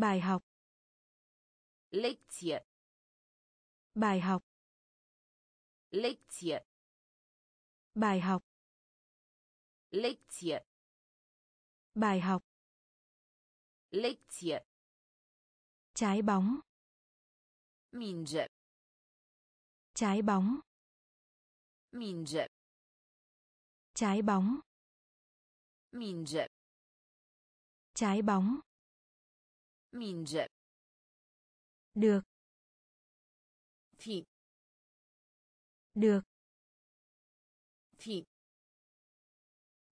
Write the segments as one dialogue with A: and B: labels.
A: bài học
B: Lecție.
A: bài học
B: Lecție.
A: bài học
B: Lecție.
A: bài học
B: Lecție.
A: trái bóng
B: Minge.
A: trái bóng
B: Minge.
A: trái bóng
B: Minge.
A: trái bóng
B: Minge.
A: được
B: Fi.
A: được
B: Fi.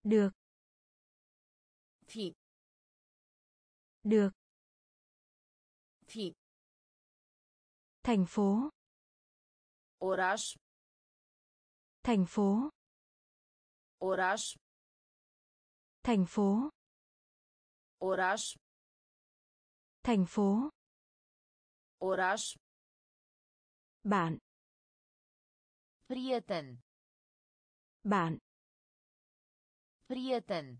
A: được
B: Fi.
A: được
B: Fi.
A: thành phố
B: Oraș.
A: thành phố
B: Oraș.
A: thành phố
B: Oraș.
A: Thành phố
B: Oraș.
A: bạn
B: Prieten.
A: bạn
B: Prieten.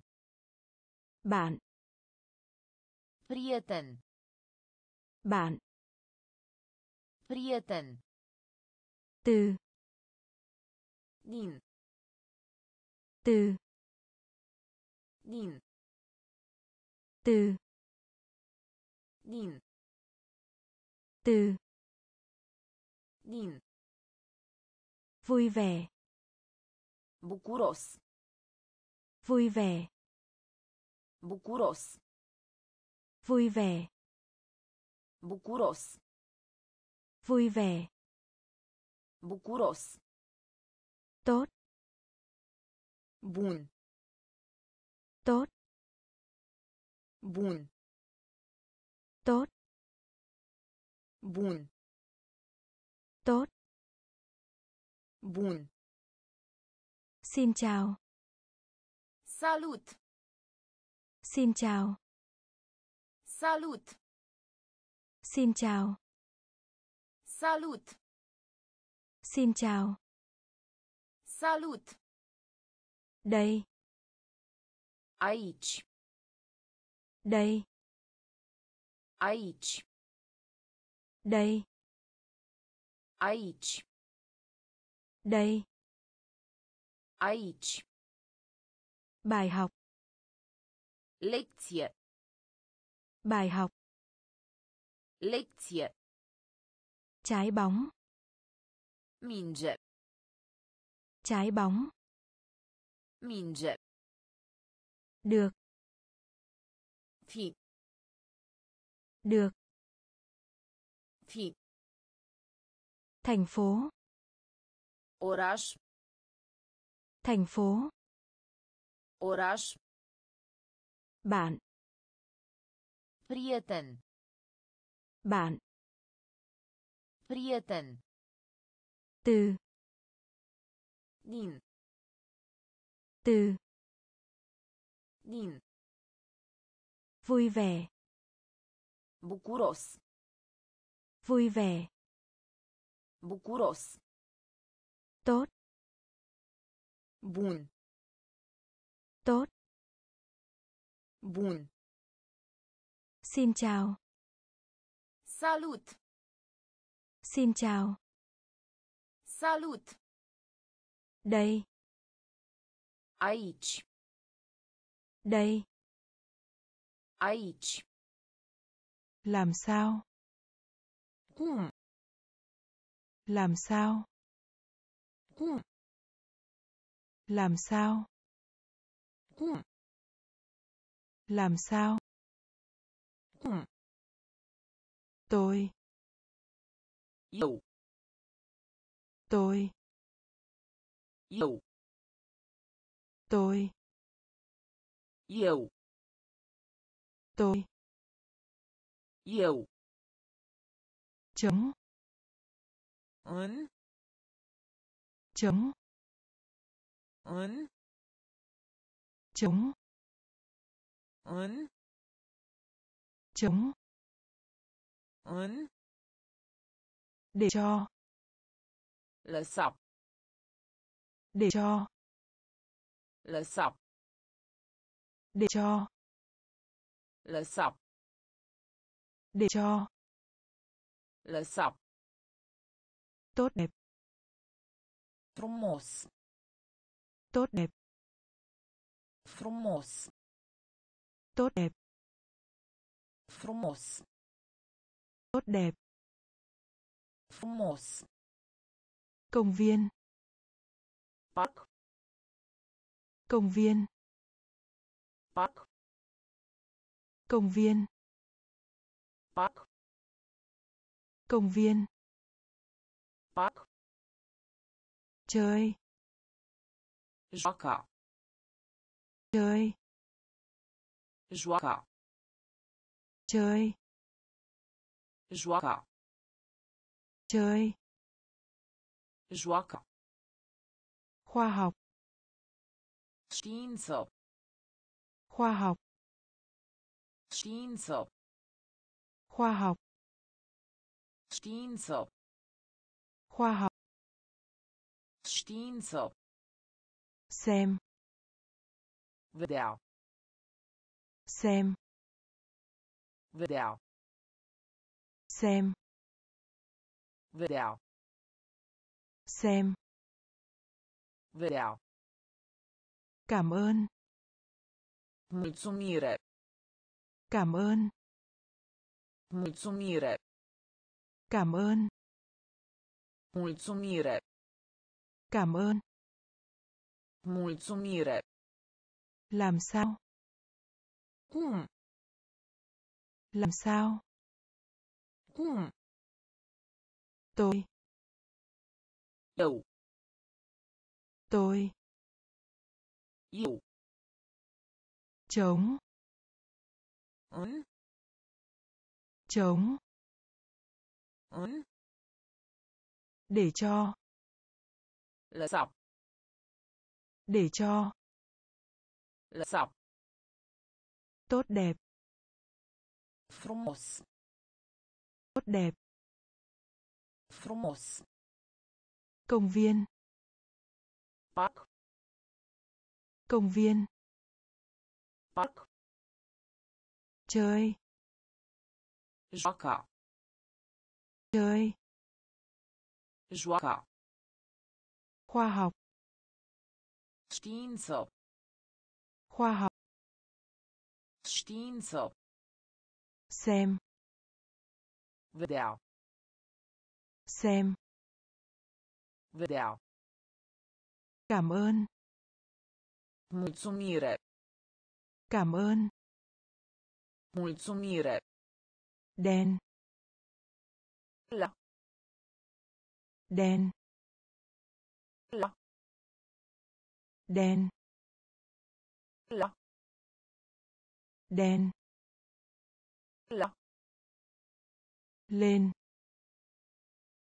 A: bạn
B: Prieten.
A: bạn
B: Prieten.
A: từ
B: Din.
A: từ
B: Din.
A: từ
B: Din.
A: từ
B: Din.
A: vui vẻ
B: Bucuros.
A: vui vẻ
B: Bucuros.
A: vui vẻ
B: Bucuros.
A: vui vẻ
B: Bucuros.
A: tốt
B: Bun.
A: tốt
B: Bun.
A: Tốt
B: Bun.
A: tốt
B: Bun.
A: xin chào
B: Salut.
A: xin chào
B: Salut.
A: xin chào
B: Salut.
A: xin chào
B: Salut.
A: đây
B: Aici.
A: đây
B: Aici.
A: đây
B: Aici.
A: đây
B: Aici.
A: bài học
B: Lecție.
A: bài học
B: Lecție.
A: trái bóng
B: Minge.
A: trái bóng
B: Minge.
A: được
B: Fi.
A: Được
B: Fi.
A: thành phố
B: Oraș.
A: thành phố
B: Oraș.
A: bạn
B: Prieten.
A: bạn
B: Prieten.
A: từ
B: Din.
A: từ
B: Din.
A: vui vẻ
B: Bucuros.
A: vui vẻ
B: Bucuros.
A: tốt
B: Bun.
A: tốt
B: Bun.
A: xin chào
B: Salut.
A: xin chào
B: Salut.
A: đây
B: Aici.
A: đây
B: Aici.
A: Làm sao
B: Cum?
A: làm sao
B: Cum?
A: làm sao
B: Cum?
A: làm sao
B: Cum?
A: tôi
B: Eu.
A: tôi
B: Eu.
A: tôi
B: Eu.
A: tôi
B: Eu.
A: chấm
B: În.
A: chấm
B: În.
A: chấm
B: În.
A: chấm
B: În.
A: để cho
B: Lăsa.
A: để cho
B: Lăsa.
A: để cho
B: Lăsa.
A: Để cho
B: Lăsa. sập.
A: tốt đẹp
B: Frumos.
A: tốt đẹp
B: Frumos.
A: tốt đẹp
B: Frumos.
A: tốt đẹp
B: Frumos.
A: công viên
B: Park.
A: công viên
B: Park.
A: công viên
B: Park.
A: công viên
B: Park.
A: chơi
B: Joaca.
A: chơi
B: Joaca.
A: chơi
B: Joaca.
A: chơi
B: Joaca.
A: khoa học
B: Știință.
A: khoa học
B: Știință.
A: Khoa học
B: Știință.
A: khoa học
B: Știință.
A: xem
B: Vedea.
A: xem
B: Vedea.
A: xem
B: Vedea.
A: xem
B: Vedea.
A: cảm ơn
B: Mulțumire.
A: cảm ơn
B: Mulțumire.
A: cảm ơn
B: Mulțumire.
A: cảm ơn
B: Mulțumire.
A: làm sao
B: Cum?
A: làm sao
B: Cum?
A: tôi
B: Eu.
A: tôi
B: Eu.
A: chống
B: În.
A: Chống để cho
B: Lăsa.
A: để cho
B: Lăsa.
A: tốt đẹp
B: Frumos.
A: tốt đẹp
B: Frumos.
A: công viên
B: Park.
A: công viên
B: Park.
A: chơi
B: Joaca.
A: chơi
B: Joaca.
A: khoa học
B: Știință.
A: khoa học
B: Știință.
A: xem
B: Vedea.
A: xem
B: Vedea.
A: cảm ơn
B: Mulțumire.
A: cảm ơn
B: Mulțumire.
A: Đen
B: La.
A: đen
B: La.
A: đen
B: La.
A: đen
B: La.
A: lên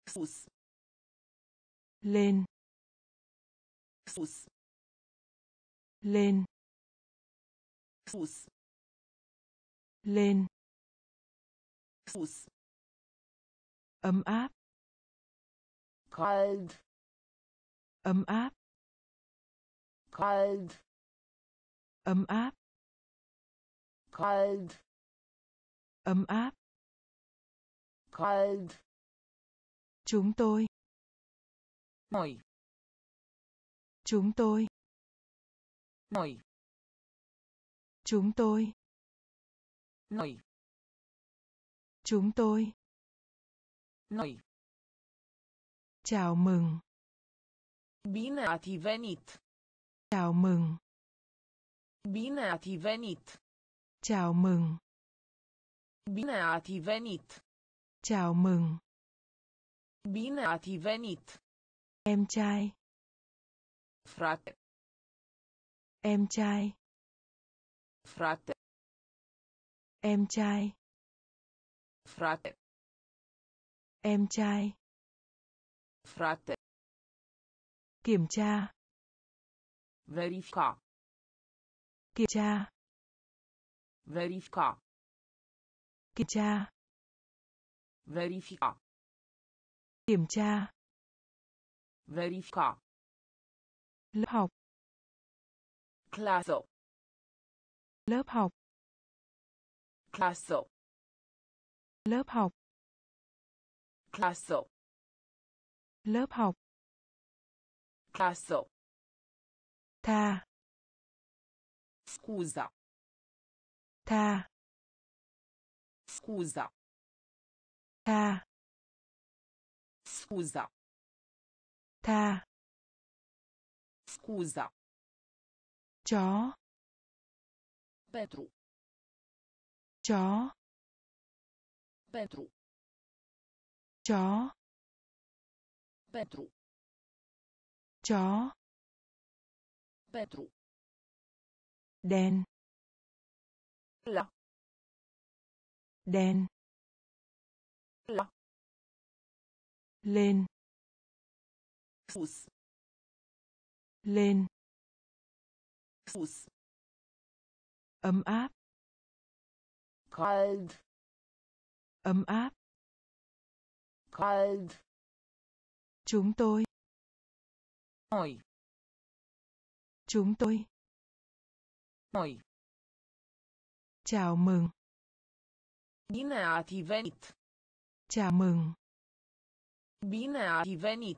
B: Sus.
A: lên
B: Sus.
A: lên
B: Sus.
A: lên
B: Sus.
A: ấm áp
B: Cald.
A: ấm áp
B: Cald.
A: ấm áp
B: Cald.
A: ấm áp
B: Cald.
A: chúng tôi
B: Noi.
A: chúng tôi
B: Noi.
A: chúng tôi
B: Noi.
A: Chúng tôi
B: Noi.
A: chào mừng
B: Bine ați venit.
A: chào mừng
B: Bine ați venit.
A: chào mừng
B: Bine ați venit.
A: chào mừng
B: Bine ați venit.
A: em trai
B: Frate.
A: em trai
B: Frate.
A: em trai
B: Frate.
A: em trai
B: Frate.
A: kiểm tra
B: Verifica.
A: kiểm tra
B: Verifica.
A: kiểm tra
B: Verifica.
A: kiểm tra
B: Verifica.
A: lớp học
B: Clasă.
A: lớp học
B: Clasă.
A: Lớp học
B: Clasă.
A: lớp học
B: Clasă.
A: tha
B: Scuza.
A: tha
B: Scuza.
A: tha
B: Scuza.
A: tha
B: Scuza.
A: chó
B: Pentru.
A: chó
B: Pentru.
A: chó
B: Pentru.
A: chó
B: Pentru.
A: đèn
B: La.
A: đèn
B: La.
A: lên
B: Sus.
A: lên
B: Sus.
A: ấm áp
B: Cald.
A: Ấm áp
B: Cald.
A: chúng tôi
B: Noi.
A: chúng tôi
B: Noi.
A: chào mừng
B: Bine ați venit.
A: chào mừng
B: Bine ați venit.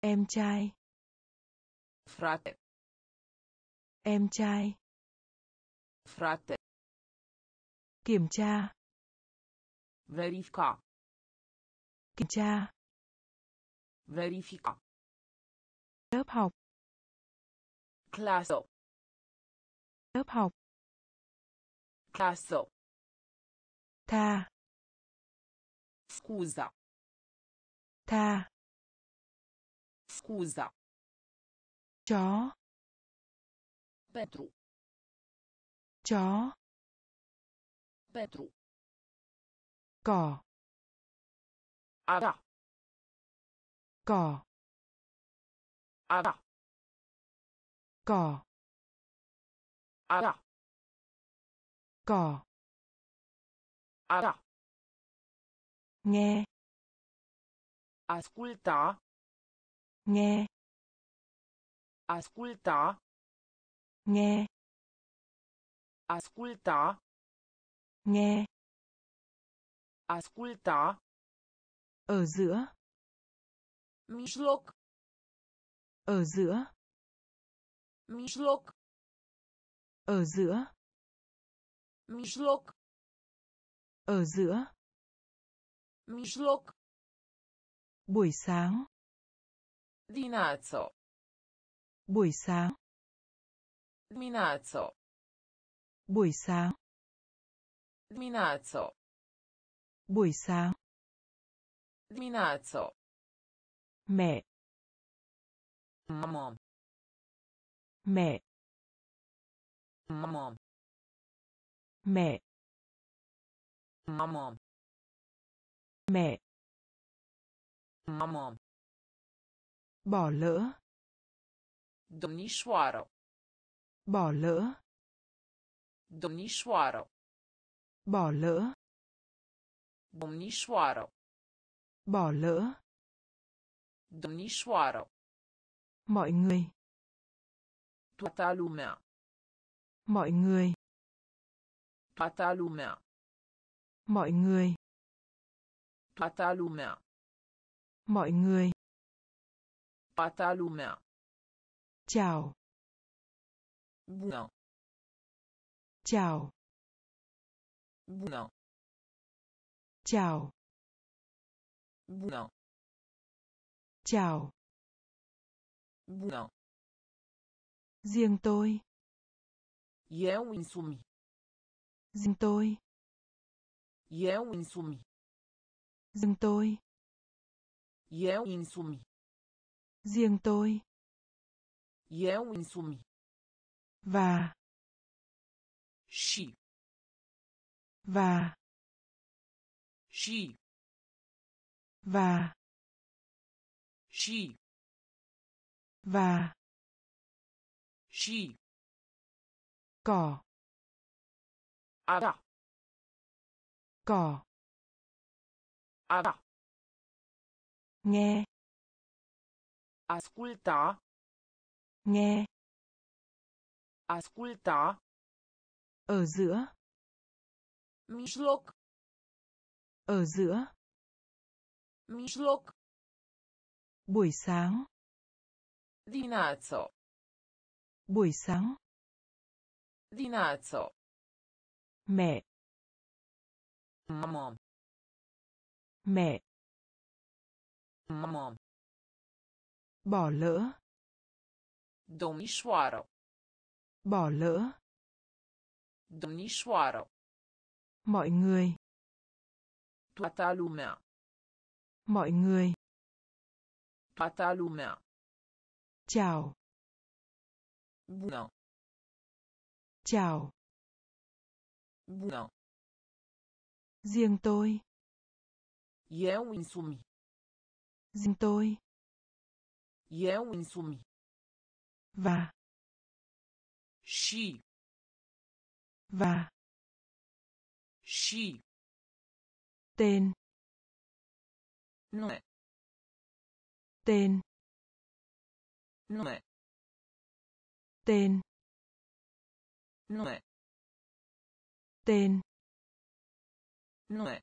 A: em trai
B: Frate.
A: em trai
B: Frate.
A: kiểm tra
B: Verifica.
A: kiểm tra
B: Verifica.
A: lớp học
B: Clasă.
A: lớp học
B: Clasă.
A: tha
B: Scuza.
A: tha
B: Scuza.
A: chó
B: Pentru.
A: chó
B: Pentru.
A: Cỏ
B: Avea.
A: cỏ
B: Avea.
A: cỏ
B: Avea.
A: cỏ
B: Avea.
A: nghe
B: Asculta.
A: nghe
B: Asculta.
A: nghe
B: Asculta.
A: nghe
B: Asculta.
A: ở giữa
B: Mijloc.
A: ở giữa
B: Mijloc.
A: ở giữa
B: Mijloc.
A: ở giữa
B: Mijloc.
A: buổi sáng
B: Dimineață.
A: buổi sáng
B: Dimineață.
A: buổi sáng
B: Dimineață.
A: Buổi sáng
B: Dimineață.
A: mẹ
B: Mamă.
A: mẹ
B: Mamă.
A: mẹ
B: Mamă.
A: mẹ
B: Mamă.
A: bỏ lỡ
B: Domnișoară.
A: bỏ lỡ
B: Domnișoară.
A: bỏ lỡ
B: Domnișoară.
A: bỏ lỡ
B: Domnișoară.
A: mọi người
B: Toată lumea.
A: mọi người
B: Toată lumea.
A: mọi người
B: Toată lumea.
A: mọi người
B: Toată lumea.
A: chào
B: Bună.
A: chào
B: Bună.
A: Chào
B: Bună.
A: chào
B: Bună.
A: riêng tôi
B: Eu însumi.
A: riêng tôi
B: Eu însumi.
A: riêng tôi
B: Eu însumi.
A: riêng tôi
B: Eu însumi.
A: và
B: Și.
A: và
B: Și.
A: và
B: Și.
A: và
B: Și.
A: cỏ
B: Avea.
A: cỏ
B: Avea.
A: nghe
B: Asculta.
A: nghe
B: Asculta.
A: ở giữa
B: Mijloc.
A: Ở giữa.
B: Mijloc.
A: Buổi sáng.
B: Dinazo.
A: Buổi sáng.
B: Dinazo.
A: Mẹ.
B: Mamă.
A: Mẹ.
B: Mamă.
A: Bỏ lỡ.
B: Domnișoară.
A: Bỏ lỡ.
B: Domnișoară.
A: Mọi người.
B: Toată lumea.
A: Mọi người.
B: Toată lumea.
A: Chào.
B: Bună.
A: Chào.
B: Bună.
A: Riêng tôi.
B: Eu însumi.
A: Riêng tôi.
B: Eu însumi.
A: Và.
B: Și.
A: Và.
B: Și.
A: Tên.
B: Nume.
A: Tên.
B: Nume.
A: Tên.
B: Nume.
A: Tên.
B: Nume.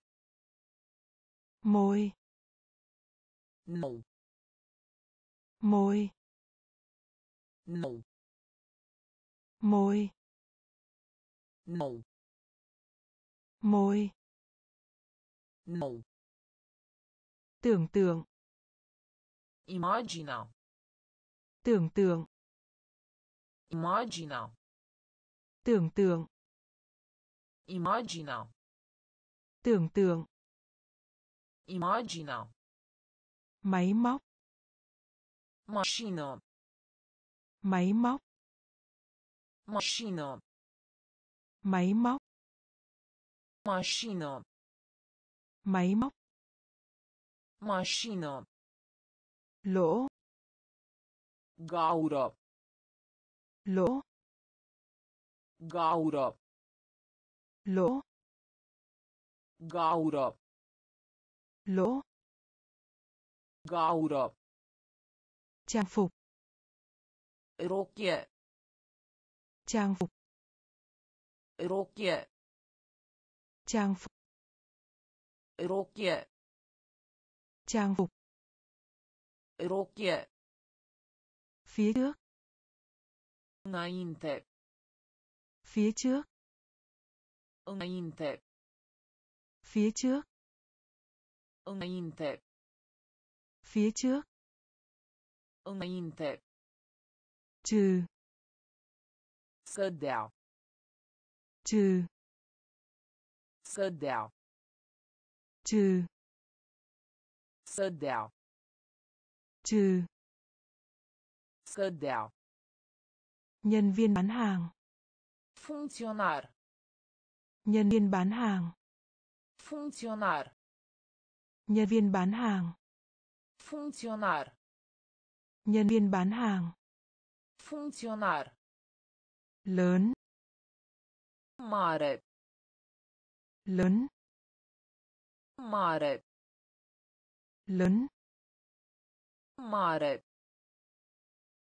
A: Môi.
B: Nou.
A: Môi.
B: Nou.
A: Môi.
B: Nou.
A: Môi.
B: Nou.
A: Tưởng tượng.
B: Imagina.
A: Tưởng tượng.
B: Imagina.
A: Tưởng tượng.
B: Imagina.
A: Tưởng tượng.
B: Imagina.
A: Máy móc.
B: Mașină.
A: Máy móc.
B: Mașină.
A: Máy móc.
B: Mașină.
A: Máy móc.
B: Mașină.
A: Lỗ.
B: Gaură.
A: Lỗ.
B: Gaură.
A: Lỗ.
B: Gaură.
A: Lỗ.
B: Gaură.
A: Trang phục.
B: Rochie.
A: Trang phục.
B: Rochie.
A: Trang phục.
B: Rochie.
A: Trang phục.
B: Rochie.
A: Phía trước.
B: Înainte.
A: Phía trước.
B: Înainte.
A: Phía trước.
B: Înainte.
A: Phía trước.
B: Înainte.
A: Trừ.
B: Să dea.
A: Trừ.
B: Să dea.
A: Trừ.
B: Să dea.
A: Trừ.
B: Să dea.
A: Nhân viên bán hàng.
B: Funcționar.
A: Nhân viên bán hàng.
B: Funcționar.
A: Nhân viên bán hàng.
B: Funcționar.
A: Nhân viên bán hàng.
B: Funcționar.
A: Lớn.
B: Mare.
A: Lớn.
B: Mare.
A: Lớn.
B: Mare.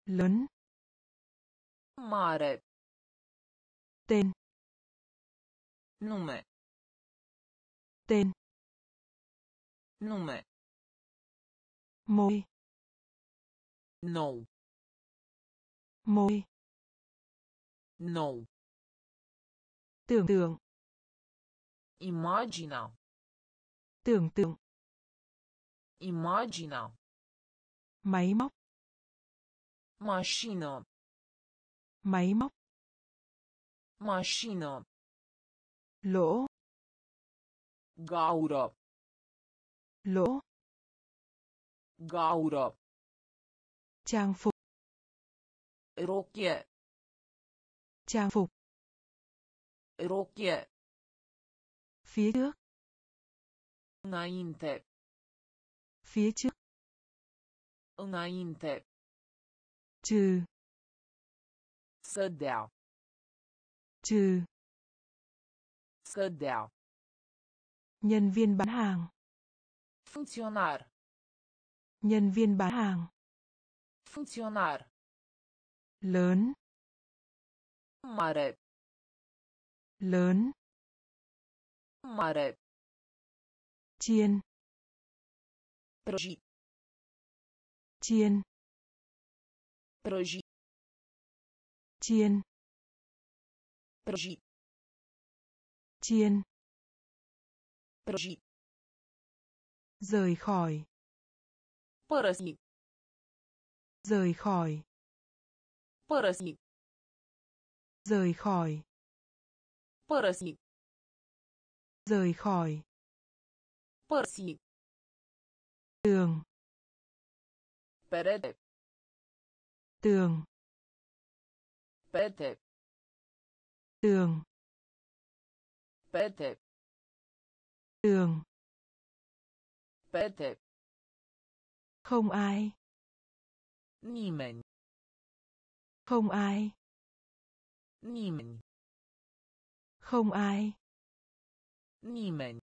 A: Lớn.
B: Mare.
A: Tên.
B: Nume.
A: Tên.
B: Nume.
A: Môi.
B: Nou.
A: Môi.
B: Nou.
A: Tưởng tượng.
B: Imagina.
A: Tưởng tượng.
B: Imagina.
A: Máy móc.
B: Mașină.
A: Máy móc.
B: Mașină.
A: Lỗ.
B: Gaură.
A: Lỗ.
B: Gaură.
A: Trang phục.
B: Rochie.
A: Trang phục.
B: Rochie.
A: Phía trước.
B: Înainte.
A: Phía trước.
B: Înainte.
A: Trừ.
B: Să dea.
A: Trừ.
B: Să dea.
A: Nhân viên bán hàng.
B: Funcționar.
A: Nhân viên bán hàng.
B: Funcționar.
A: Lớn.
B: Mare.
A: Lớn.
B: Mare.
A: Chiên. Chiên. Chiên. Chiên. Rời khỏi.
B: Părăsi.
A: rời khỏi.
B: Părăsi.
A: rời khỏi.
B: Părăsi.
A: rời khỏi
B: Părăsi.
A: tường
B: Perete.
A: tường
B: Pete.
A: tường
B: Pete.
A: tường
B: Pete.
A: không ai
B: Nimeni.
A: không ai
B: Nimeni.
A: không ai
B: Nimeni.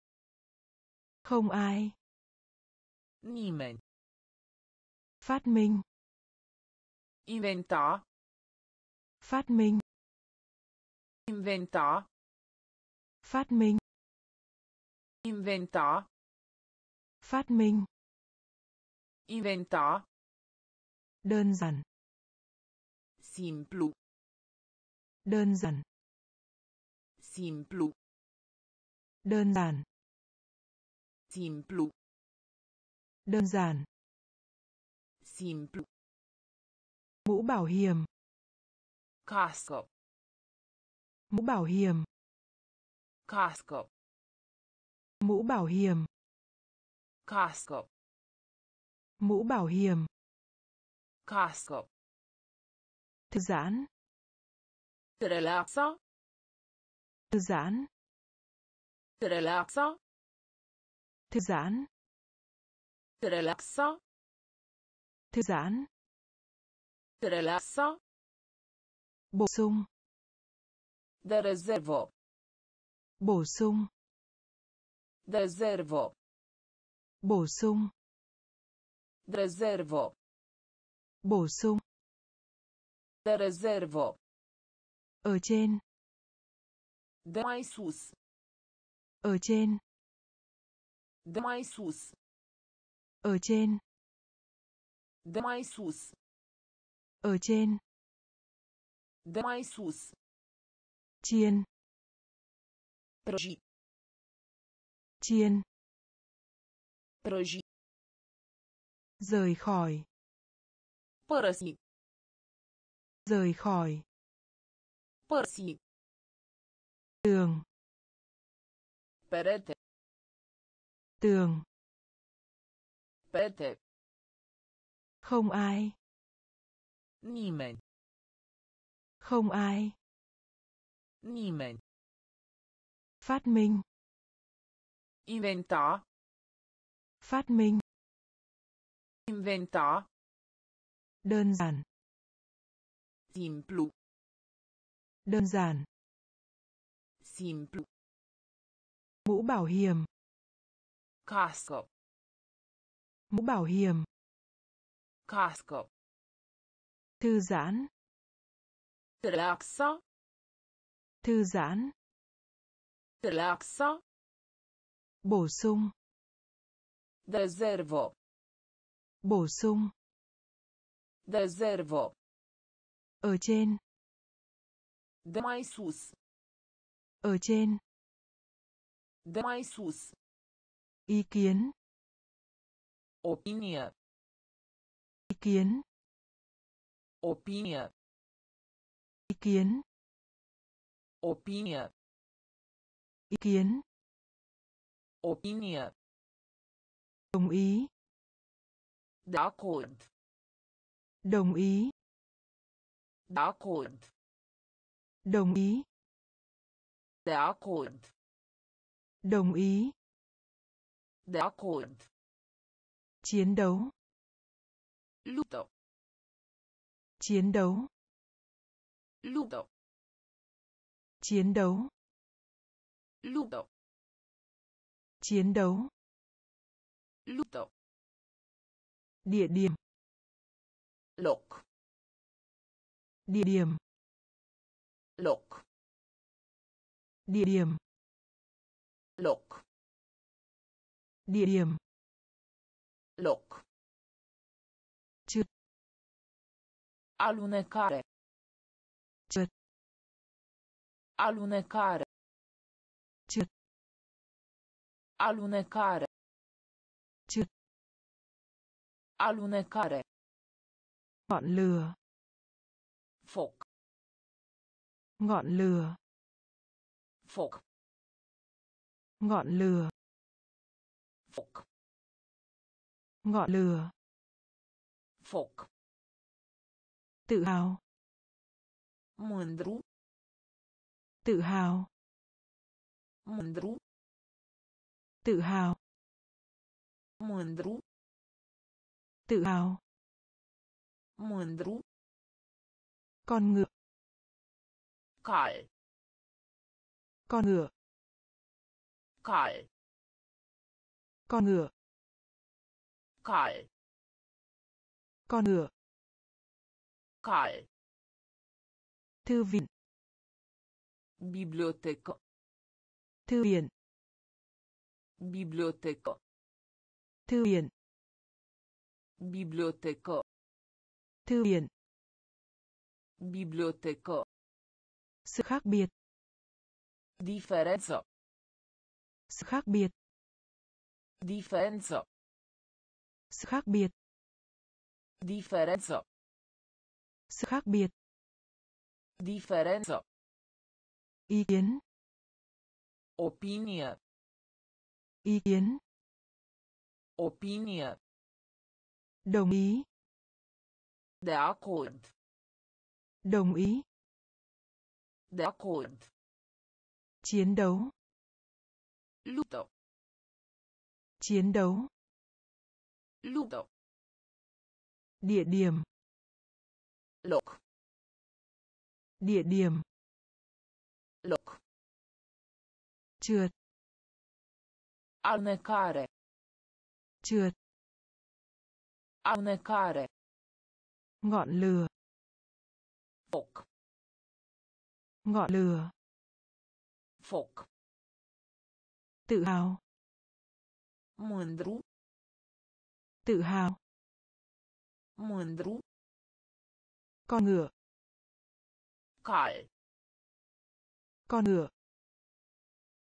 A: Không ai
B: Nimeni.
A: phát minh
B: Inventa.
A: phát minh
B: Inventa.
A: phát minh
B: Inventa.
A: phát minh
B: Inventa.
A: đơn giản
B: Simplu.
A: đơn giản
B: Simplu.
A: đơn giản
B: Simplu.
A: đơn giản
B: Simplu.
A: mũ bảo hiểm
B: Casco.
A: mũ bảo hiểm
B: Casco.
A: mũ bảo hiểm
B: Casco.
A: mũ bảo hiểm
B: Casco.
A: thư giãn
B: Relaxa.
A: thư giãn
B: Relaxa.
A: Thư giãn
B: Relaxa.
A: thư giãn
B: Relaxa.
A: bổ sung
B: De rezervo.
A: bổ sung
B: De rezervo.
A: bổ sung
B: De rezervo.
A: bổ sung
B: De rezervo.
A: ở trên
B: De mai sus.
A: ở trên
B: De mai sus.
A: ở trên
B: De mai sus.
A: ở trên
B: De mai sus.
A: chiên
B: Prăji.
A: chiên
B: Prăji.
A: rời khỏi
B: Părăsi.
A: rời khỏi
B: Părăsi.
A: tường
B: Perete.
A: Tường
B: Pete.
A: không ai
B: Nimeni.
A: không ai
B: Nimeni.
A: phát minh
B: Inventa.
A: phát minh
B: Inventa.
A: đơn giản
B: Simplu.
A: đơn giản
B: Simplu.
A: mũ bảo hiểm
B: Casco.
A: mũ bảo hiểm
B: Casco.
A: thư giãn
B: Relaxa.
A: thư giãn
B: Relaxa.
A: bổ sung
B: De rezervo.
A: bổ sung
B: De rezervo.
A: ở trên
B: De mai sus.
A: ở trên
B: De mai sus.
A: Ý kiến
B: Opinie.
A: ý kiến
B: Opinie.
A: ý kiến
B: Opinie.
A: ý kiến
B: Opinie.
A: đồng ý
B: De acord.
A: đồng ý
B: De acord.
A: đồng ý
B: De acord.
A: đồng ý
B: De acord.
A: chiến đấu
B: Luptă.
A: chiến đấu
B: Luptă.
A: chiến đấu
B: Luptă.
A: chiến đấu
B: Luptă.
A: địa điểm
B: Loc.
A: địa điểm
B: Loc.
A: địa điểm
B: Loc.
A: Địa điểm
B: Loc.
A: Trượt.
B: Alunecare.
A: Trượt.
B: Alunecare.
A: Trượt.
B: Alunecare.
A: Trượt.
B: Alunecare.
A: ngọn lửa
B: Foc.
A: ngọn lửa
B: Foc.
A: ngọn lửa ngọn lửa
B: Foc.
A: tự hào
B: Mândru.
A: tự hào
B: Mândru.
A: tự hào
B: Mândru.
A: tự hào
B: Mândru.
A: con ngựa
B: Cal.
A: con ngựa
B: Cal.
A: con ngựa
B: Cal.
A: con ngựa
B: Cal.
A: thư viện
B: Bibliotecă.
A: thư viện
B: Bibliotecă.
A: thư viện
B: Bibliotecă.
A: thư viện
B: Bibliotecă.
A: sự khác biệt
B: Diferență.
A: sự khác biệt
B: Diferență.
A: Sự khác biệt
B: Diferență.
A: sự khác biệt
B: Diferență.
A: ý kiến
B: Opinie.
A: ý kiến
B: Opinie.
A: đồng ý
B: De acord.
A: đồng ý
B: De acord.
A: chiến đấu
B: Luptă.
A: chiến đấu
B: Luptă.
A: địa điểm
B: Loc.
A: địa điểm
B: Loc.
A: trượt
B: Alunecare.
A: trượt
B: Alunecare.
A: ngọn lửa
B: Foc.
A: ngọn lửa
B: Foc.
A: tự hào
B: Mândru.
A: Tự hào
B: Mândru.
A: con ngựa
B: Cal.
A: con ngựa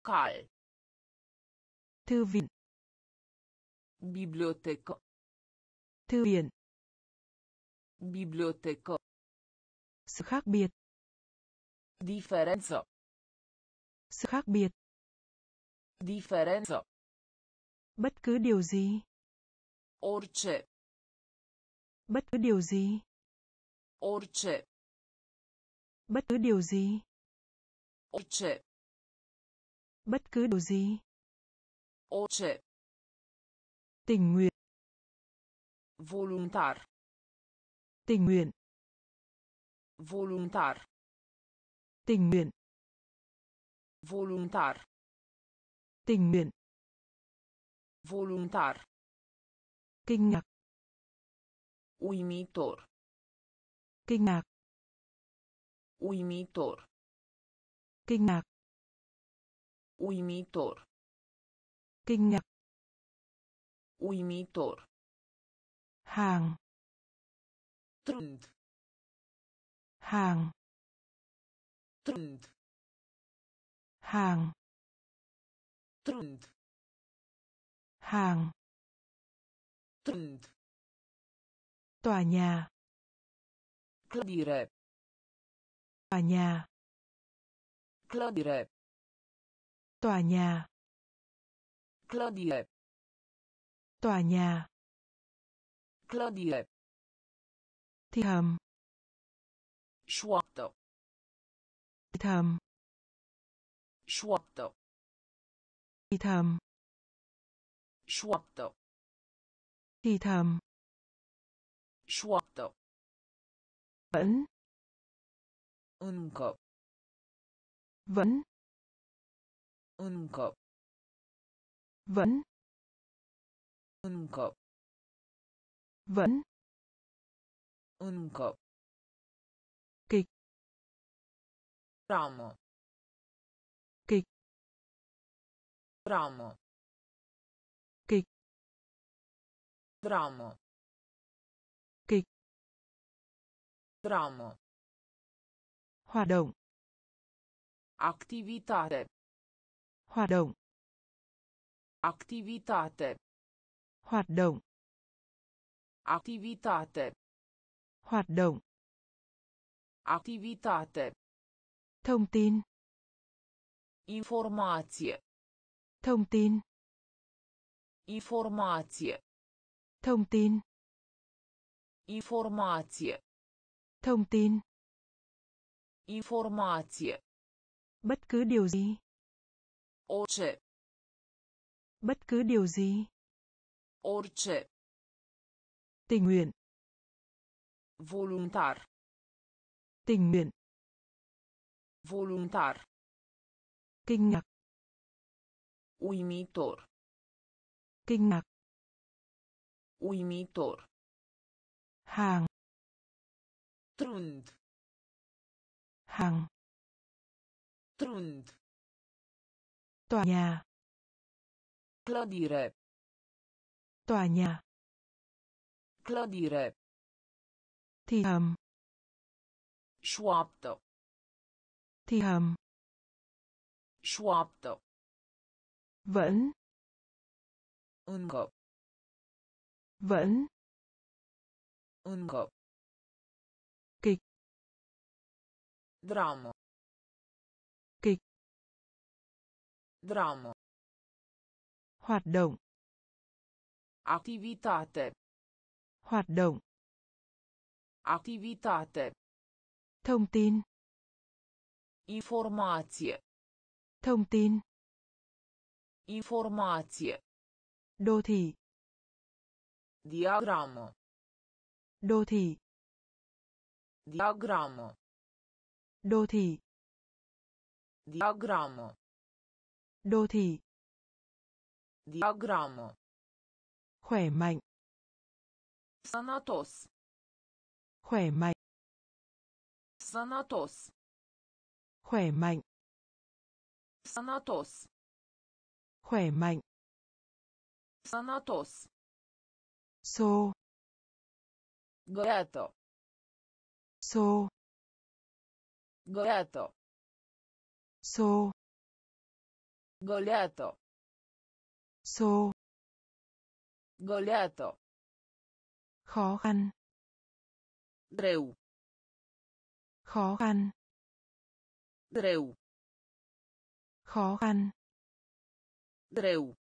B: Cal.
A: thư viện
B: Bibliotecă.
A: thư viện
B: Bibliotecă.
A: sự khác biệt
B: Diferență.
A: sự khác biệt
B: Diferență.
A: bất cứ điều gì
B: Orice.
A: bất cứ điều gì
B: Orice.
A: bất cứ điều gì
B: Orice.
A: bất cứ điều gì
B: Orice.
A: tình nguyện
B: Voluntar.
A: tình nguyện
B: Voluntar.
A: tình nguyện
B: Voluntar.
A: tình nguyện
B: Voluntar.
A: Kinh ngạc
B: Uimitor.
A: kinh ngạc
B: Uimitor.
A: kinh ngạc
B: Uimitor.
A: kinh ngạc
B: Uimitor.
A: hàng
B: Trând.
A: hàng
B: Trând.
A: hàng
B: Trând.
A: hàng
B: Trând.
A: tòa nhà
B: Clădire.
A: tòa nhà
B: Clădire.
A: tòa nhà
B: Clădire.
A: tòa nhà
B: Clădire.
A: thì thầm
B: Șoaptă.
A: thì thầm
B: Șoaptă.
A: thì thầm
B: Șoaptă.
A: Thì thầm
B: Șoaptă.
A: vẫn
B: Încă.
A: vẫn
B: Încă.
A: vẫn
B: Încă.
A: vẫn
B: Încă.
A: Kịch.
B: Ramă.
A: Kịch.
B: Ramă. Dramă.
A: Kịch.
B: Dramă.
A: Hoạt động.
B: Activitate.
A: Hoạt động.
B: Activitate.
A: Hoạt động.
B: Activitate.
A: Hoạt động.
B: Activitate.
A: Thông tin.
B: Informație.
A: Thông tin.
B: Informație.
A: Thông tin.
B: Informație.
A: Thông tin.
B: Informație.
A: Bất cứ điều gì.
B: Orice.
A: Bất cứ điều gì.
B: Orice.
A: Tình nguyện.
B: Voluntar.
A: Tình nguyện.
B: Voluntar.
A: Kinh ngạc.
B: Uimitor.
A: Kinh ngạc.
B: Uimitor.
A: Hàng.
B: Trund.
A: Hàng.
B: Trund.
A: Tòa nhà.
B: Clădire.
A: Tòa nhà.
B: Clădire.
A: Thì hầm.
B: Șoaptă.
A: Thì hầm.
B: Șoaptă.
A: Vẫn.
B: Încă.
A: Vẫn.
B: Încă.
A: Kịch.
B: Dramă.
A: Kịch.
B: Dramă.
A: Hoạt động.
B: Activitate.
A: Hoạt động.
B: Activitate.
A: Thông tin.
B: Informație.
A: Thông tin.
B: Informație.
A: Đô thị.
B: Diagramă.
A: Đô thị.
B: Diagramă.
A: Đô thị.
B: Diagramă.
A: Đô thị.
B: Diagramă.
A: Khỏe mạnh.
B: Sănătos.
A: Khỏe mạnh.
B: Sănătos.
A: Khỏe mạnh.
B: Sănătos.
A: Khỏe mạnh.
B: Sănătos.
A: Xô.
B: Găiată.
A: Xô.
B: Găiată.
A: Xô.
B: Găleată.
A: Xô.
B: Găleată.
A: Khó khăn.
B: Greu.
A: Khó khăn.
B: Greu.
A: Khó khăn.
B: Greu.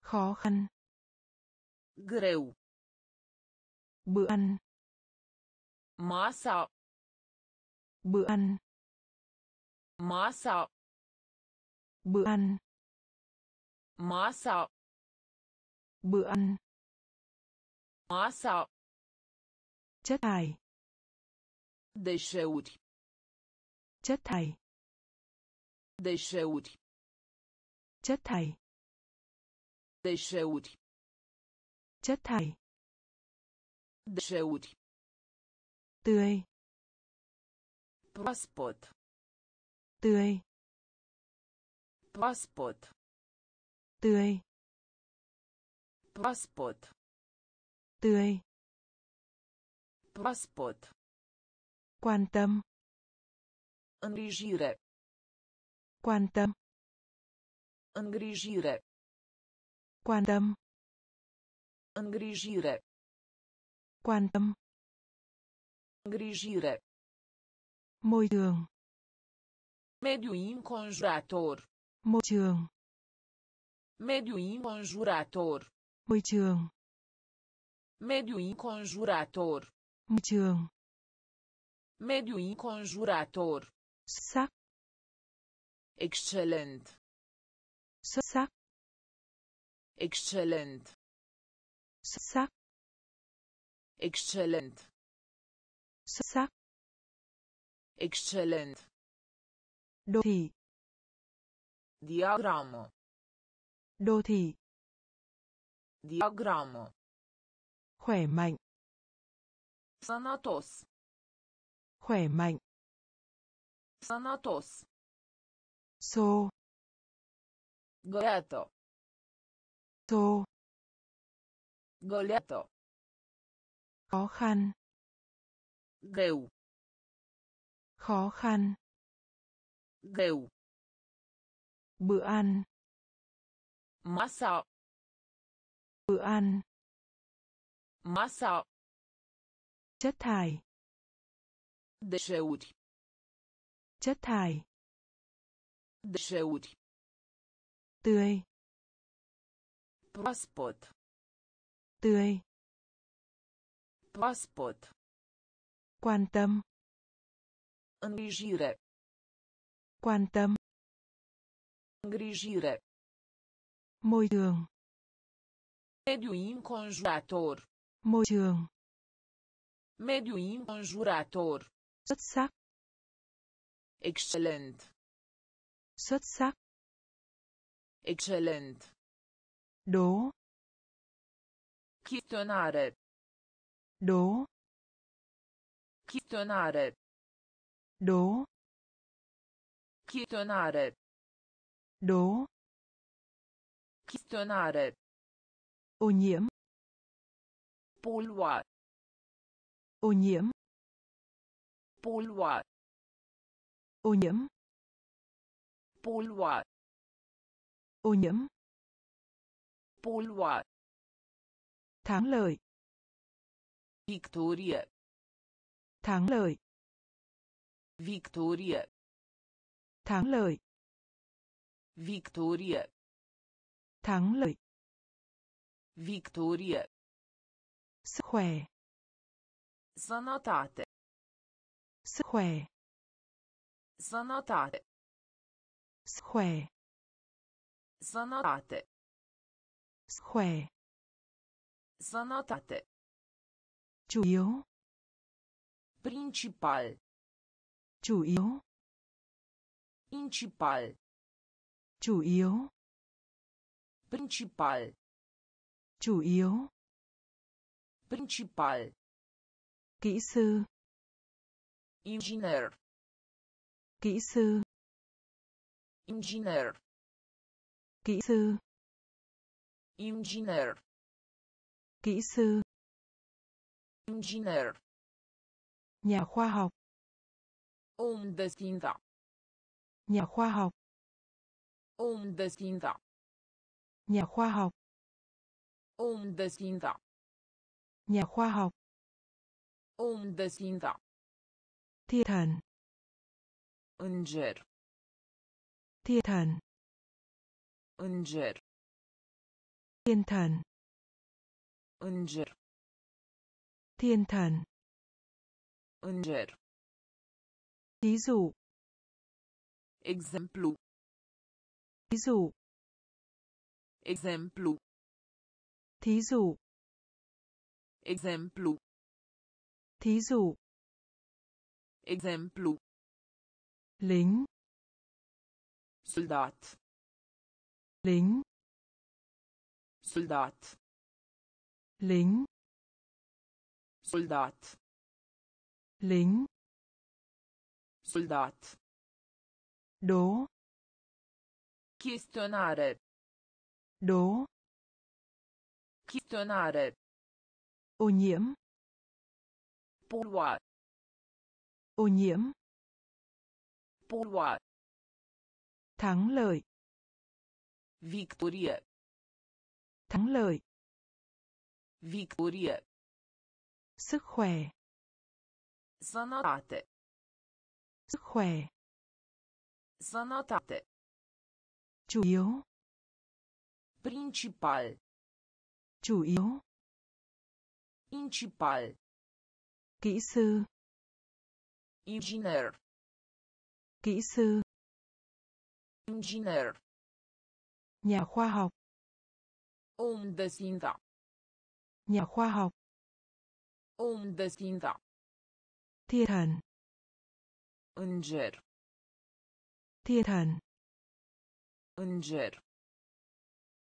A: Khó khăn.
B: Greu.
A: Bữa ăn.
B: Masa.
A: Bữa ăn.
B: Masa.
A: Bữa ăn.
B: Masa.
A: Bữa ăn.
B: Masa.
A: Chất thải.
B: Deșeuri.
A: Chất thải.
B: Deșeuri.
A: Chất thải.
B: Deșeuri.
A: Chất thải.
B: Deșeuri.
A: Tươi.
B: Proaspăt.
A: Tươi.
B: Proaspăt.
A: Tươi.
B: Proaspăt.
A: Tươi.
B: Proaspăt.
A: Quan tâm.
B: Îngrijire.
A: Quan tâm.
B: Îngrijire.
A: Quan tâm.
B: Îngrijire.
A: Quan tâm.
B: Îngrijire.
A: Môi trường.
B: Mediu înconjurător.
A: Môi trường.
B: Mediu înconjurător.
A: Môi trường.
B: Mediu înconjurător.
A: Môi trường.
B: Mediu înconjurător.
A: Sắc.
B: Excelent.
A: Xuất sắc.
B: Excelent.
A: Sắc.
B: Excelent.
A: Xuất sắc.
B: Excelent.
A: Đô thị.
B: Diagramă.
A: Đô thị.
B: Diagramă.
A: Khỏe mạnh.
B: Sănătos.
A: Khỏe mạnh.
B: Sănătos.
A: Xô.
B: Găiată.
A: Xô.
B: Goleto.
A: khó khăn
B: Greu.
A: khó khăn
B: Greu.
A: bữa ăn
B: Masa.
A: bữa ăn
B: Masa.
A: chất thải
B: Deșeuri.
A: chất thải
B: Deșeuri.
A: tươi
B: Proaspăt.
A: Tươi
B: Proaspăt.
A: quan tâm
B: Îngrijire.
A: quan tâm
B: Îngrijire.
A: môi trường
B: Mediu înconjurător.
A: môi trường
B: Mediu înconjurător.
A: xuất sắc
B: Excelent.
A: xuất sắc
B: Excelent.
A: đố
B: Chestionare.
A: đố
B: Chestionare.
A: đố
B: Chestionare.
A: đố
B: Chestionare.
A: ô nhiễm
B: Polua.
A: ô nhiễm
B: Polua.
A: ô nhiễm
B: Polua.
A: ô nhiễm
B: Polua.
A: Thắng lợi
B: Victorie.
A: thắng lợi
B: Victorie.
A: thắng lợi
B: Victorie.
A: thắng lợi
B: Victorie.
A: sức khỏe
B: Sănătate.
A: sức khỏe
B: Sănătate.
A: sức khỏe
B: Sănătate.
A: sức khỏe
B: Sănătate.
A: chủ yếu
B: Principal.
A: chủ yếu
B: Principal.
A: chủ yếu
B: Principal.
A: chủ yếu
B: Principal.
A: kỹ sư
B: Inginer.
A: kỹ sư
B: Inginer.
A: kỹ sư
B: Inginer.
A: Kỹ sư
B: Inginer.
A: nhà khoa học
B: Om de știință.
A: nhà khoa học
B: Om de știință.
A: nhà khoa học
B: Om de știință.
A: nhà khoa học
B: Om de știință.
A: thiên thần
B: Înger.
A: thiên thần
B: Înger.
A: thiên thần
B: Înger.
A: thiên thần
B: Înger.
A: thí dụ
B: Exemplu.
A: thí dụ
B: Exemplu.
A: thí dụ
B: Exemplu.
A: thí dụ
B: Exemplu.
A: lính
B: Soldat.
A: lính
B: Soldat.
A: Lính
B: Soldat.
A: lính
B: Soldat.
A: đố
B: Chestionare.
A: đố
B: Chestionare.
A: ô nhiễm
B: Polua.
A: ô nhiễm
B: Polua.
A: thắng lợi
B: Victorie.
A: thắng lợi
B: Victorie.
A: sức khỏe
B: Sănătate.
A: sức khỏe
B: Sănătate.
A: chủ yếu
B: Principal.
A: chủ yếu
B: Principal.
A: kỹ sư
B: Inginer.
A: kỹ sư
B: Inginer.
A: nhà khoa học
B: Om de știință.
A: Nhà khoa học
B: Om de știință.
A: thiên thần
B: Înger.
A: thiên thần
B: Înger.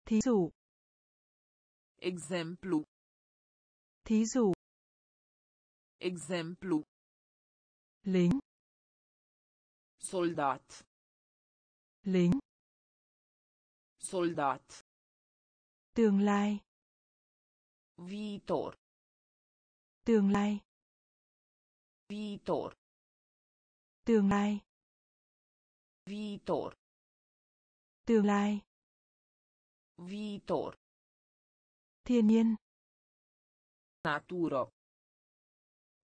A: thí dụ
B: Exemplu.
A: thí dụ
B: Exemplu.
A: lính
B: Soldat.
A: lính
B: Soldat.
A: tương lai
B: Viitor.
A: tương lai
B: Viitor.
A: tương lai
B: Viitor.
A: tương lai
B: Viitor.
A: thiên nhiên
B: Naturo.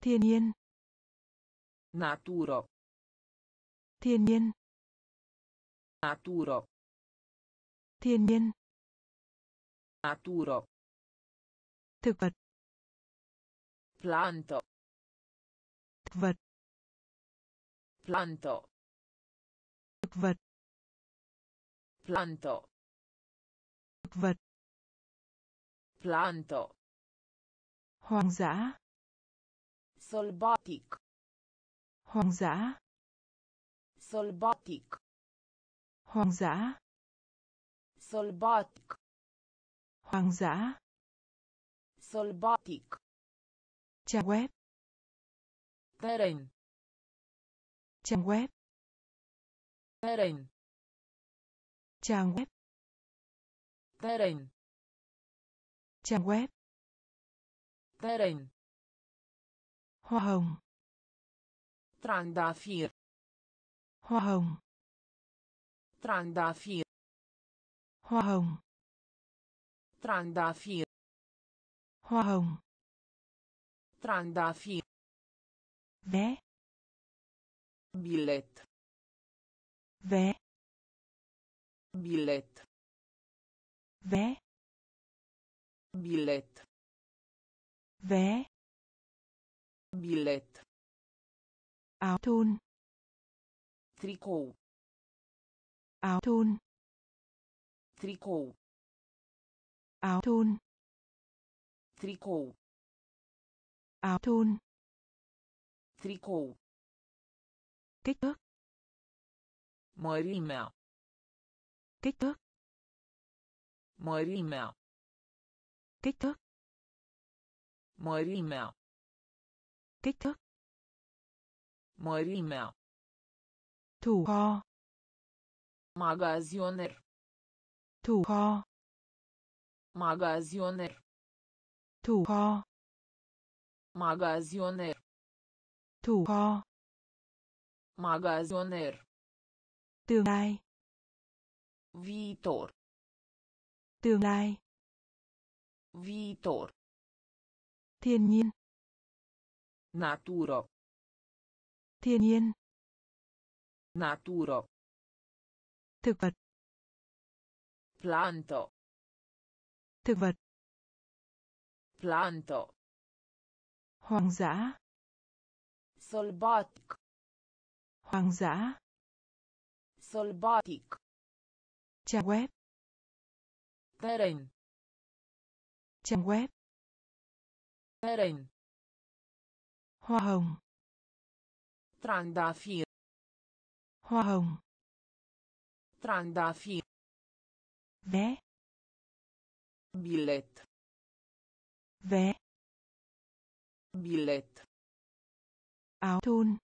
A: thiên nhiên
B: Naturo.
A: thiên nhiên
B: Naturo.
A: thiên nhiên
B: Naturo.
A: Thực vật
B: Planto.
A: thực vật
B: Planto.
A: thực vật
B: Planto.
A: thực vật
B: Planto.
A: hoang dã
B: Sălbatic.
A: hoang dã
B: Sălbatic.
A: hoang dã
B: Sălbatic.
A: hoang dã
B: Sălbatic.
A: trang web
B: Teren.
A: trang web
B: Teren.
A: trang web
B: Teren.
A: trang web
B: Teren.
A: hoa hồng
B: Trandafir.
A: hoa hồng
B: Trandafir.
A: hoa hồng
B: Trandafir.
A: Hoa hồng
B: Trandafir.
A: vé
B: Bilet.
A: vé
B: Bilet.
A: vé
B: Bilet.
A: vé
B: Bilet.
A: áo thun
B: Tricou.
A: áo thun
B: Tricou.
A: áo thun
B: Tricou.
A: áo thun
B: Tricou.
A: kích thước
B: Mărimea.
A: kích thước
B: Mărimea.
A: kích thước
B: Mărimea.
A: kích thước
B: Mărimea.
A: thủ kho
B: Magazioner.
A: thủ kho
B: Magazioner.
A: Thủ kho
B: Magazioner.
A: thủ kho
B: Magazioner.
A: tương lai
B: Viitor.
A: tương lai
B: Viitor.
A: thiên nhiên
B: Naturo.
A: thiên nhiên
B: Naturo.
A: thực vật
B: Planto.
A: thực vật
B: Planto.
A: hoang dã
B: Sălbatic.
A: hoang dã
B: Sălbatic.
A: trang web
B: Teren.
A: trang web
B: Teren.
A: hoa hồng
B: Trandafir.
A: hoa hồng
B: Trandafir.
A: vé
B: Bilet.
A: Vé
B: Bilet.
A: áo thun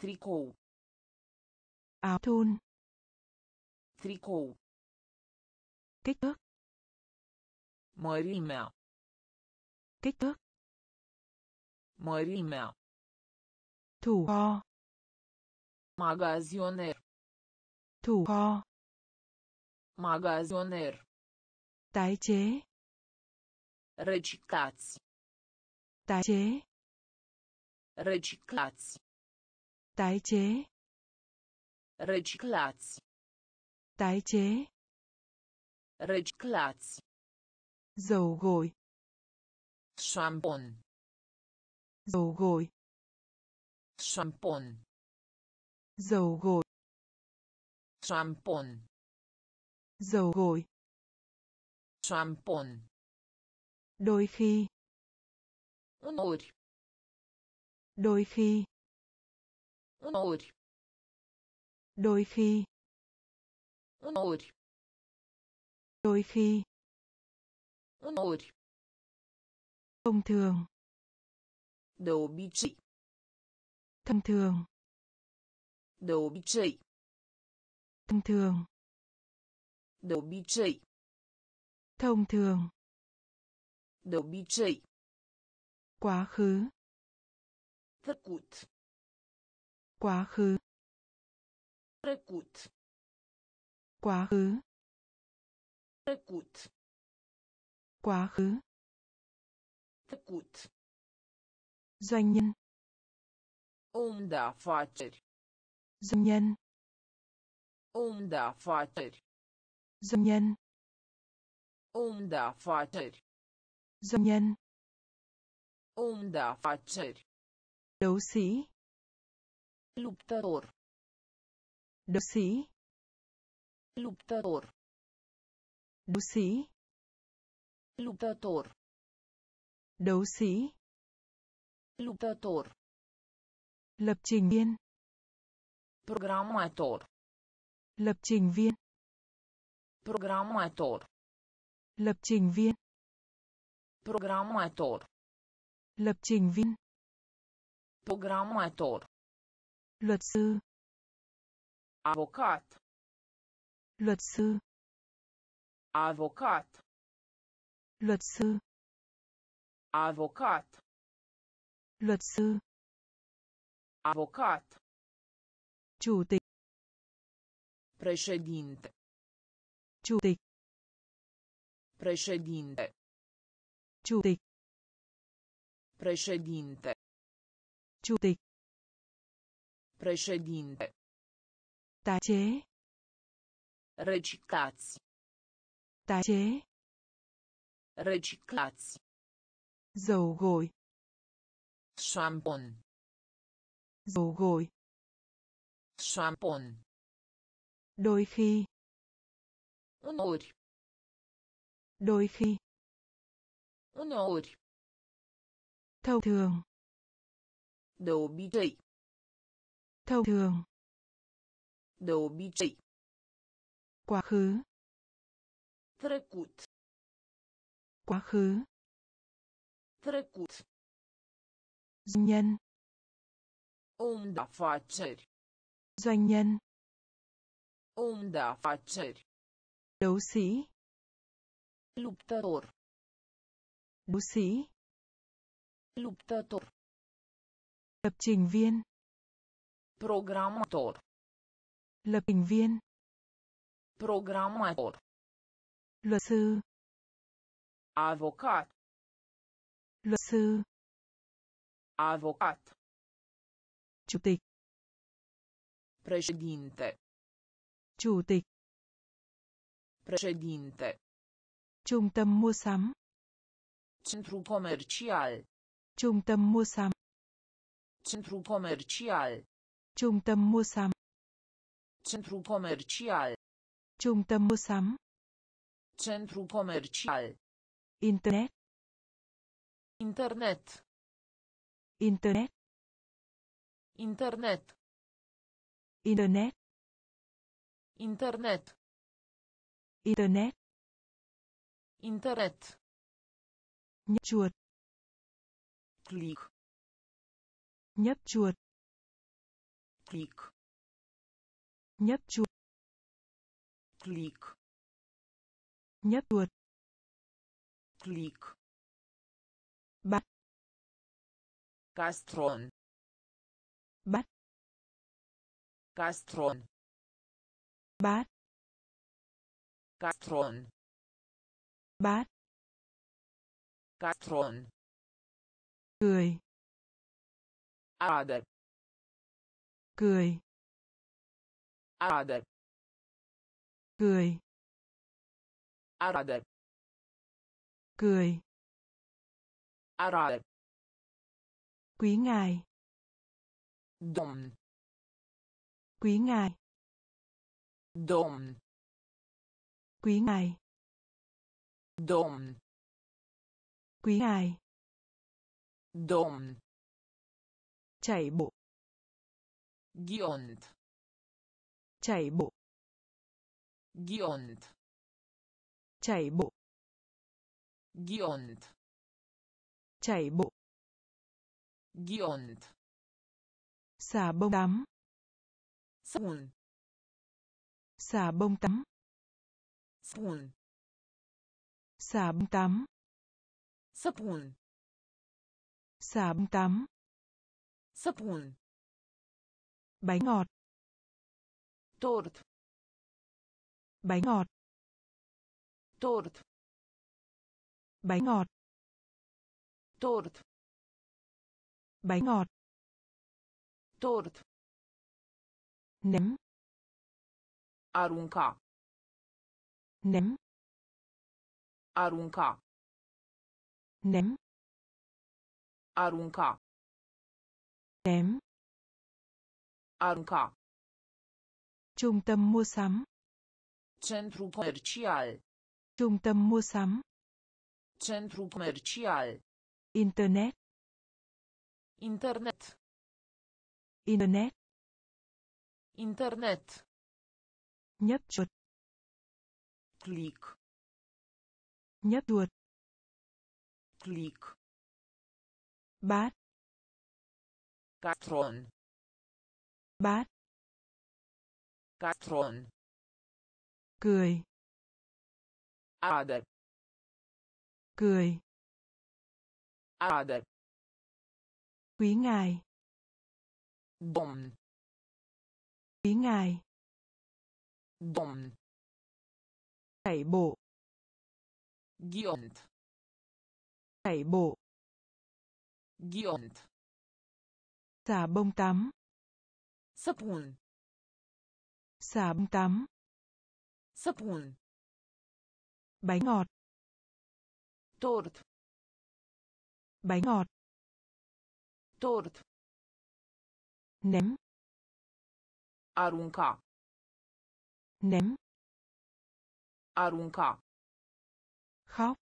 B: Tricou.
A: áo thun
B: Tricou.
A: kích thước
B: Mărimea.
A: kích thước
B: Mărimea.
A: thủ kho
B: Magazioner.
A: thủ kho
B: Magazioner.
A: tái chế
B: Reciclați.
A: tái chế
B: Reciclați.
A: tái chế
B: Reciclați.
A: tái chế
B: Reciclați.
A: dầu gội
B: Șampon.
A: dầu gội
B: Șampon.
A: dầu gội
B: Șampon.
A: dầu gội
B: Șampon.
A: Đôi khi. Đôi khi. Đôi khi. Đôi khi. Thông thường.
B: De obicei.
A: thông thường.
B: De obicei.
A: thông thường.
B: De obicei.
A: thông thường
B: De obicei.
A: quá khứ
B: Trecut.
A: quá khứ
B: Trecut.
A: quá khứ
B: Trecut.
A: quá khứ
B: Trecut.
A: doanh nhân
B: Om de afaceri.
A: doanh nhân
B: Om de afaceri.
A: doanh nhân
B: Om de afaceri.
A: Doanh nhân
B: Om de afaceri.
A: đấu sĩ
B: Luptător.
A: đấu sĩ
B: Luptător.
A: đấu sĩ
B: Luptător.
A: đấu sĩ
B: Luptător.
A: lập trình viên
B: Programator.
A: lập trình viên
B: Programator.
A: lập trình viên
B: Programator.
A: lập trình viên
B: Programator.
A: luật sư
B: Avocat.
A: luật sư
B: Avocat.
A: luật sư
B: Avocat.
A: luật sư
B: Avocat.
A: chủ tịch
B: Președinte.
A: chủ tịch
B: Președinte.
A: Chủ tịch
B: Președinte.
A: chủ tịch
B: Președinte.
A: tái chế
B: Reciclați.
A: tái chế
B: Reciclați.
A: dầu gội
B: Șampon.
A: dầu gội
B: Șampon.
A: đôi khi
B: Uneori.
A: đôi khi
B: Uneori.
A: thông thường
B: De obicei.
A: thông thường
B: De obicei.
A: quá khứ
B: Trecut.
A: quá khứ
B: Trecut.
A: doanh nhân
B: Om de afaceri.
A: doanh nhân
B: Om de afaceri.
A: đấu sĩ
B: Luptător.
A: Đấu sĩ
B: Luptător.
A: lập trình viên
B: Programator.
A: lập trình viên
B: Programator.
A: luật sư
B: Avocat.
A: luật sư
B: Avocat.
A: chủ tịch
B: Președinte.
A: chủ tịch
B: Președinte.
A: trung tâm mua sắm
B: Centru comercial.
A: trung tâm mua sắm
B: Centru comercial.
A: trung tâm mua sắm
B: Centru comercial.
A: trung tâm mua sắm
B: Centru comercial.
A: internet
B: Internet.
A: internet
B: Internet.
A: internet
B: Internet.
A: internet
B: Internet.
A: Nhấp chuột
B: Click.
A: nhấp chuột
B: Click.
A: nhấp chuột
B: Click.
A: nhấp chuột
B: Click.
A: bắt
B: Castron.
A: bắt
B: Castron.
A: bát
B: Castron.
A: bát
B: Castron.
A: cười
B: Arade.
A: cười
B: Arade.
A: cười
B: Arade.
A: cười
B: Arade.
A: quý ngài
B: Domn.
A: quý ngài
B: Domn.
A: quý ngài
B: Domn.
A: Quý ngài
B: Domn.
A: chạy bộ
B: Giont.
A: chạy bộ
B: Giont.
A: chạy bộ
B: Giont.
A: chạy bộ
B: Giont.
A: xả bông tắm
B: Spun.
A: xả bông tắm
B: Spun.
A: xả bông tắm
B: Săpun.
A: Xà bông tắm.
B: Săpun.
A: Bánh ngọt.
B: Tort.
A: Bánh ngọt.
B: Tort.
A: Bánh ngọt.
B: Tort.
A: Bánh ngọt.
B: Tort.
A: Ném.
B: Arunca.
A: Ném.
B: Arunca.
A: Ném.
B: Arunca.
A: Ném.
B: Arunca.
A: Trung tâm mua sắm.
B: Centru comercial.
A: Trung tâm mua sắm.
B: Centru comercial.
A: Internet.
B: Internet.
A: Internet.
B: Internet.
A: Nhấp chuột.
B: Click.
A: Nhấp chuột.
B: Click.
A: Bát.
B: Catron.
A: Bát.
B: Catron.
A: Cười.
B: Adep.
A: Cười.
B: Adep.
A: Quý ngài.
B: Domn.
A: Quý ngài.
B: Domn.
A: Chạy bộ.
B: Giont.
A: Chạy bộ.
B: Giont.
A: Xà bông tắm.
B: Săpun.
A: Xà bông tắm.
B: Săpun.
A: Bánh ngọt.
B: Tort.
A: Bánh ngọt.
B: Tort.
A: Ném.
B: Arunca.
A: Ném.
B: Arunca.
A: Khóc.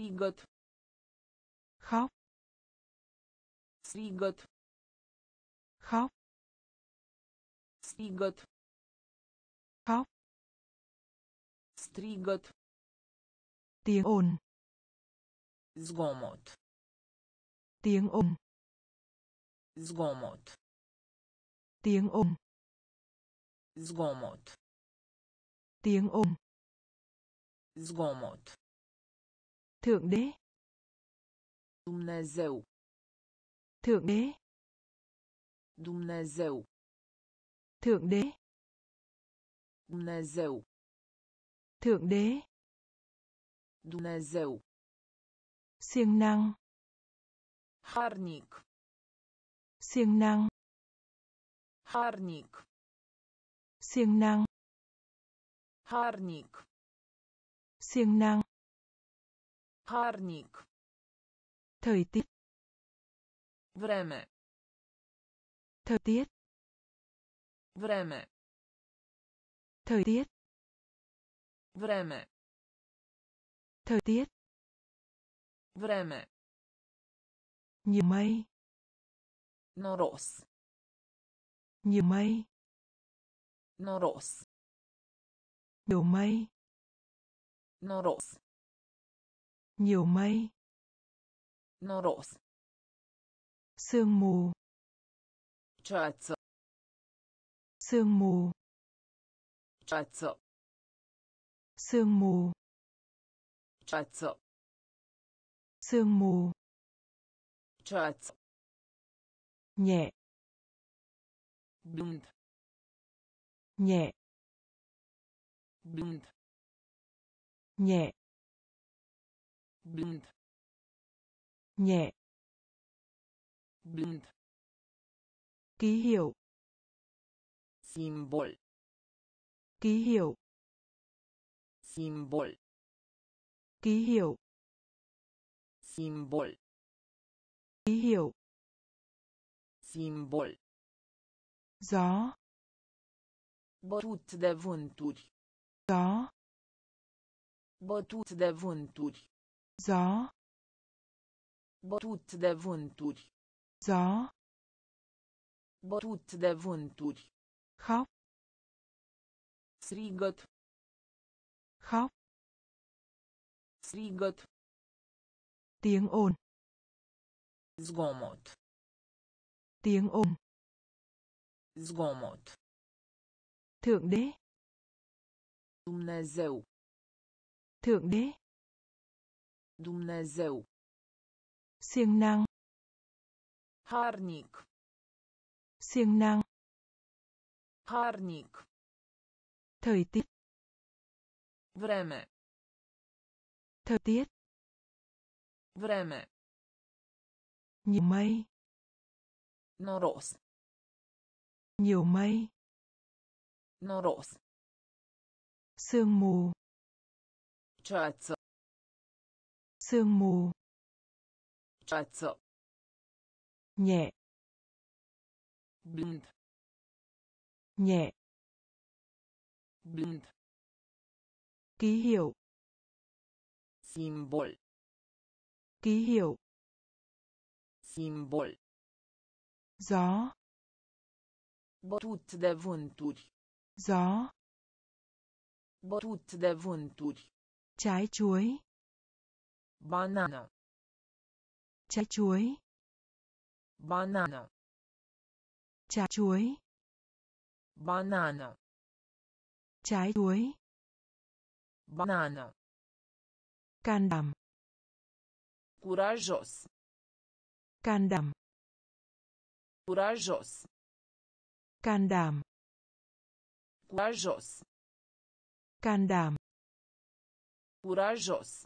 B: Strigăt.
A: Khóc.
B: Strigăt.
A: Khóc.
B: Strigăt.
A: Khóc.
B: Strigăt.
A: Tiếng ồn.
B: Zgomot.
A: Tiếng ồn.
B: Zgomot.
A: Tiếng ồn.
B: Zgomot.
A: Tiếng ồn.
B: Zgomot.
A: Thượng đế.
B: Dumnezeu.
A: Thượng đế.
B: Dumnezeu.
A: Thượng đế.
B: Dumnezeu.
A: Thượng đế.
B: Dumnezeu.
A: Siêng năng.
B: Harnic.
A: Siêng năng.
B: Harnic.
A: Siêng năng.
B: Harnic.
A: Siêng năng.
B: Harnic.
A: Thời tiết.
B: Vreme.
A: Thời tiết.
B: Vreme.
A: Thời tiết.
B: Vreme.
A: Thời tiết.
B: Vreme.
A: Nhiều mây.
B: Noros.
A: Nhiều mây.
B: Noros.
A: Nhiều mây.
B: Noros.
A: Nhiều mây.
B: Noros.
A: Sương mù.
B: Ceață.
A: Sương mù.
B: Ceață.
A: Sương mù.
B: Ceață.
A: Sương mù.
B: Ceață.
A: Nhẹ.
B: Blând.
A: Nhẹ.
B: Blând.
A: Nhẹ.
B: Blând.
A: Nhẹ.
B: Blând.
A: Ký hiệu.
B: Simbol.
A: Ký hiệu.
B: Simbol.
A: Ký hiệu.
B: Simbol.
A: Ký hiệu.
B: Simbol.
A: Gió.
B: Bătut de vânturi.
A: Gió.
B: Bătut de vânturi.
A: Gió.
B: Bătut de vânturi.
A: Gió.
B: Bătut de vânturi.
A: Khóc.
B: Strigăt.
A: Khóc.
B: Strigăt.
A: Tiếng ồn.
B: Zgomot.
A: Tiếng ồn.
B: Zgomot.
A: Thượng đế.
B: Dumnezeu.
A: Thượng đế.
B: Dumnezeu.
A: siêng năng
B: Harnic.
A: siêng năng
B: Harnic.
A: thời tiết
B: Vreme.
A: thời tiết
B: Vreme.
A: nhiều mây
B: Noros.
A: nhiều mây
B: Noros.
A: sương mù
B: Ceață.
A: Sương mù
B: Ceață.
A: nhẹ
B: Blând.
A: nhẹ
B: Blând.
A: ký hiệu
B: Simbol.
A: ký hiệu
B: Simbol.
A: gió
B: Bătut de vânturi.
A: gió
B: Bătut de vânturi.
A: trái chuối
B: Banană.
A: trái chuối
B: Banană.
A: trái chuối
B: Banană.
A: trái chuối
B: Banană.
A: can đảm
B: Curajos.
A: can đảm
B: Curajos.
A: can đảm
B: Curajos.
A: can đảm
B: Curajos.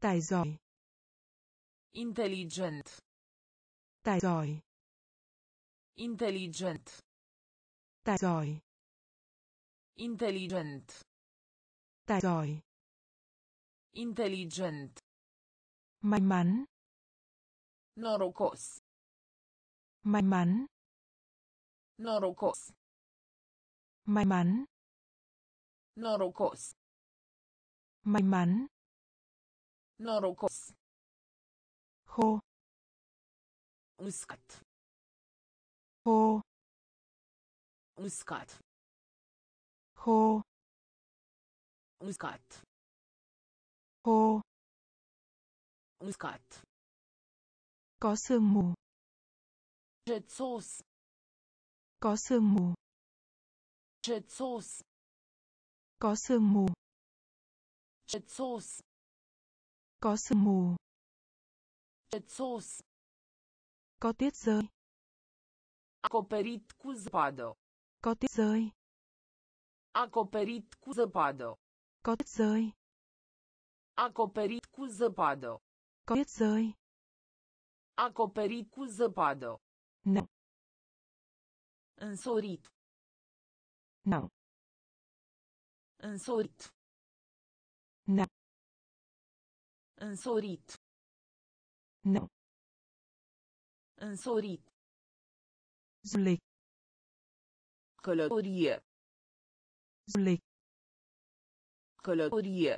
A: Tài giỏi
B: Inteligent.
A: tài giỏi
B: Inteligent.
A: tài giỏi
B: Inteligent.
A: tài giỏi
B: Inteligent.
A: may mắn
B: Norocos.
A: may mắn
B: Norocos.
A: may mắn
B: Norocos.
A: may mắn
B: Norocos.
A: khô
B: Uscat.
A: khô
B: Uscat.
A: khô
B: Uscat.
A: khô
B: Uscat.
A: có sương mù
B: Cețos.
A: có sương mù
B: Cețos.
A: có sương mù
B: Cețos.
A: Có sương mù
B: Cețos.
A: có tuyết rơi
B: Acoperit cu zăpadă.
A: có tuyết rơi
B: Acoperit cu zăpadă.
A: có tuyết rơi
B: Acoperit cu zăpadă.
A: có tuyết rơi
B: Acoperit cu zăpadă.
A: nặng
B: Însorit.
A: nặng
B: Însorit. Însorit.
A: nặng
B: Însorit.
A: du lịch
B: Călătorie.
A: du lịch
B: Călătorie.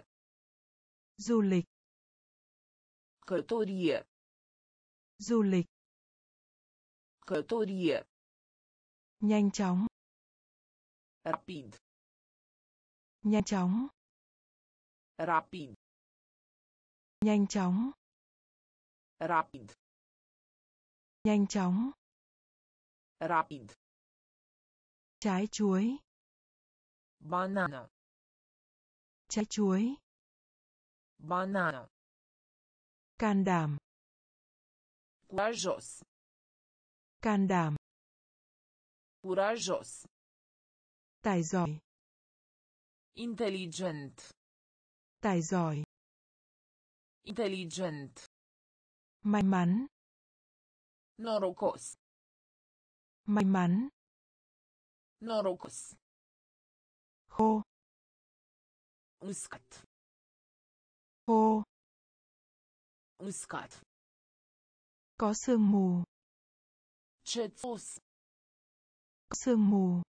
A: du lịch
B: Călătorie.
A: du lịch
B: Călătorie.
A: nhanh chóng
B: Rapid.
A: nhanh chóng
B: Rapid.
A: Nhanh chóng
B: Rapid.
A: nhanh chóng
B: Rapid.
A: trái chuối
B: Banană.
A: trái chuối
B: Banană.
A: can đảm
B: Curajos.
A: can đảm
B: Curajos.
A: tài giỏi
B: Inteligent.
A: tài giỏi
B: Inteligent.
A: may mắn
B: Norocos.
A: may mắn
B: Norocos.
A: khô
B: Uscat.
A: khô
B: Uscat.
A: có sương mù
B: Cețos.
A: có sương mù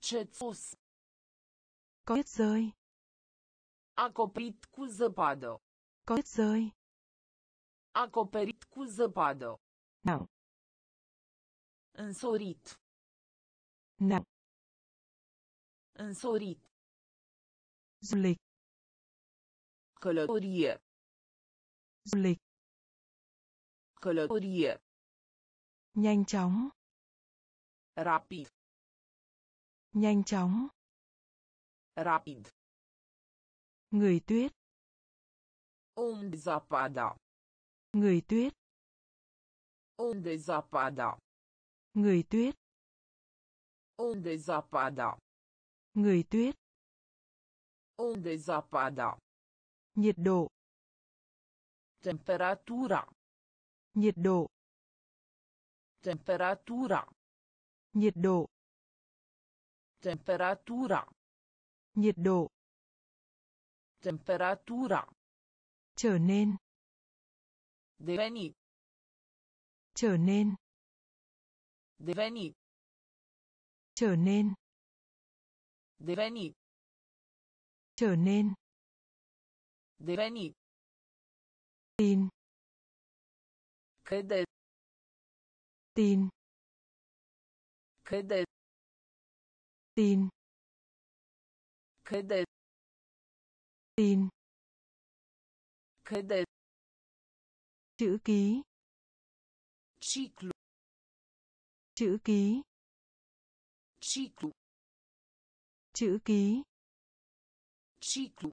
B: Cețos.
A: có tuyết rơi
B: Acoperit cu zăpadă.
A: Có tuyết rơi
B: Acoperit cu zăpadă.
A: nặng
B: Însorit.
A: nặng
B: Însorit.
A: du lịch
B: Călătorie.
A: du lịch
B: Călătorie.
A: nhanh chóng
B: Rapid.
A: nhanh chóng
B: Rapid.
A: người tuyết
B: Unde zapada.
A: Người tuyết.
B: Unde zapada.
A: Người tuyết.
B: Unde zapada.
A: Người tuyết.
B: Unde zapada.
A: Nhiệt độ.
B: Temperatura.
A: Nhiệt độ.
B: Temperatura.
A: Nhiệt độ.
B: Temperatura.
A: Nhiệt độ.
B: Temperatura.
A: Trở nên.
B: Deveni.
A: Trở nên.
B: Deveni.
A: Trở nên.
B: Deveni.
A: Trở nên.
B: Deveni.
A: Tin.
B: Crede.
A: Tin.
B: Crede.
A: Tin.
B: Crede.
A: Tin.
B: Crede.
A: Chữ ký.
B: Ciclu.
A: Chữ ký.
B: Ciclu.
A: Chữ ký.
B: Ciclu.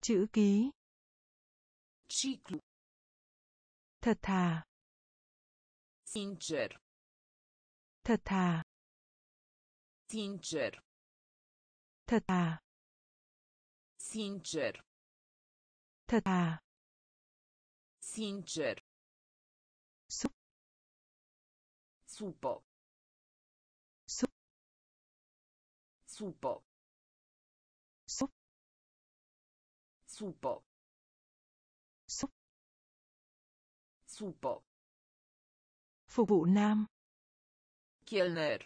A: Chữ ký.
B: Ciclu.
A: Thật thà.
B: Sincer.
A: Thật thà.
B: Sincer.
A: Thật thà.
B: Sincer.
A: Thật thà.
B: Sincer.
A: Xúc.
B: Supo.
A: Xúc.
B: Supo.
A: Xúc.
B: Supo.
A: Xúc.
B: Supo.
A: Phục vụ nam.
B: Kielner.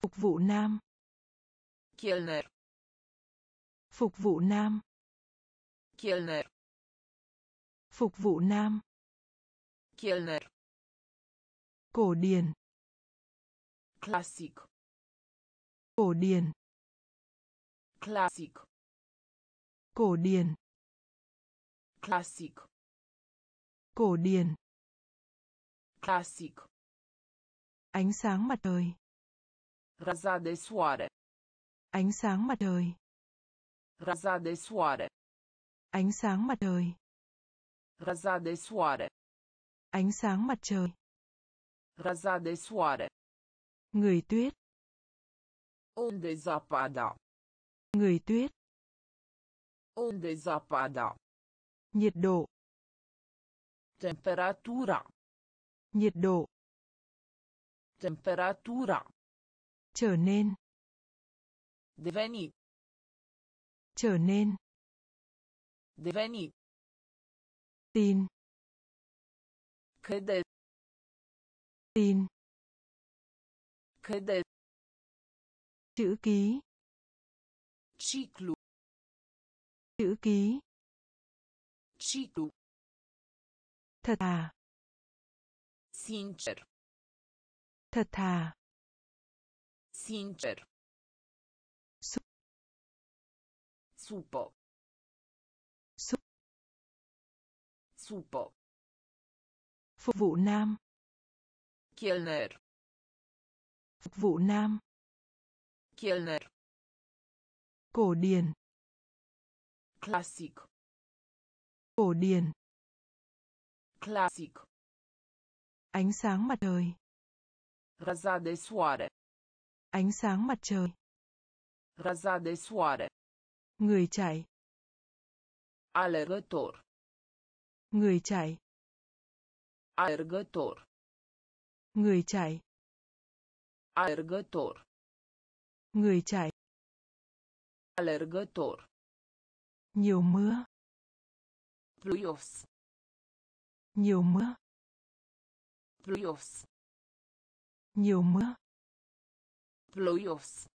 A: Phục vụ nam.
B: Kielner.
A: Phục vụ nam.
B: Kielner.
A: Phục vụ nam.
B: Kielner.
A: Cổ điển.
B: Clasic.
A: Cổ điển.
B: Clasic.
A: Cổ điển.
B: Clasic.
A: Cổ điển.
B: Clasic.
A: Ánh sáng mặt trời.
B: Raza de soare.
A: Ánh sáng mặt trời.
B: Raza de soare.
A: Ánh sáng mặt trời.
B: Raza de soare.
A: Ánh sáng mặt trời.
B: Raza de soare.
A: Người tuyết.
B: Unde zapada.
A: Người tuyết.
B: Unde zapada.
A: Nhiệt độ.
B: Temperatura.
A: Nhiệt độ.
B: Temperatura.
A: Trở nên.
B: Deveni.
A: Trở nên.
B: Deveni.
A: Tin.
B: Crede.
A: Tin.
B: Crede.
A: Chữ ký.
B: Ciclu.
A: Chữ ký.
B: Ciclu.
A: Thật thà.
B: Sincer.
A: Thật thà.
B: Sincer. Supo. Supo.
A: Phục vụ nam.
B: Kielner.
A: Phục vụ nam.
B: Kielner.
A: Cổ điển.
B: Clasic.
A: Cổ điển.
B: Clasic.
A: Ánh sáng mặt trời.
B: Raza de soare.
A: Ánh sáng mặt trời.
B: Raza de soare.
A: Người chạy.
B: Alergător.
A: Người chạy.
B: Alergător.
A: Người chạy.
B: Alergător.
A: Người chạy.
B: Alergător.
A: Nhiều mưa.
B: Pluios.
A: Nhiều mưa.
B: Pluios.
A: Nhiều mưa.
B: Pluios.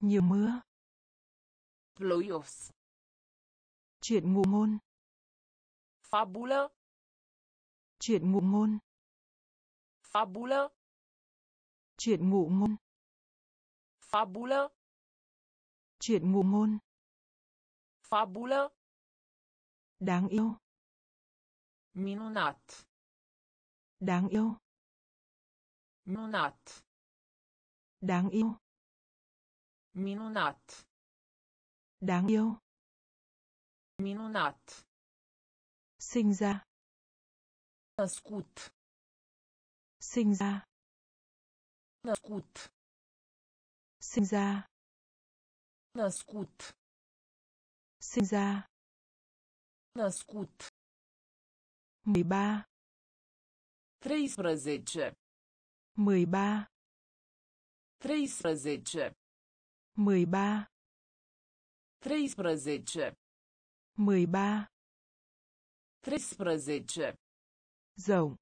A: Nhiều mưa.
B: Pluios.
A: Chuyện ngụ ngôn.
B: Fabulă.
A: Chuyện ngụ ngôn.
B: Fabulă.
A: Chuyện ngụ ngôn.
B: Fabulă.
A: Chuyện ngụ ngôn.
B: Fabulă.
A: Đáng yêu.
B: Minunat.
A: Đáng yêu.
B: Minunat.
A: Đáng yêu.
B: Minunat.
A: Đáng yêu.
B: Minunat.
A: Sinh ra
B: Născut.
A: sinh ra
B: Născut.
A: sinh ra
B: Născut.
A: sinh ra
B: Născut.
A: 13
B: 13.
A: 13
B: 13.
A: 13
B: 13.
A: 13
B: 13.
A: dầu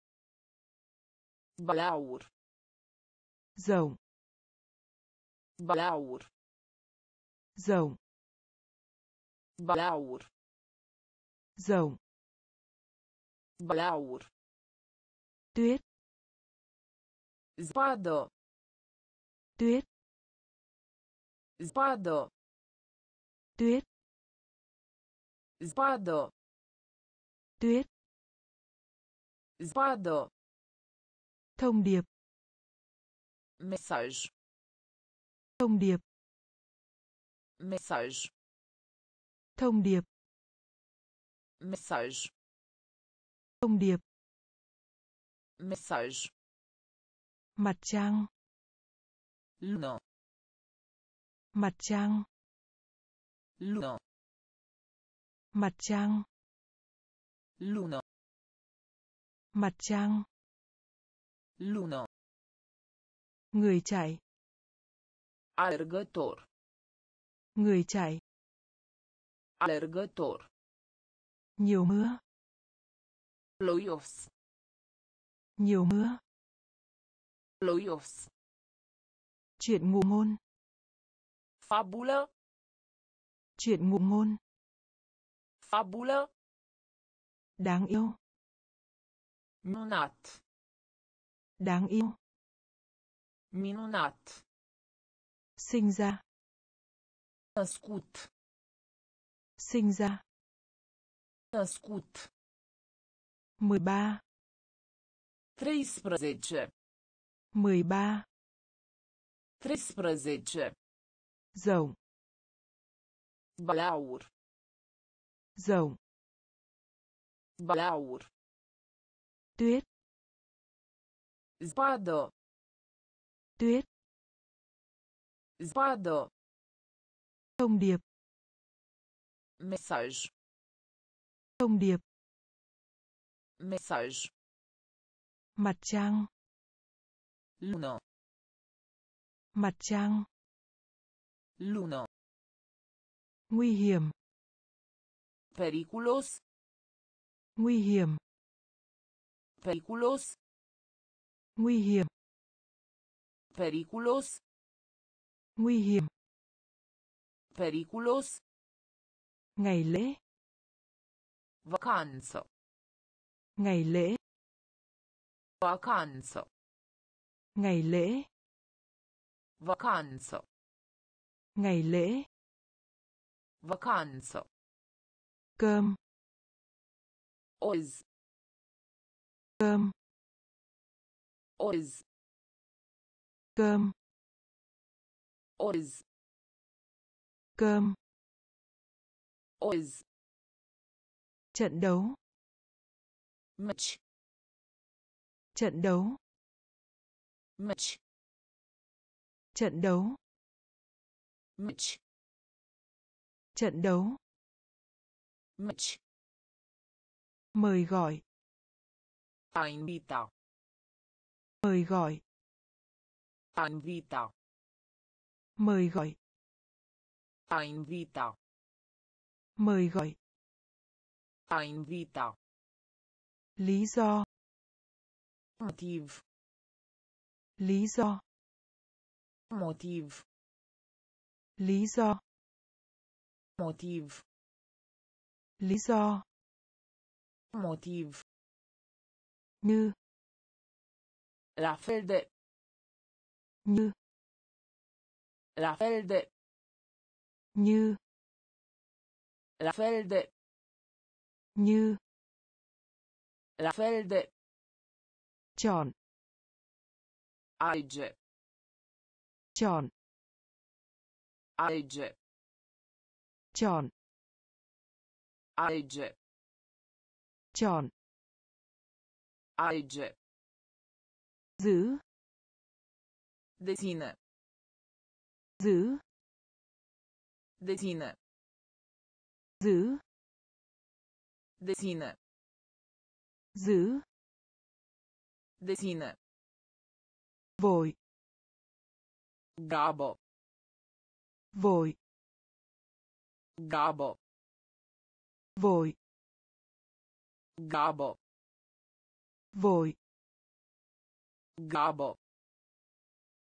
B: Balaur.
A: dầu
B: Balaur.
A: dầu
B: Balaur.
A: dầu
B: Balaur.
A: tuyết
B: Zbadă.
A: tuyết
B: Zbadă.
A: tuyết
B: Zbadă.
A: Tuyết
B: Zbadă.
A: thông điệp
B: Mesaj.
A: thông điệp
B: Mesaj.
A: thông điệp
B: Mesaj.
A: thông điệp
B: Mesaj.
A: mặt trăng
B: Lună.
A: mặt trăng
B: Lună.
A: mặt trăng
B: Lună.
A: mặt trăng
B: Lună.
A: người chạy
B: Alergător.
A: người chạy
B: Alergător.
A: nhiều mưa
B: Ploios.
A: nhiều mưa
B: Ploios.
A: chuyện ngụ ngôn
B: Fabulă.
A: chuyện ngụ ngôn
B: Fabulă.
A: Đáng yêu
B: Minunat.
A: đáng yêu
B: Minunat.
A: sinh ra
B: Născut.
A: sinh ra
B: Născut.
A: 13
B: 13.
A: 13
B: 13.
A: dầu
B: Balaur.
A: dầu
B: Balaur.
A: tuyết
B: Zbadă.
A: tuyết
B: Zbadă.
A: thông điệp
B: Mesaj.
A: thông điệp
B: Mesaj.
A: mặt trăng
B: Lună.
A: mặt trăng
B: Lună.
A: nguy hiểm
B: Periculos.
A: Nguy hiểm
B: Periculos.
A: nguy hiểm
B: Periculos.
A: nguy hiểm
B: Periculos.
A: ngày lễ
B: Vacanță.
A: ngày lễ
B: Vacanță.
A: ngày lễ
B: Vacanță.
A: ngày lễ
B: Vacanță.
A: cơm
B: Oz.
A: cơm
B: Oz.
A: cơm
B: Oz.
A: cơm
B: Oz.
A: trận đấu
B: Meci.
A: trận đấu
B: Meci.
A: trận đấu
B: Meci.
A: trận đấu
B: Meci.
A: Mời gọi
B: A invita.
A: mời gọi
B: A invita.
A: mời gọi
B: A invita.
A: mời gọi
B: A invita.
A: lý do
B: Motiv.
A: lý do
B: Motiv.
A: lý do
B: Motiv.
A: lý do
B: Motiv.
A: như
B: La fel de.
A: như
B: La fel de.
A: như
B: La fel de.
A: như
B: La fel de.
A: chọn
B: Alege.
A: chọn
B: Alege.
A: chọn
B: Alege.
A: Chọn
B: Alege.
A: giữ
B: Deține.
A: giữ
B: Deține.
A: giữ
B: Deține.
A: giữ
B: Deține.
A: vội
B: Gabo.
A: vội
B: Gabo.
A: vội
B: Gabo.
A: vội
B: Gabo.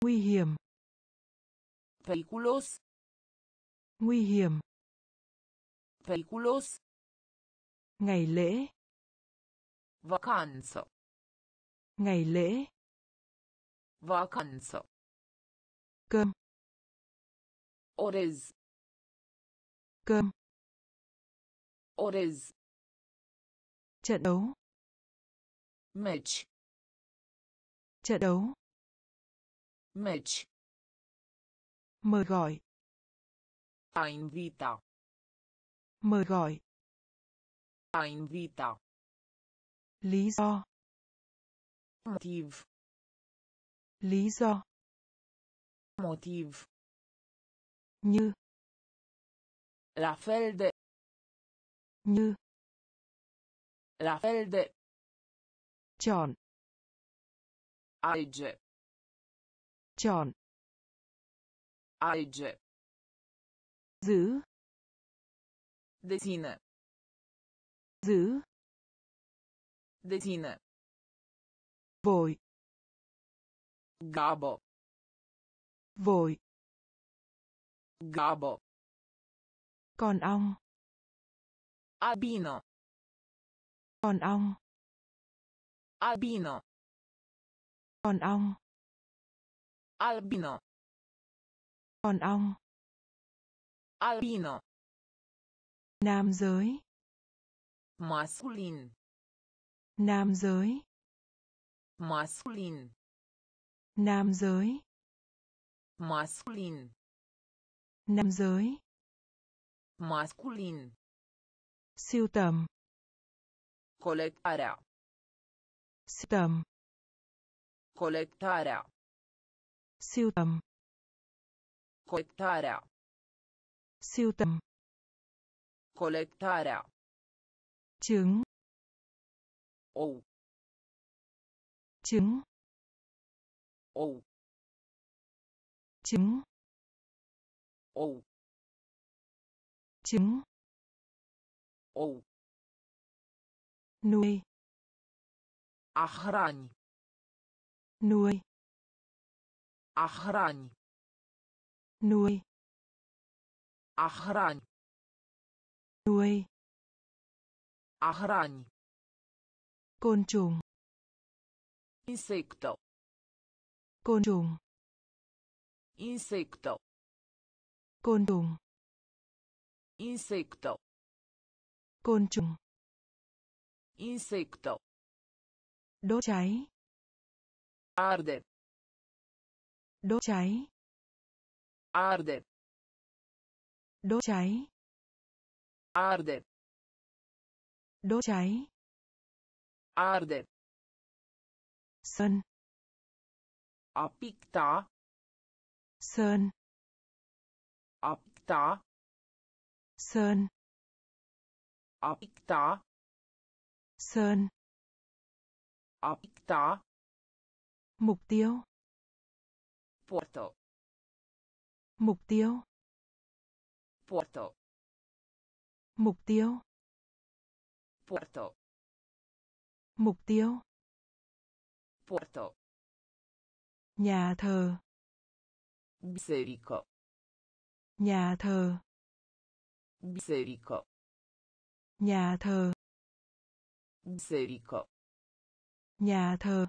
A: nguy hiểm
B: Periculos.
A: nguy hiểm
B: Periculos.
A: ngày lễ
B: Vacanță.
A: ngày lễ
B: Vacanță.
A: cơm
B: Orez.
A: cơm
B: Orez.
A: Trận đấu
B: Meci.
A: trận đấu
B: Meci.
A: mời gọi
B: A invita.
A: mời gọi
B: A invita.
A: lý do
B: Motiv.
A: lý do
B: Motiv.
A: như
B: La fel de.
A: như
B: La fel de.
A: chọn
B: Alege.
A: chọn
B: Alege.
A: giữ
B: Deține.
A: giữ
B: Deține.
A: vội
B: Gabo.
A: vội
B: Gabo.
A: con ong
B: Albino.
A: Con ong
B: Albino.
A: con ong
B: Albino.
A: con ong
B: Albino.
A: nam giới
B: Masculin.
A: nam giới
B: Masculin.
A: nam giới
B: Masculin.
A: nam giới
B: Masculin.
A: siêu tầm
B: Colectarea.
A: siêu tầm
B: Colectarea.
A: siêu tầm
B: Colectarea.
A: siêu tầm
B: Colectarea.
A: trứng
B: Ou.
A: trứng
B: Ou.
A: trứng
B: Ou.
A: trứng
B: Ou.
A: Nuôi
B: hrani.
A: nuôi
B: hrani.
A: nuôi
B: hrani.
A: nuôi
B: hrani.
A: côn trùng
B: Insecto.
A: côn trùng
B: Insecto.
A: côn trùng
B: Insecto.
A: côn trùng
B: Insecto.
A: đốt cháy
B: Arde.
A: đốt cháy
B: Arde.
A: đốt cháy
B: Arde.
A: đốt cháy
B: Arde.
A: sơn
B: A picta.
A: sơn
B: A picta.
A: sơn
B: A picta.
A: Sơn
B: A picta.
A: mục tiêu
B: Porto.
A: mục tiêu
B: Porto.
A: mục tiêu
B: Porto.
A: mục tiêu
B: Porto.
A: nhà thờ
B: Biserică.
A: nhà thờ
B: Biserică.
A: nhà thờ
B: Biserică.
A: nhà thờ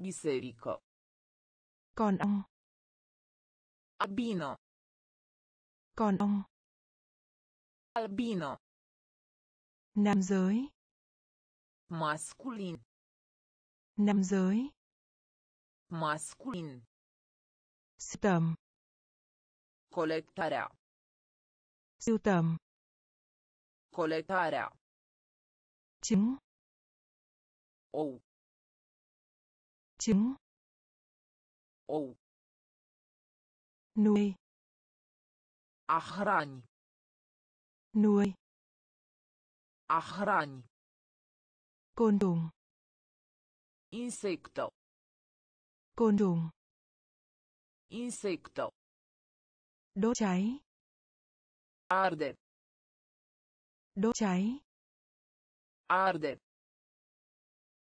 B: Biserică.
A: con ong
B: Albino.
A: con ong
B: Albino.
A: nam giới
B: Masculin.
A: nam giới
B: Masculin.
A: siêu tầm
B: Colectarea.
A: siêu tầm
B: Coletarea.
A: Trứng
B: Ou.
A: trứng
B: Ou.
A: nuôi
B: hrani.
A: nuôi
B: hrani.
A: côn trùng
B: Insecto.
A: côn trùng
B: Insecto.
A: đốt cháy
B: Arde.
A: đốt cháy
B: Arde.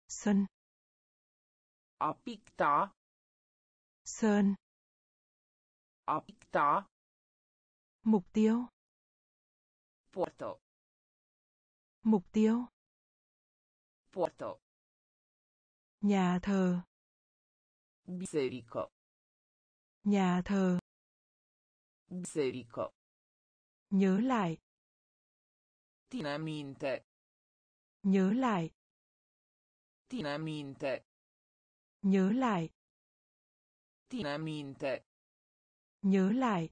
A: sân
B: A picta.
A: sơn
B: A picta.
A: mục tiêu
B: Porto.
A: mục tiêu
B: Porto.
A: nhà thờ
B: Biserico.
A: nhà thờ
B: Biserico.
A: nhớ lại
B: Tine minte.
A: Nhớ lại
B: Tine minte.
A: nhớ lại
B: Tine minte.
A: nhớ lại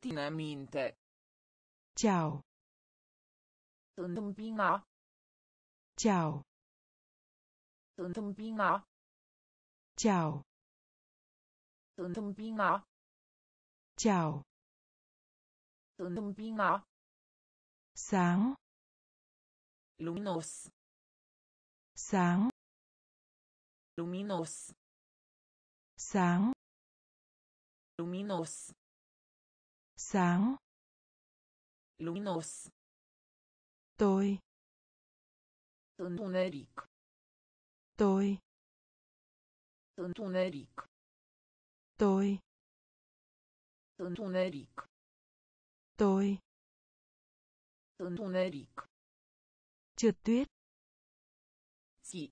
B: Tine minte.
A: chào
B: Întâmpina.
A: chào
B: Întâmpina.
A: chào
B: Întâmpina.
A: chào
B: Întâmpina.
A: sáng
B: Luminos.
A: sáng
B: Luminos.
A: sáng
B: Luminos.
A: sáng
B: Luminos.
A: tôi
B: Întuneric.
A: tôi
B: Întuneric.
A: tôi
B: Întuneric.
A: tôi
B: Întuneric.
A: Trượt tuyết
B: Si.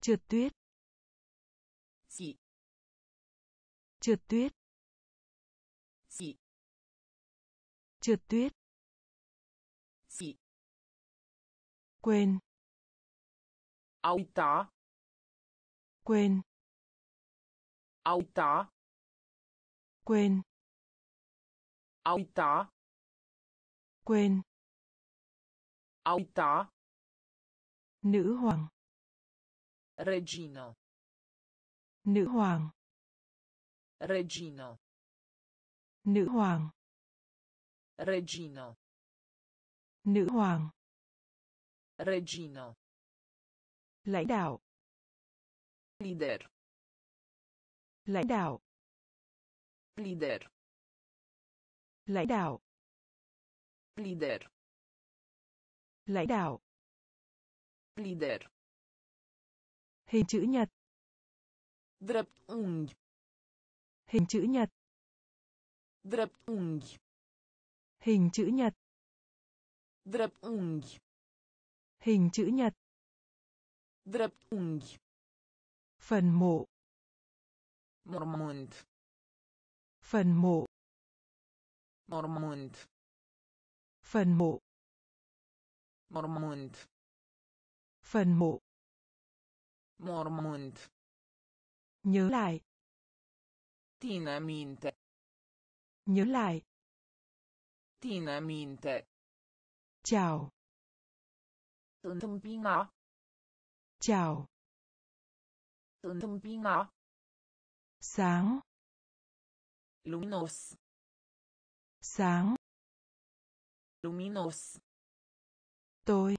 A: trượt tuyết
B: Si.
A: trượt tuyết
B: Si.
A: trượt tuyết
B: Si.
A: quên
B: A uita.
A: quên
B: A uita.
A: quên
B: A uita.
A: quên
B: A uita.
A: nữ hoàng
B: Regino.
A: nữ hoàng
B: Regino.
A: nữ hoàng
B: Regino.
A: nữ hoàng
B: Regino.
A: lãnh đạo
B: Lider.
A: lãnh đạo
B: Lider.
A: lãnh đạo
B: Lider.
A: Lãnh đạo
B: Lider.
A: hình chữ nhật
B: Dreptunghi.
A: hình chữ nhật
B: Dreptunghi.
A: hình chữ nhật
B: Dreptunghi.
A: hình chữ nhật
B: Dreptunghi.
A: phần mộ
B: Mormânt.
A: phần mộ
B: Mormânt.
A: phần mộ
B: Mormânt.
A: phần mộ
B: Mormânt.
A: nhớ lại
B: Tine minte.
A: nhớ lại
B: Tine minte.
A: chào
B: Întâmpina.
A: chào
B: Întâmpina.
A: sáng
B: Luminos.
A: sáng
B: Luminos.
A: Tôi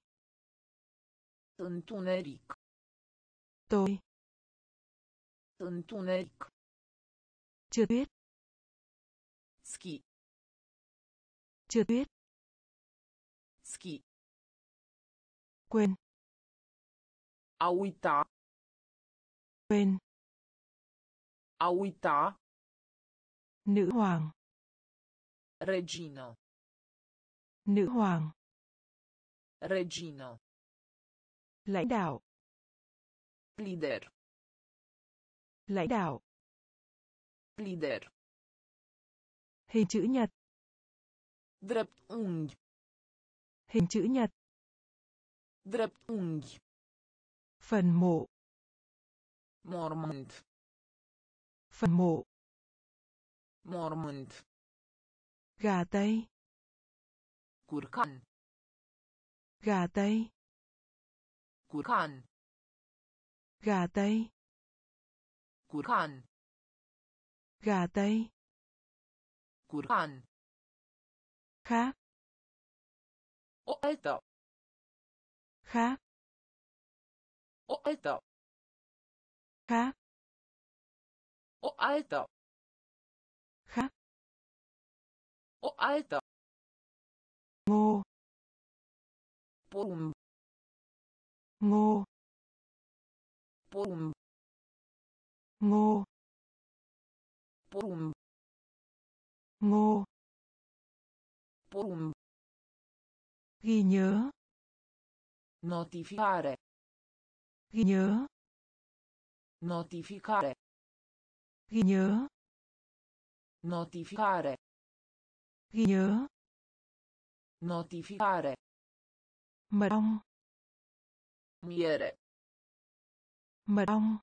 B: Întuneric.
A: tôi
B: Întuneric.
A: trượt tuyết
B: Ski.
A: trượt tuyết
B: Ski.
A: quên
B: A uita.
A: quên
B: A uita.
A: nữ hoàng
B: Regino.
A: nữ hoàng
B: Regino.
A: lãnh đạo
B: Lider.
A: lãnh đạo
B: Lider.
A: hình chữ nhật
B: Dreptunghi.
A: hình chữ nhật
B: Dreptunghi.
A: phần mộ
B: Mormânt.
A: phần mộ
B: Mormânt.
A: gà tây
B: Curcan.
A: Gà tây.
B: Curcan.
A: gà tây. Gà tây.
B: Curcan.
A: khác.
B: O altă.
A: khác. Khác. Khác. Ngô
B: Porumb.
A: ngô
B: Porumb.
A: ngô
B: Porumb.
A: ngô
B: Porumb.
A: ghi nhớ
B: Notificare.
A: ghi nhớ
B: Notificare.
A: ghi nhớ
B: Notificare.
A: ghi nhớ
B: Notificare.
A: Mật ong
B: Miere.
A: mật ong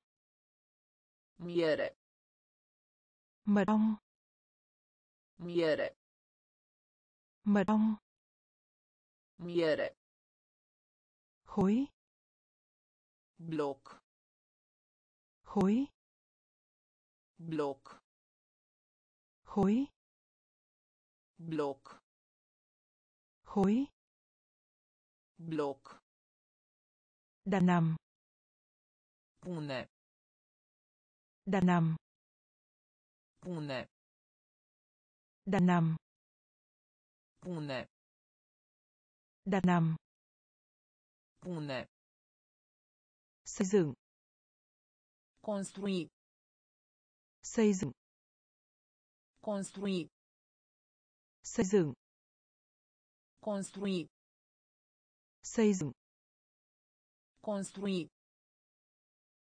B: Miere.
A: mật ong
B: Miere.
A: mật ong
B: Miere.
A: khối
B: Bloc.
A: khối
B: Bloc.
A: khối
B: Bloc.
A: khối
B: Bloc.
A: đặt nằm
B: Pune.
A: đặt nằm
B: Pune.
A: đặt nằm
B: Pune.
A: đặt nằm
B: Pune.
A: xây dựng
B: Construi.
A: xây dựng
B: Construi.
A: xây dựng
B: Construi.
A: Xây dựng
B: Construi.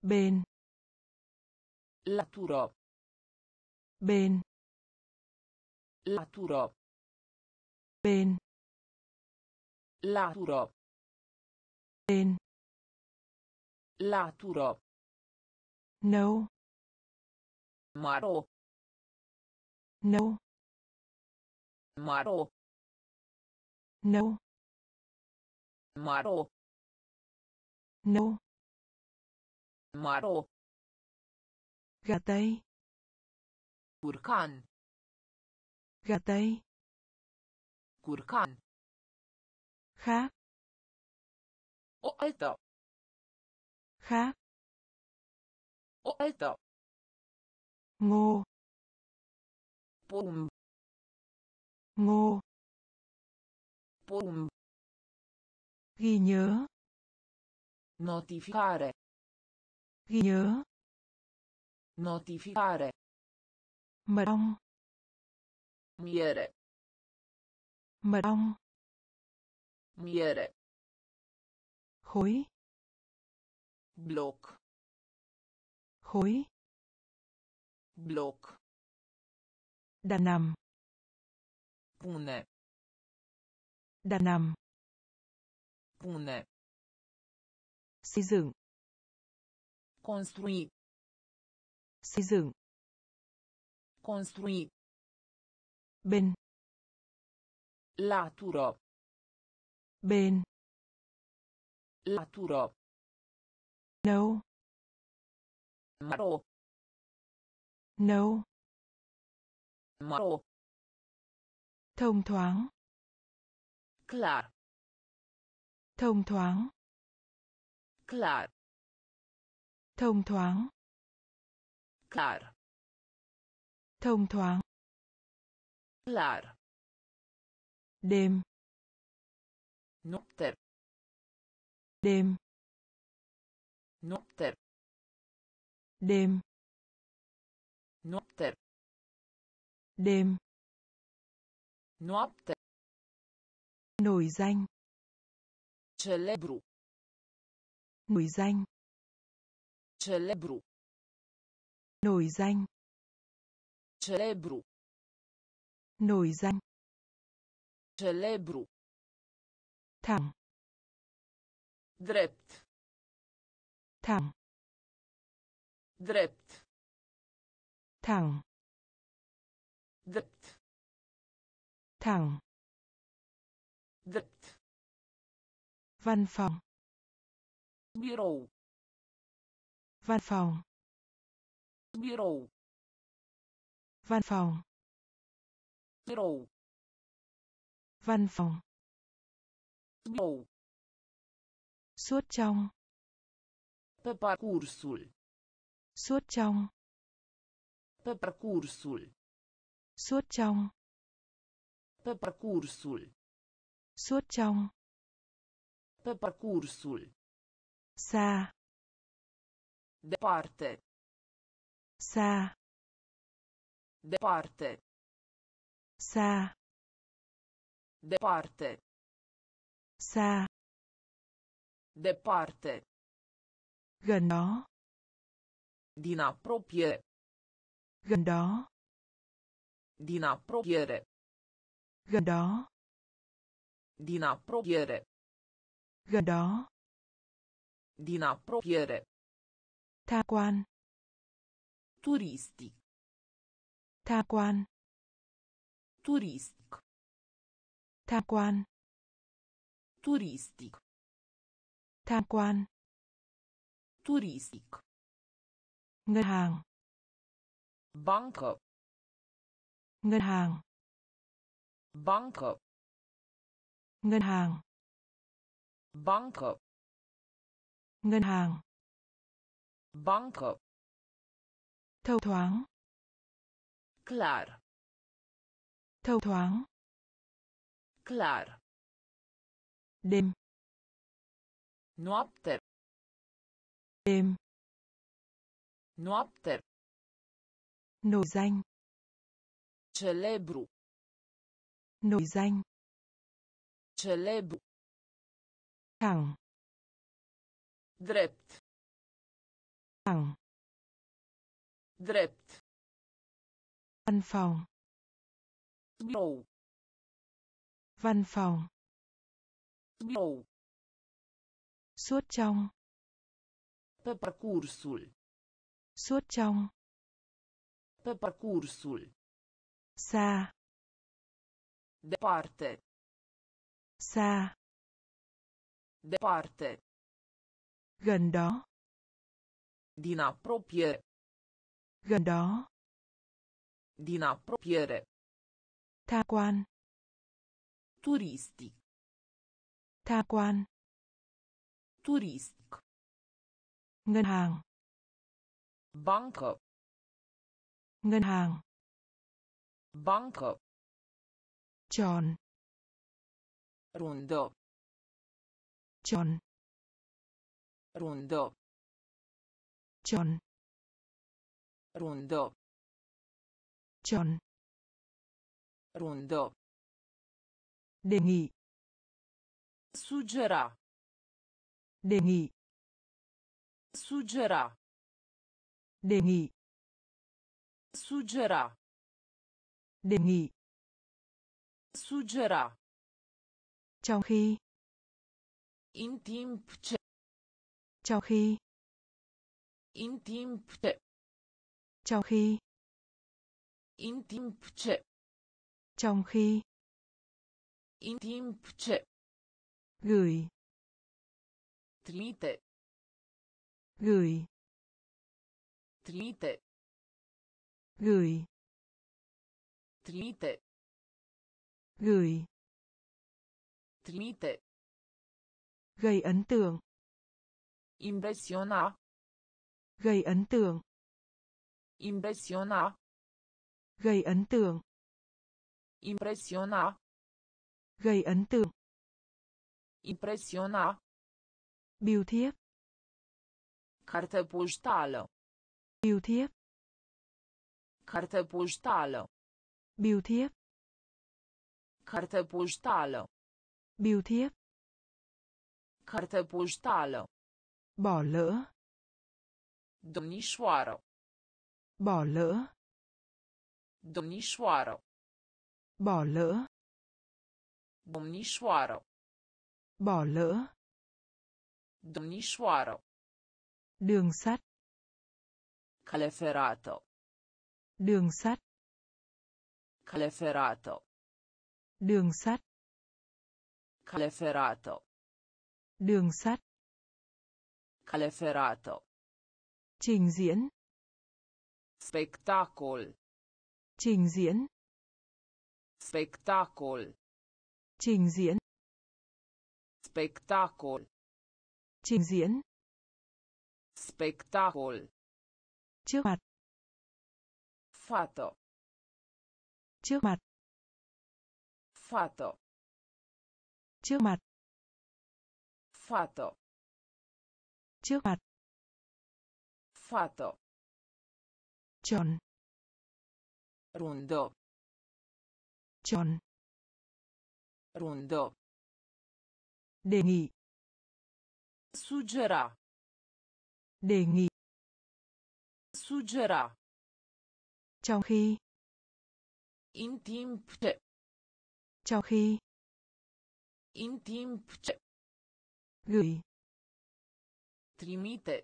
A: bên
B: Latură.
A: bên
B: Latură.
A: bên
B: Latură.
A: bên
B: Latură.
A: nấu
B: Maro.
A: nấu
B: Maro.
A: nấu
B: Maro.
A: nấu
B: Maro.
A: gà tây
B: Curcan.
A: gà tây
B: Curcan.
A: khác
B: O altă.
A: khác
B: O altă.
A: ngô
B: Porumb.
A: ngô
B: Porumb.
A: Ghi nhớ
B: Notificare.
A: ghi nhớ
B: Notificare.
A: mật ong
B: Miere.
A: mật ong
B: Miere.
A: khối
B: Bloc.
A: khối
B: Bloc.
A: đặt nằm
B: Pune.
A: đặt nằm
B: Pune.
A: xây dựng
B: Construi.
A: xây dựng
B: Construi.
A: bên
B: Latură.
A: bên
B: Latură.
A: nấu
B: Maro.
A: nấu
B: Maro.
A: thông thoáng
B: Clar.
A: Thông thoáng
B: Clar.
A: thông thoáng
B: Clar.
A: thông thoáng
B: Clar.
A: đêm
B: Noapte.
A: đêm
B: Noapte.
A: đêm
B: Noapte.
A: đêm
B: Noapte.
A: nổi danh
B: Celebru.
A: nổi danh
B: Celebru.
A: nổi danh
B: Celebru.
A: nổi danh
B: Celebru.
A: thẳng
B: Drept.
A: thẳng
B: Drept.
A: thẳng
B: Drept.
A: thẳng
B: Drept.
A: Văn phòng
B: Birou.
A: văn phòng
B: Birou.
A: văn phòng
B: Birou.
A: văn phòng
B: Birou.
A: suốt trong
B: Pe parcursul.
A: suốt trong
B: Pe parcursul.
A: suốt trong
B: Pe parcursul.
A: suốt trong
B: Pe parcursul.
A: xa
B: Departe.
A: xa
B: Departe.
A: xa
B: Departe.
A: xa
B: Departe.
A: gần đó
B: Din apropiere.
A: gần đó
B: Din apropiere.
A: gần đó
B: Din apropiere.
A: Gần đó
B: Din apropiere.
A: tha quan
B: Turistic.
A: tha quan
B: Turistic.
A: tha quan
B: Turistic.
A: tha quan
B: Turistic.
A: ngân hàng
B: Bancă.
A: ngân hàng
B: Bancă.
A: ngân hàng
B: Bancă.
A: ngân hàng
B: Bancă.
A: thâu thoáng
B: Clar.
A: thâu thoáng
B: Clar.
A: đêm
B: Noapte.
A: đêm
B: Noapte.
A: nổi danh
B: Celebru.
A: nổi danh
B: Celebru.
A: Thẳng
B: Drept.
A: thẳng
B: Drept.
A: văn phòng
B: Birou.
A: văn phòng
B: Birou.
A: suốt trong
B: Pe parcursul.
A: suốt trong
B: Pe parcursul.
A: xa
B: Departe.
A: xa
B: Departe.
A: gần đó
B: Din apropiere.
A: gần đó
B: Din apropiere.
A: tha quan
B: Turistic.
A: tha quan
B: Turistic.
A: ngân hàng
B: Bancă.
A: ngân hàng
B: Bancă.
A: tròn
B: Rundă.
A: Tròn
B: Rundă.
A: tròn
B: Rundă.
A: tròn
B: Rundă.
A: đề nghị
B: Sugera.
A: đề nghị
B: Sugera.
A: đề nghị
B: Sugera.
A: đề nghị
B: Sugera.
A: trong khi
B: In timp ce.
A: trong khi
B: In timp ce.
A: trong khi
B: In timp ce.
A: trong khi
B: In timp ce.
A: gửi
B: Trimite.
A: gửi
B: Trimite.
A: gửi
B: Trimite.
A: gửi
B: Trimite.
A: Gây ấn tượng
B: Impresiona.
A: gây ấn tượng
B: Impresiona.
A: gây ấn tượng
B: Impresiona.
A: gây ấn tượng
B: Impresiona.
A: biêu thiếp
B: Carte poștală.
A: biêu thiếp
B: Carte poștală.
A: biêu thiếp
B: Carte poștală.
A: biêu thiếp
B: Carte poștală.
A: bỏ lỡ
B: Domnișoară.
A: bỏ lỡ
B: Domnișoară.
A: bỏ lỡ
B: Domnișoară.
A: bỏ lỡ
B: Domnișoară.
A: đường sắt
B: Cale ferată.
A: đường sắt
B: Cale ferată.
A: đường sắt
B: Cale ferată.
A: Đường sắt
B: Cale
A: trình diễn
B: Spectacol.
A: trình diễn
B: Spectacol.
A: trình diễn
B: Spectacol.
A: trình diễn
B: Spectacol.
A: trước mặt
B: Fată.
A: trước mặt
B: Fată.
A: trước mặt
B: Fată.
A: trước mặt
B: Fată.
A: tròn
B: Rundă.
A: tròn
B: Rundă.
A: đề nghị
B: Sugera.
A: đề nghị
B: Sugera.
A: trong khi
B: In timp ce.
A: trong khi
B: In timp ce.
A: Gửi
B: Trimite.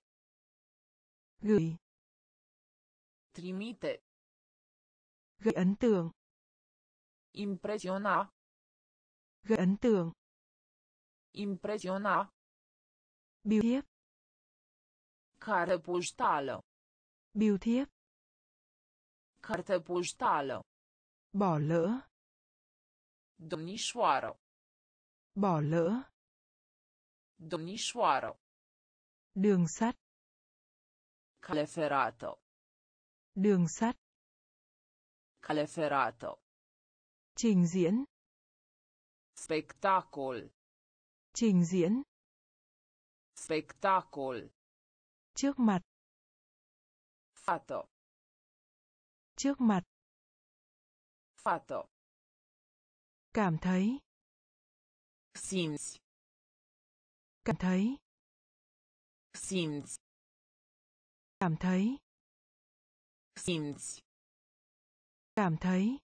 A: gửi
B: Trimite.
A: gây ấn tượng
B: Impresiona.
A: gây ấn tượng
B: Impresiona.
A: biêu thiếp
B: Carte poștală.
A: biêu thiếp
B: Carte poștală.
A: bỏ lỡ
B: Domnișoară.
A: bỏ lỡ
B: Domnișoară.
A: đường sắt
B: Cale ferată.
A: đường sắt
B: Cale ferată.
A: trình diễn
B: Spectacol.
A: trình diễn
B: Spectacol.
A: trước mặt
B: Fată.
A: trước mặt
B: Fată.
A: cảm thấy
B: Simți.
A: Cảm thấy
B: Simți.
A: cảm thấy
B: Simți.
A: cảm thấy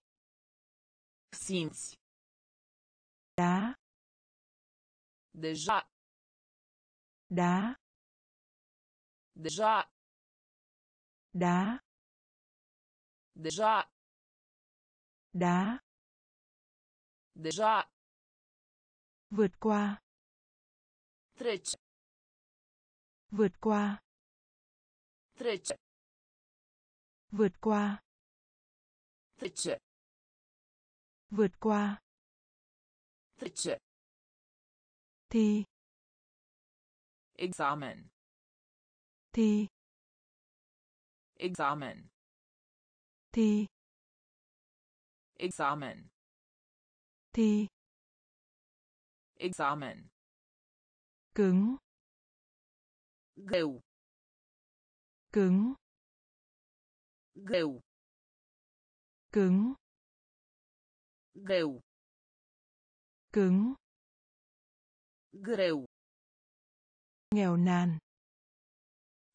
B: Simți.
A: đá
B: Deja.
A: đá
B: Deja.
A: đá
B: Deja.
A: đá
B: Deja.
A: vượt qua
B: Trece.
A: vượt qua
B: Trece.
A: vượt qua
B: Trece.
A: vượt qua
B: Trece.
A: thi
B: Examen.
A: thi
B: Examen.
A: thi
B: Examen.
A: thi
B: Examen.
A: Cứng
B: Greu.
A: cứng
B: Greu.
A: cứng
B: Greu.
A: cứng
B: Greu.
A: nghèo nàn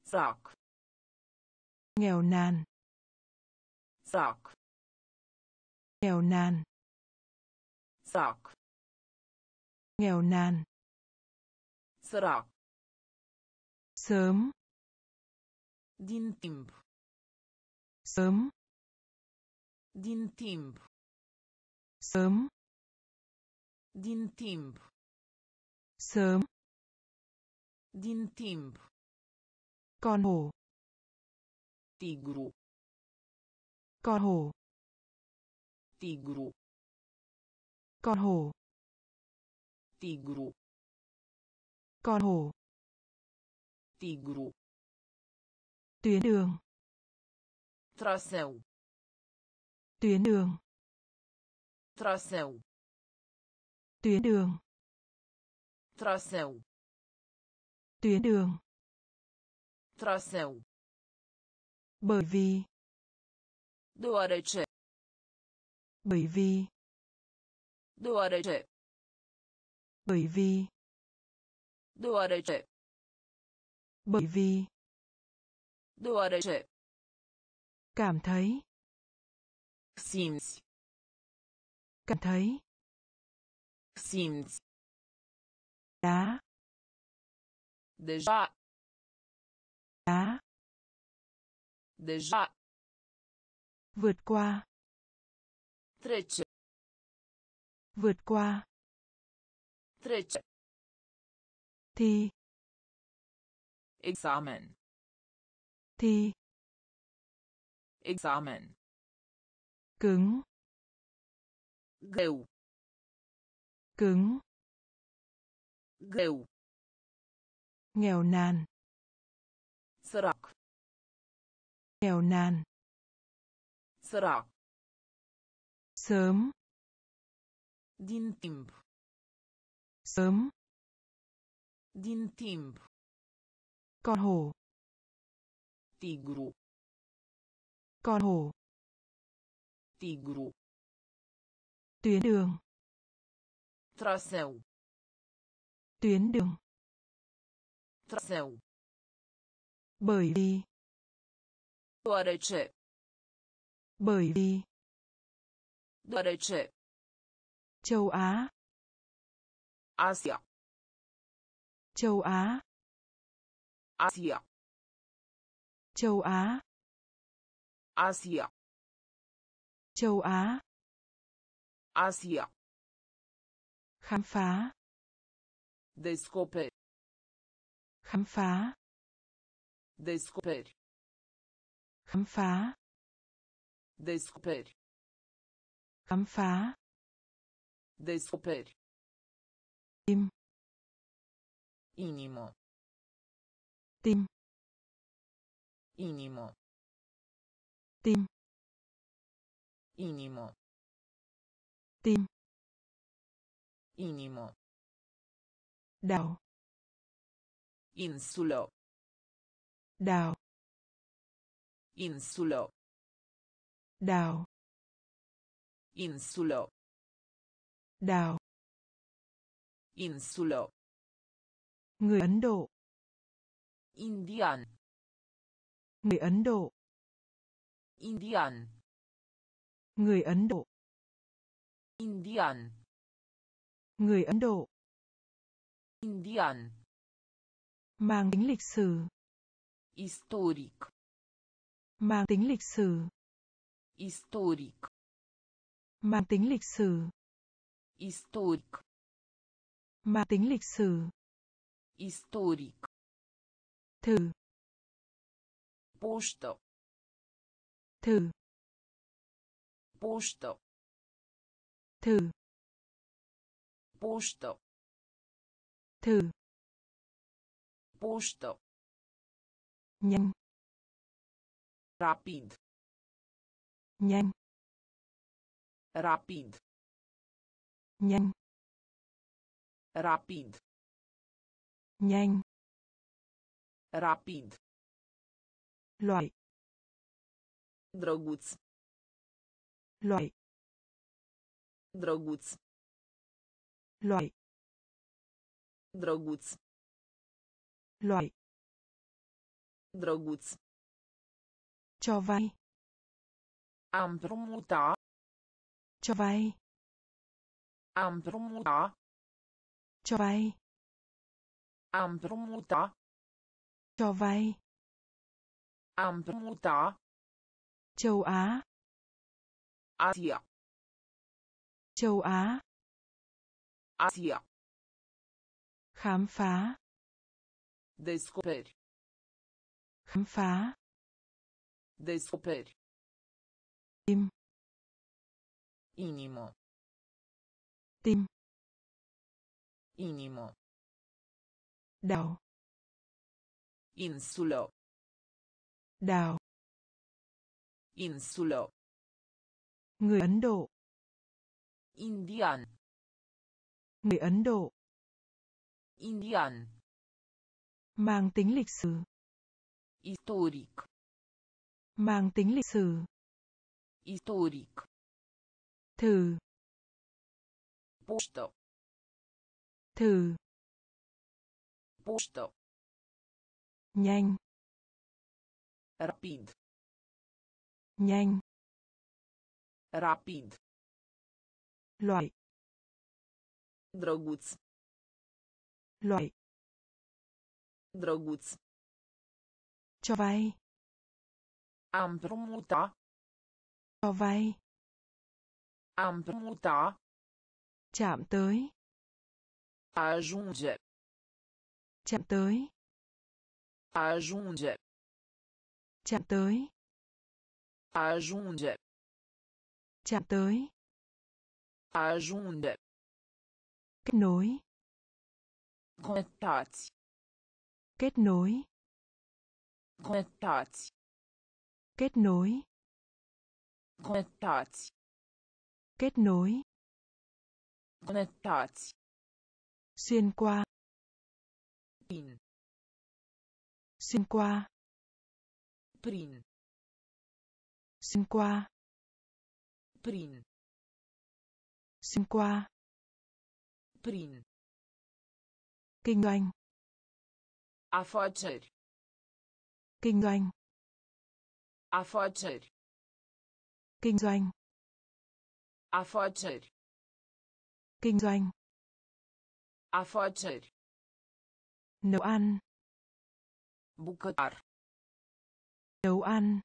B: Zac.
A: nghèo nàn
B: Zac.
A: nghèo nàn
B: Zac.
A: nghèo nàn
B: Sărac.
A: sớm
B: Din timp.
A: sớm
B: Din timp.
A: sớm
B: Din timp.
A: sớm
B: Din timp.
A: con hổ
B: Tigru.
A: con hổ
B: Tigru.
A: con hổ
B: Tigru.
A: Con hổ
B: Tigru.
A: tuyến đường
B: Traseu.
A: tuyến đường
B: Traseu.
A: tuyến đường
B: Traseu.
A: tuyến đường
B: Traseu.
A: bởi vì
B: Deoarece.
A: bởi vì
B: Deoarece.
A: bởi vì
B: Deoarece.
A: bởi vì
B: Deoarece.
A: cảm thấy
B: Simți.
A: cảm thấy
B: Simți.
A: đá
B: Deja.
A: đá
B: Deja.
A: vượt qua
B: Trece.
A: vượt qua
B: Trece.
A: Thi
B: Examen.
A: thi
B: Examen.
A: cứng
B: Greu.
A: cứng
B: Greu.
A: nghèo nàn
B: Sărac.
A: nghèo nàn
B: Sărac.
A: sớm
B: Din timp.
A: sớm
B: Din timp.
A: con hổ
B: Tigru.
A: con hổ
B: Tigru.
A: tuyến đường
B: Traseu.
A: tuyến đường
B: Traseu.
A: bởi vì
B: Deoarece.
A: bởi vì
B: Deoarece.
A: châu á
B: Asia.
A: Châu á
B: Asia.
A: châu á
B: Asia.
A: châu á
B: Asia.
A: khám phá
B: Descoperi.
A: khám phá
B: Descoperi.
A: khám phá
B: Descoperi.
A: khám phá
B: Descoperi.
A: tim
B: Inimă.
A: tim
B: Inimă.
A: tim
B: Inimă.
A: tim
B: Inimă.
A: đảo
B: Insulă.
A: đảo
B: Insulă.
A: đảo
B: Insulă.
A: đảo
B: Insulă.
A: Người ấn độ
B: Indian.
A: người ấn độ
B: Indian.
A: người ấn độ
B: Indian.
A: người ấn độ
B: Indian.
A: mang tính lịch sử
B: Istoric.
A: mang tính lịch sử
B: Istoric.
A: mang tính lịch sử
B: Istoric.
A: mang tính lịch sử
B: Istoric.
A: thử
B: Poștă.
A: thử
B: Poștă.
A: thử
B: Poștă.
A: thử
B: Poștă.
A: nhanh
B: Rapid.
A: nhanh
B: Rapid.
A: nhanh
B: Rapid.
A: Nhanh
B: Rapid.
A: loại
B: Drăguț.
A: loại
B: Drăguț.
A: loại
B: Drăguț.
A: loại
B: Drăguț.
A: cho vay
B: Am promuta.
A: cho vay
B: Am promuta.
A: cho vay
B: Am promuta.
A: cho vay
B: Am promuta.
A: châu á
B: Asia.
A: châu á
B: Asia.
A: khám phá
B: Descoperi.
A: khám phá
B: Descoperi.
A: tim
B: Inimă.
A: tim
B: Inimă.
A: Đảo
B: Insulă.
A: đảo
B: Insulă.
A: người ấn độ
B: Indian.
A: người ấn độ
B: Indian.
A: mang tính lịch sử
B: Istoric.
A: mang tính lịch sử
B: Istoric.
A: thử
B: Poștă.
A: thử
B: Poștă.
A: nhanh
B: Rapid.
A: nhanh
B: Rapid.
A: loại
B: Drăguț.
A: loại
B: Drăguț.
A: cho vay
B: Am promuta.
A: cho vay
B: Am promuta.
A: chạm tới
B: Ajunge.
A: Chạm tới
B: Ajunge.
A: chạm tới
B: Ajunge.
A: chạm tới
B: Ajunge.
A: kết nối
B: Conectați.
A: kết nối
B: Conectați.
A: kết nối
B: Conectați.
A: kết nối
B: Conectați.
A: xuyên qua
B: Prin.
A: xuyên qua
B: Prin.
A: xuyên qua
B: Prin.
A: xuyên qua
B: Prin.
A: kinh doanh
B: Afaceri.
A: kinh doanh
B: Afaceri.
A: kinh doanh
B: Afaceri.
A: kinh doanh
B: Afaceri.
A: Nấu ăn
B: Bucătar.
A: nấu ăn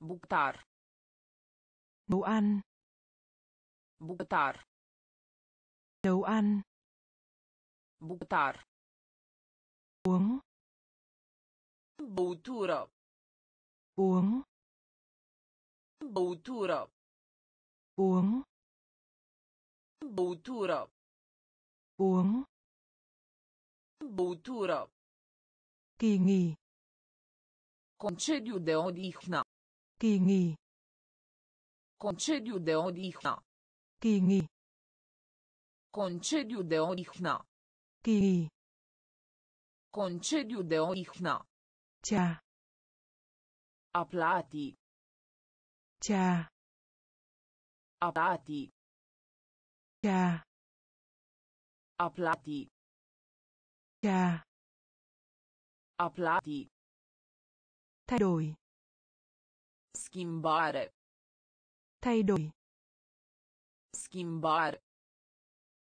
B: Bucătar.
A: nấu ăn
B: Bucătar.
A: nấu ăn
B: Bucătar.
A: uống
B: Băutură.
A: uống
B: Băutură.
A: uống
B: Băutură.
A: uống
B: Băutură.
A: kỳ nghỉ
B: Concediu de odihnă.
A: kỳ nghỉ
B: Concediu de odihnă.
A: kỳ nghỉ
B: Concediu de odihnă.
A: kỳ nghỉ
B: Concediu de odihnă.
A: trà
B: A plati.
A: trà
B: A plati.
A: Trà
B: A plati.
A: trà
B: A plati.
A: thay đổi
B: Schimbare.
A: thay đổi
B: Schimbare.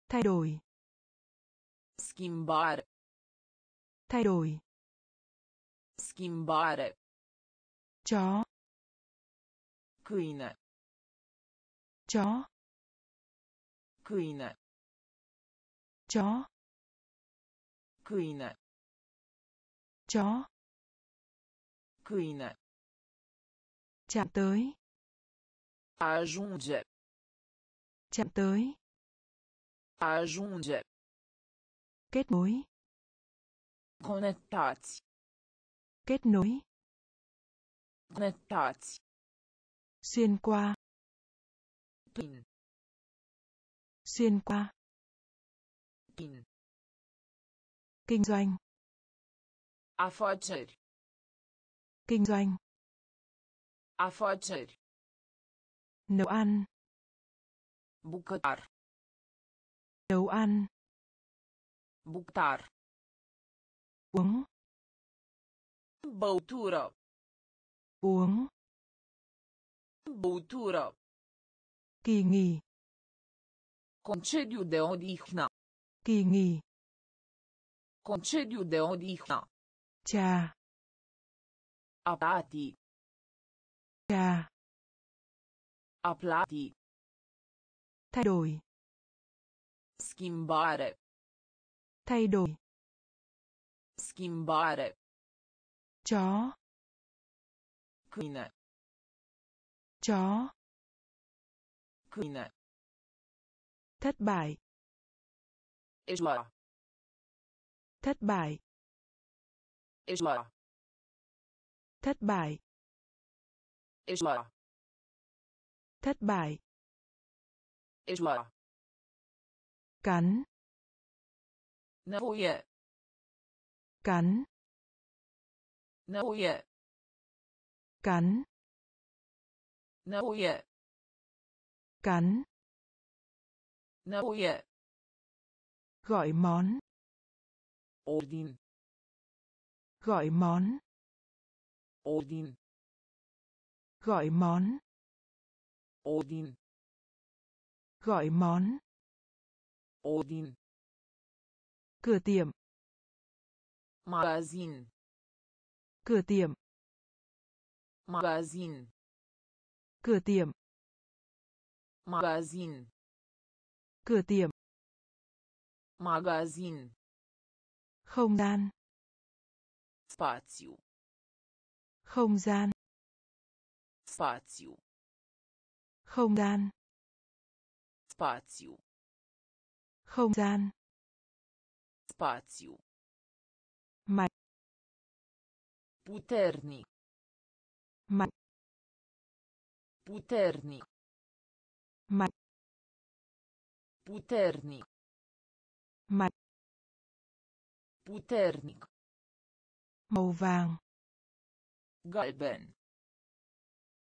A: thay đổi
B: Schimbare.
A: thay đổi
B: Schimbare.
A: chó
B: Câine.
A: chó
B: Câine.
A: chó
B: Câine.
A: chó
B: Câine.
A: chạm tới
B: Ajunge.
A: chạm tới
B: Ajunge.
A: kết nối
B: Conectați.
A: kết nối
B: Conectați.
A: xuyên qua
B: Prin.
A: xuyên qua
B: Prin.
A: Kinh doanh
B: Afaceri.
A: kinh doanh
B: Afaceri.
A: nấu ăn
B: Bucătar.
A: nấu ăn
B: Bucătar.
A: uống
B: Băutură.
A: uống
B: Băutură.
A: kỳ nghỉ
B: Concediu de odihnă.
A: kỳ nghỉ
B: Concediu de odihnă.
A: trà
B: A plati.
A: trà
B: A plati.
A: thay đổi
B: Schimbare.
A: thay đổi
B: Schimbare.
A: chó
B: Câine.
A: chó
B: Câine.
A: thất bại
B: Eșua.
A: Thất bại
B: Eșua.
A: thất bại
B: Eșua.
A: thất bại
B: Eșua.
A: cắn
B: Nevoie.
A: cắn
B: Nevoie.
A: cắn
B: Nevoie.
A: cắn
B: Nevoie.
A: gọi món
B: Ordin.
A: gọi món
B: Ordin.
A: gọi món
B: Ordin.
A: gọi món
B: Ordin.
A: cửa tiệm
B: Magazin.
A: cửa tiệm
B: Magazin.
A: cửa tiệm
B: Magazin.
A: cửa tiệm
B: Magazin.
A: Không gian
B: Spațiu.
A: không gian
B: Spațiu.
A: không gian
B: Spațiu.
A: không gian
B: Spațiu.
A: mạnh
B: Puternic.
A: mạnh
B: Puternic.
A: mạnh
B: Puternic.
A: mạnh
B: Puternic.
A: màu vàng
B: Galben.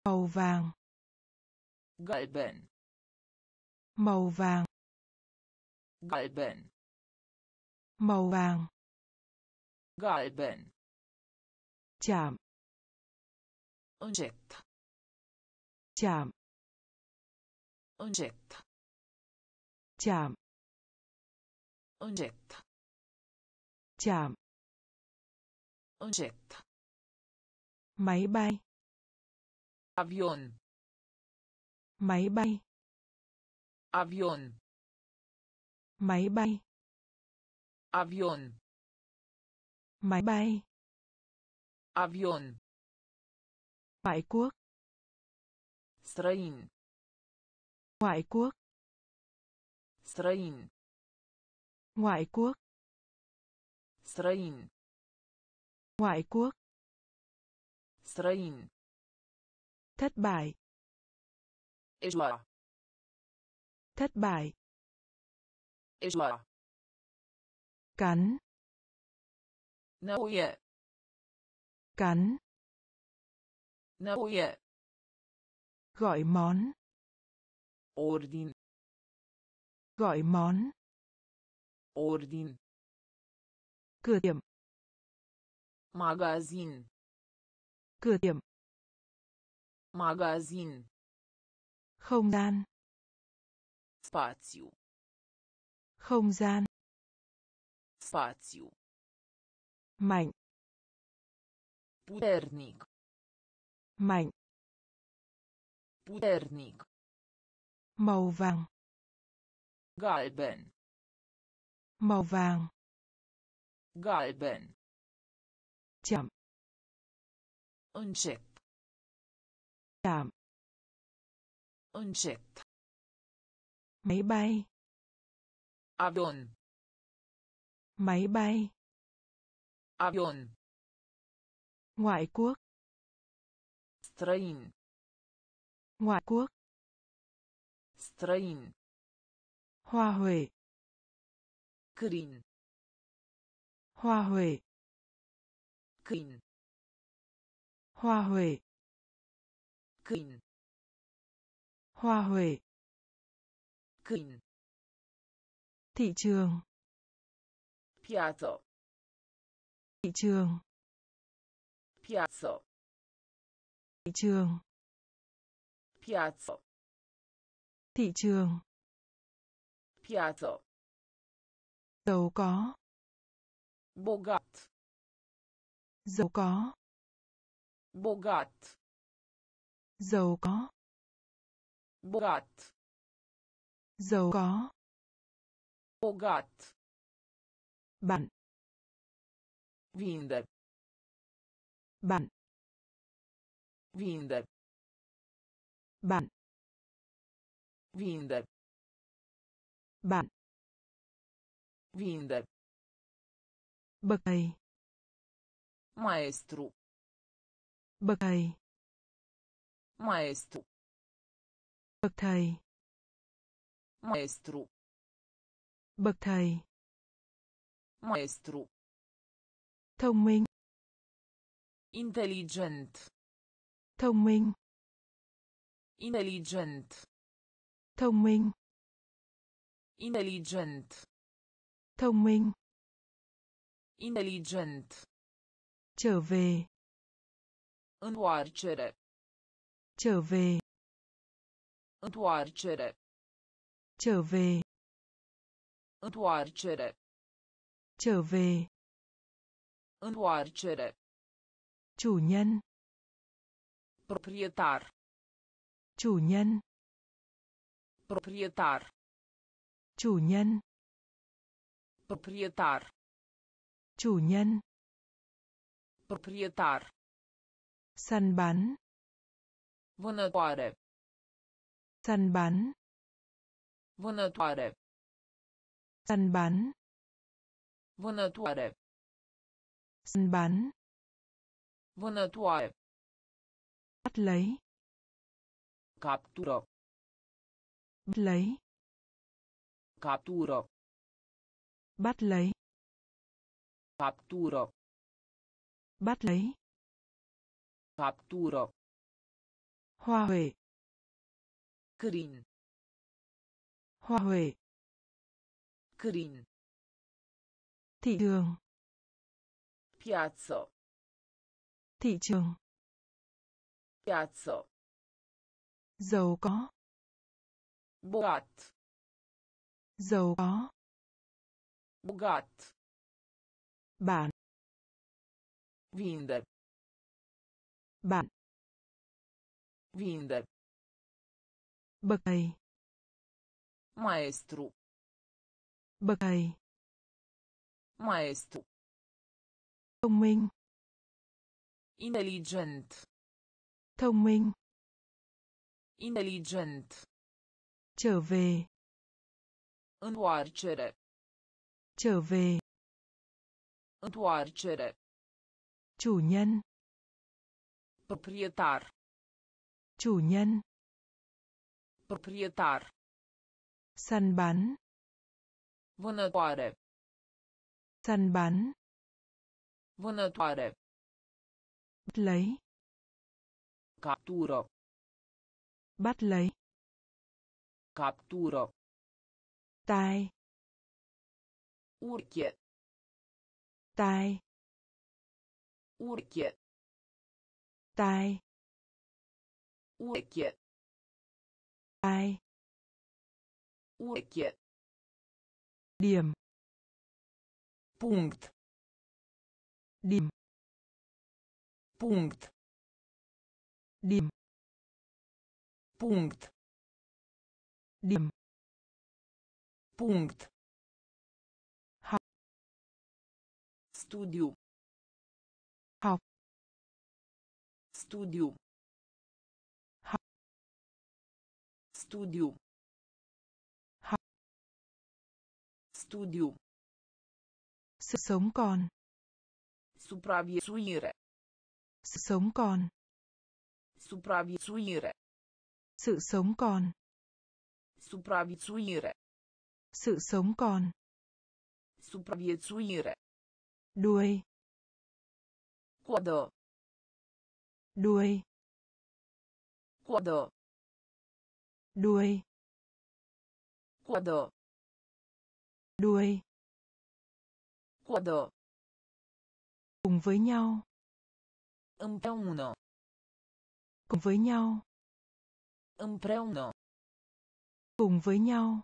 A: màu vàng
B: Galben.
A: màu vàng
B: Galben.
A: màu vàng
B: Galben.
A: chạm
B: Încet.
A: chạm
B: Încet.
A: chạm
B: Încet.
A: Chạm
B: Încet.
A: máy bay
B: Avion.
A: máy bay
B: Avion.
A: máy bay
B: Avion.
A: máy bay
B: Avion.
A: ngoại quốc
B: Străin.
A: ngoại quốc
B: Străin.
A: ngoại quốc
B: Străin.
A: ngoại quốc
B: Străin.
A: thất bại
B: Eșua.
A: thất bại
B: Eșua.
A: cắn
B: Năuie.
A: cắn
B: Năuie.
A: gọi món
B: Ordin.
A: gọi món
B: Ordin.
A: Cửa tiệm
B: Magazin.
A: cửa tiệm
B: Magazin.
A: không gian
B: Spațiu.
A: không gian
B: Spațiu.
A: mạnh
B: Puternic.
A: mạnh
B: Puternic.
A: màu vàng
B: Galben.
A: màu vàng
B: Galben.
A: chạm
B: Încet.
A: chạm
B: Încet.
A: máy bay
B: Avion.
A: máy bay
B: Avion.
A: ngoại quốc
B: Străin.
A: ngoại quốc
B: Străin.
A: hoa huệ
B: Câini.
A: Hoa huệ
B: Câini.
A: hoa huệ
B: Câini.
A: hoa huệ
B: Câini.
A: thị trường
B: Piață.
A: thị trường
B: Piață.
A: thị trường
B: Piață.
A: thị trường
B: Piață.
A: giàu có
B: Bogat.
A: giàu có
B: Bogat.
A: giàu có
B: Bogat.
A: giàu có
B: Bogat.
A: bạn
B: Vinde.
A: bạn
B: Vinde.
A: bạn
B: Vinde.
A: bạn
B: Vinde.
A: Bậc thầy
B: Maestru.
A: bậc thầy
B: Maestru.
A: bậc thầy
B: Maestru.
A: bậc thầy
B: Maestru.
A: thông minh
B: Inteligent.
A: thông minh
B: Inteligent.
A: thông minh
B: Inteligent.
A: thông minh
B: Inteligent.
A: trở về
B: Întoarcere.
A: trở về
B: Întoarcere.
A: trở về
B: Întoarcere.
A: trở về
B: Întoarcere.
A: chủ nhân
B: Proprietar.
A: chủ nhân
B: Proprietar.
A: chủ nhân
B: Proprietar.
A: Chủ nhân
B: Proprietar.
A: săn bắn
B: Vânătoare.
A: săn bắn
B: Vânătoare.
A: săn bắn
B: Vânătoare.
A: săn bắn
B: Vânătoare.
A: bắt lấy
B: Captură.
A: bắt lấy
B: Captură.
A: bắt lấy
B: Captură.
A: bắt lấy
B: Captură.
A: hoa huệ
B: Cârin.
A: hoa huệ
B: Cârin.
A: thị trường
B: Piață.
A: thị trường
B: Piață.
A: giàu có
B: Bogat.
A: giàu có
B: Bogat.
A: Bản
B: Vinde.
A: bản
B: Vinde.
A: bậc thầy
B: Maestru.
A: bậc thầy
B: Maestru.
A: thông minh
B: Inteligent.
A: thông minh
B: Inteligent.
A: trở về
B: Întoarcere.
A: trở về
B: Întoarcere.
A: chủ nhân
B: Proprietar.
A: chủ nhân
B: Proprietar.
A: săn bắn
B: Vânătoare.
A: săn bắn
B: Vânătoare.
A: bắt lấy
B: Captură.
A: bắt lấy
B: Captură.
A: tai
B: Urche.
A: Tai
B: Urche.
A: tai
B: Urche.
A: tai
B: Urche.
A: điểm
B: Punct.
A: điểm
B: Punct.
A: điểm
B: Punct.
A: điểm
B: Punct. Studiu.
A: Học.
B: Studiu.
A: Học.
B: Studiu.
A: Học.
B: Studiu.
A: sự sống còn
B: Supraviețuire.
A: sự sống còn
B: Supraviețuire.
A: sự sống còn
B: Supraviețuire.
A: sự sống còn
B: Supraviețuire.
A: Đuôi
B: Coadă.
A: đuôi
B: Coadă.
A: đuôi
B: Coadă.
A: đuôi
B: Coadă.
A: cùng với nhau
B: Împreună.
A: cùng với nhau
B: Împreună.
A: cùng với nhau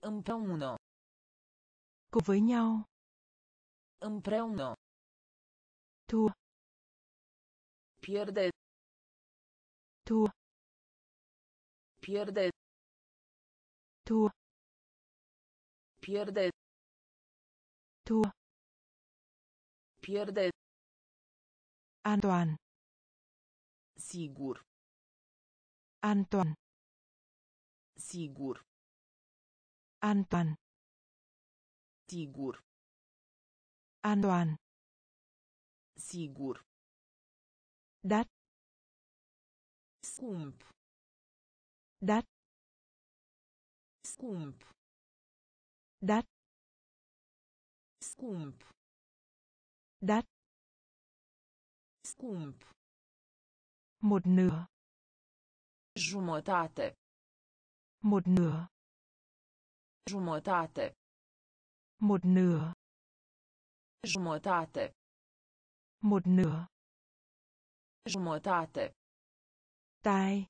B: Împreună.
A: cùng với nhau
B: Împreună.
A: thua
B: Pierde.
A: thua
B: Pierde.
A: thua
B: Pierde.
A: thua
B: Pierde.
A: an toàn
B: Sigur.
A: an toàn
B: Sigur.
A: an toàn
B: Sigur.
A: An toàn
B: Sigur.
A: đắt
B: Scump.
A: đắt
B: Scump.
A: đắt
B: Scump.
A: đắt
B: Scump.
A: một nửa
B: Jumătate.
A: một nửa
B: Jumătate.
A: một nửa
B: Jumătate.
A: một nửa
B: Jumătate.
A: tai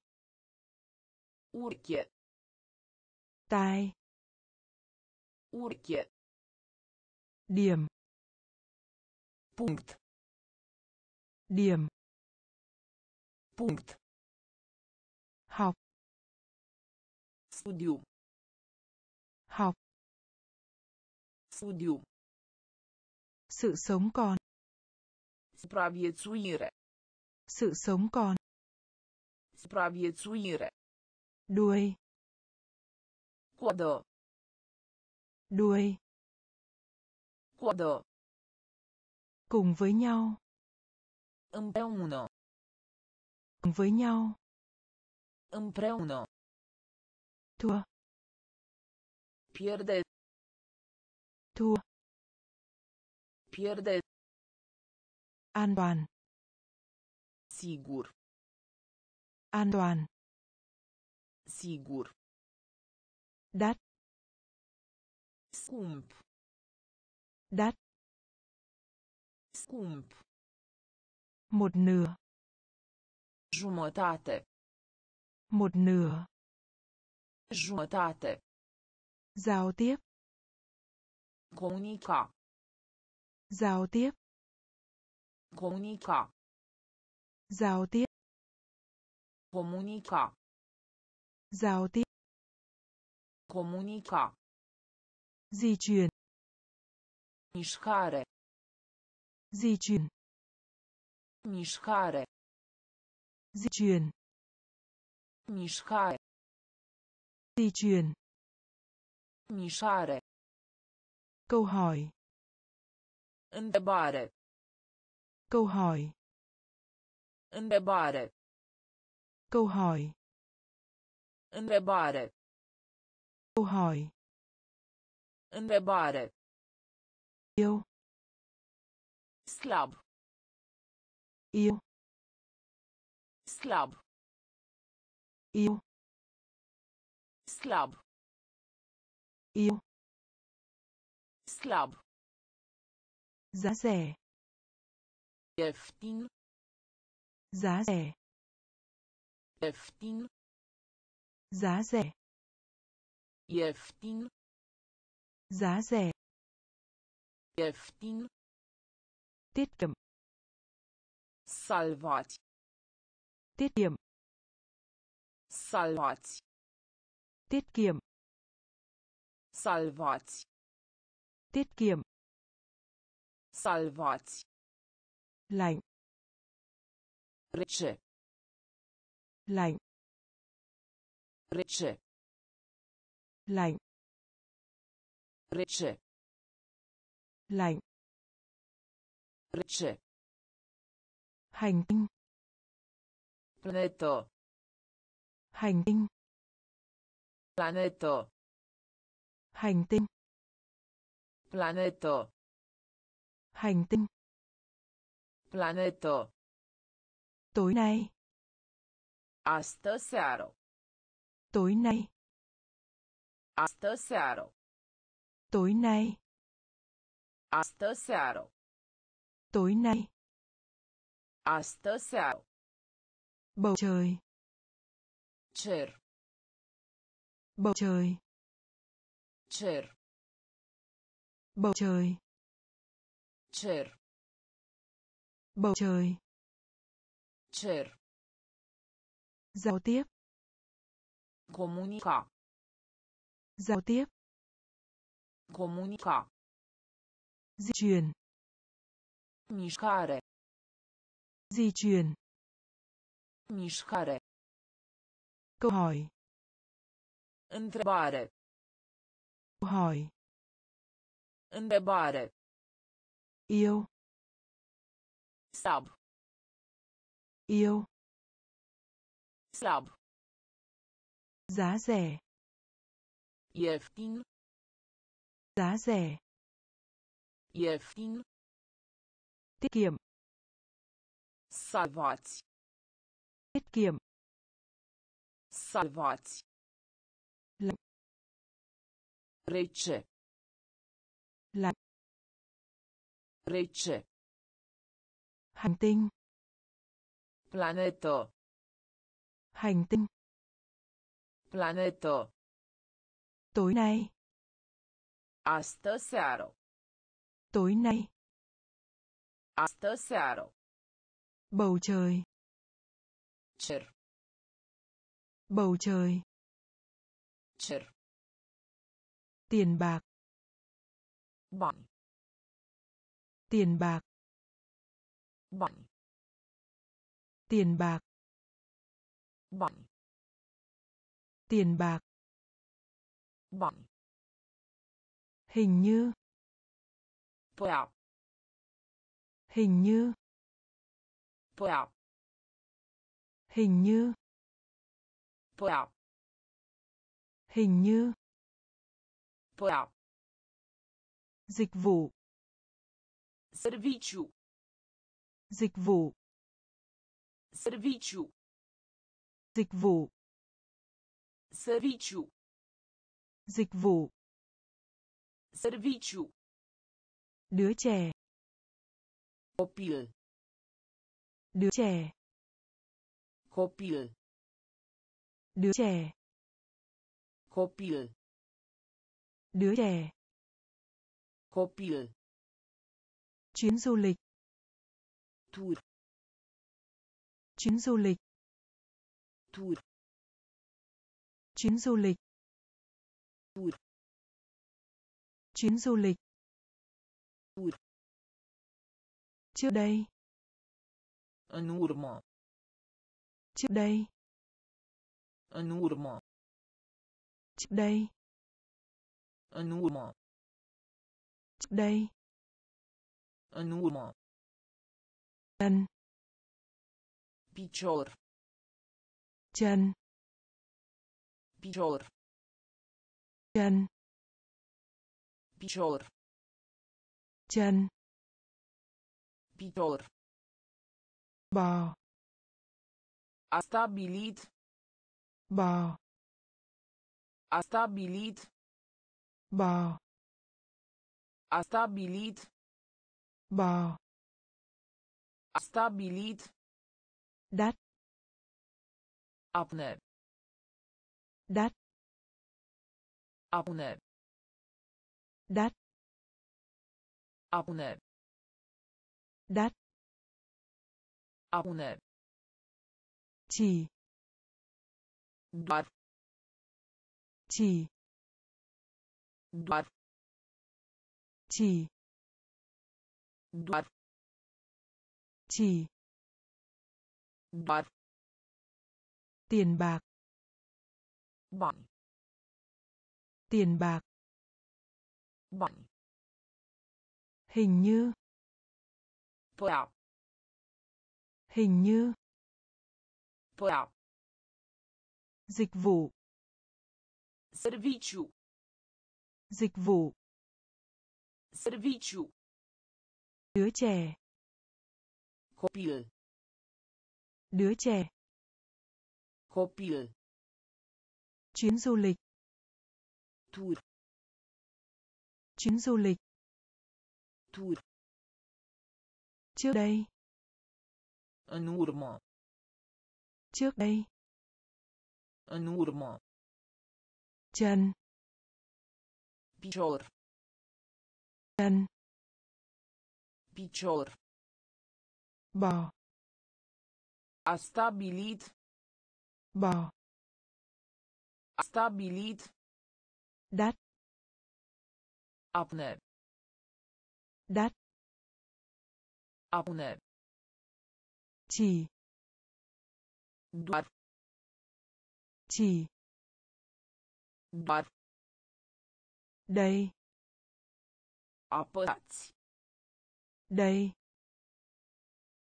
B: Urche.
A: tai
B: Urche.
A: điểm
B: Punct.
A: điểm
B: Punct.
A: học
B: Studiu.
A: học
B: Studiu.
A: Sự sống còn
B: Supraviețuire.
A: sự sống còn
B: Supraviețuire.
A: đuôi
B: Coadă.
A: đuôi
B: Coadă.
A: cùng với nhau
B: Împreună.
A: cùng với nhau
B: Împreună.
A: thua
B: Pierde.
A: thua
B: Pierde.
A: an toàn
B: Sigur.
A: an toàn
B: Sigur.
A: đắt
B: Scump.
A: đắt
B: Scump.
A: một nửa
B: Jumătate.
A: một nửa
B: Jumătate.
A: giao tiếp
B: Comunica.
A: Giao tiếp
B: Comunica.
A: giao tiếp
B: Comunica.
A: giao tiếp
B: Comunica.
A: di chuyển
B: Mișcare.
A: di chuyển
B: Mișcare.
A: di chuyển
B: Mișcare.
A: di chuyển
B: Mișcare.
A: câu hỏi
B: Întrebare.
A: câu hỏi
B: Întrebare.
A: câu hỏi
B: Întrebare.
A: câu hỏi
B: Întrebare.
A: yêu
B: Slab.
A: yêu
B: Slab.
A: yêu
B: Slab.
A: yêu
B: Slab.
A: Giá rẻ
B: Ieftin.
A: giá rẻ
B: Ieftin.
A: giá rẻ
B: Ieftin.
A: giá rẻ
B: Ieftin.
A: tiết kiệm
B: Salvați.
A: tiết kiệm
B: Salvați.
A: tiết kiệm
B: Salvați.
A: tiết kiệm
B: Salvați.
A: lạnh
B: Rece.
A: lạnh
B: Rece.
A: lạnh
B: Rece.
A: lạnh
B: Rece.
A: hành tinh
B: Planetă.
A: hành tinh
B: Planetă.
A: hành tinh
B: Planetă.
A: Hành tinh
B: Planetă.
A: tối nay
B: Astă seară.
A: tối nay
B: Astă seară.
A: tối nay
B: Astă seară.
A: tối nay
B: Astă seară.
A: bầu trời
B: Cer.
A: bầu trời
B: Cer.
A: bầu trời
B: Cer.
A: bầu trời
B: Cer.
A: giao tiếp
B: Comunica.
A: giao tiếp
B: Comunica.
A: di chuyển
B: Mișcare.
A: di chuyển
B: Mișcare.
A: câu hỏi
B: Întrebare.
A: câu hỏi
B: Întrebare.
A: Yêu
B: Slab.
A: yêu
B: Slab.
A: giá rẻ
B: Ieftin.
A: giá rẻ
B: Ieftin.
A: tiết kiệm
B: Salvați.
A: tiết kiệm
B: Salvați.
A: Lạnh.
B: Rece.
A: lạnh
B: Rece.
A: hành tinh
B: Planetă.
A: hành tinh
B: Planetă.
A: tối nay
B: Astă seară.
A: tối nay
B: Astă seară.
A: bầu trời
B: Cer.
A: bầu trời
B: Cer.
A: tiền bạc
B: Bani.
A: Tiền bạc
B: Bani.
A: tiền bạc
B: Bani.
A: tiền bạc
B: Bani.
A: hình như
B: Pojav.
A: hình như
B: Pojav.
A: hình như
B: Pojav.
A: hình như
B: Pojav.
A: dịch vụ
B: Serviciu.
A: dịch vụ
B: Serviciu.
A: dịch vụ
B: Serviciu.
A: dịch vụ
B: Serviciu.
A: đứa trẻ
B: Copil.
A: đứa trẻ
B: Copil.
A: đứa trẻ
B: Copil.
A: đứa trẻ
B: Copil.
A: Chuyến du lịch
B: Tur.
A: chuyến du lịch
B: Tur.
A: chuyến du lịch
B: Tur.
A: chuyến du lịch
B: Tur.
A: trước đây
B: În urmă.
A: trước đây
B: În urmă.
A: trước đây
B: În urmă.
A: trước đây
B: În urmă.
A: chân
B: Picior.
A: chân
B: Picior.
A: chân
B: Picior.
A: chân
B: Picior.
A: bò
B: A stabilit.
A: bò
B: A stabilit.
A: bò
B: A stabilit.
A: Bò
B: A stabilit.
A: đắt
B: A pune.
A: đắt
B: A pune.
A: đắt
B: A pune.
A: đắt
B: A pune.
A: chỉ
B: Doar.
A: chỉ
B: Doar.
A: chỉ
B: Doar.
A: chỉ
B: Doar.
A: tiền bạc
B: Bani.
A: tiền bạc
B: Bani.
A: hình như
B: Pojav.
A: hình như
B: Pojav.
A: dịch vụ
B: Serviciu.
A: dịch vụ
B: Serviciu.
A: Đứa trẻ
B: Copil.
A: đứa trẻ
B: Copil.
A: chuyến du lịch
B: Tur.
A: chuyến du lịch
B: Tur.
A: trước đây
B: În urmă.
A: trước đây
B: În urmă.
A: chân
B: Picior.
A: chân
B: Picior.
A: bò
B: A stabilit.
A: bò
B: A stabilit.
A: đắt
B: A pune.
A: đắt
B: A pune.
A: chỉ
B: Doar.
A: chỉ
B: Doar.
A: đây
B: Apărați.
A: Đây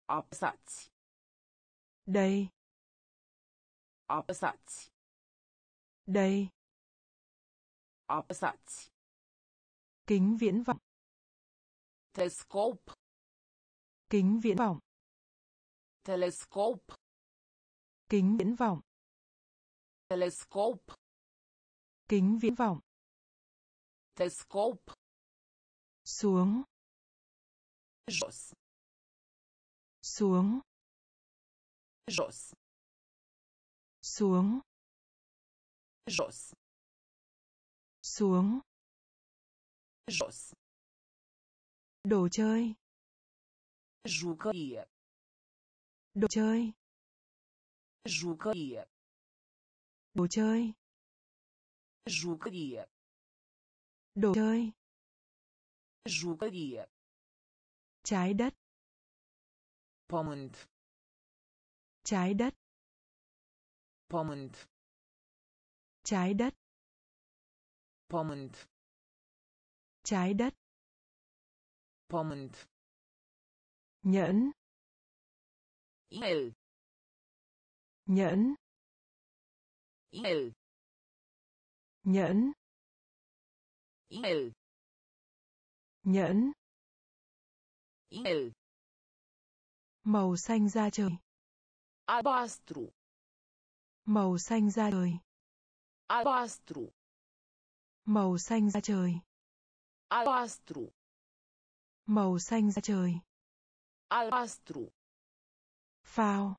B: Apăsați.
A: đây
B: Apăsați.
A: đây
B: Apăsați.
A: kính viễn vọng
B: Telescop.
A: kính viễn vọng
B: Telescop.
A: kính viễn vọng
B: Telescop.
A: kính viễn vọng
B: Telescop.
A: xuống
B: Jos.
A: xuống
B: Jos.
A: xuống
B: Jos.
A: xuống
B: Jos.
A: đồ chơi
B: Jucărie.
A: đồ chơi
B: Jucărie.
A: đồ chơi
B: Jucărie.
A: đồ chơi
B: Jucărie.
A: Trái đất
B: Pământ.
A: trái đất
B: Pământ.
A: trái đất
B: Pământ.
A: trái đất
B: Pământ.
A: nhẫn
B: El.
A: nhẫn
B: El.
A: nhẫn
B: El.
A: nhẫn
B: El.
A: màu xanh da trời
B: Albastru.
A: màu xanh da trời
B: Albastru.
A: màu xanh da trời
B: Albastru.
A: màu xanh da trời
B: Albastru.
A: phao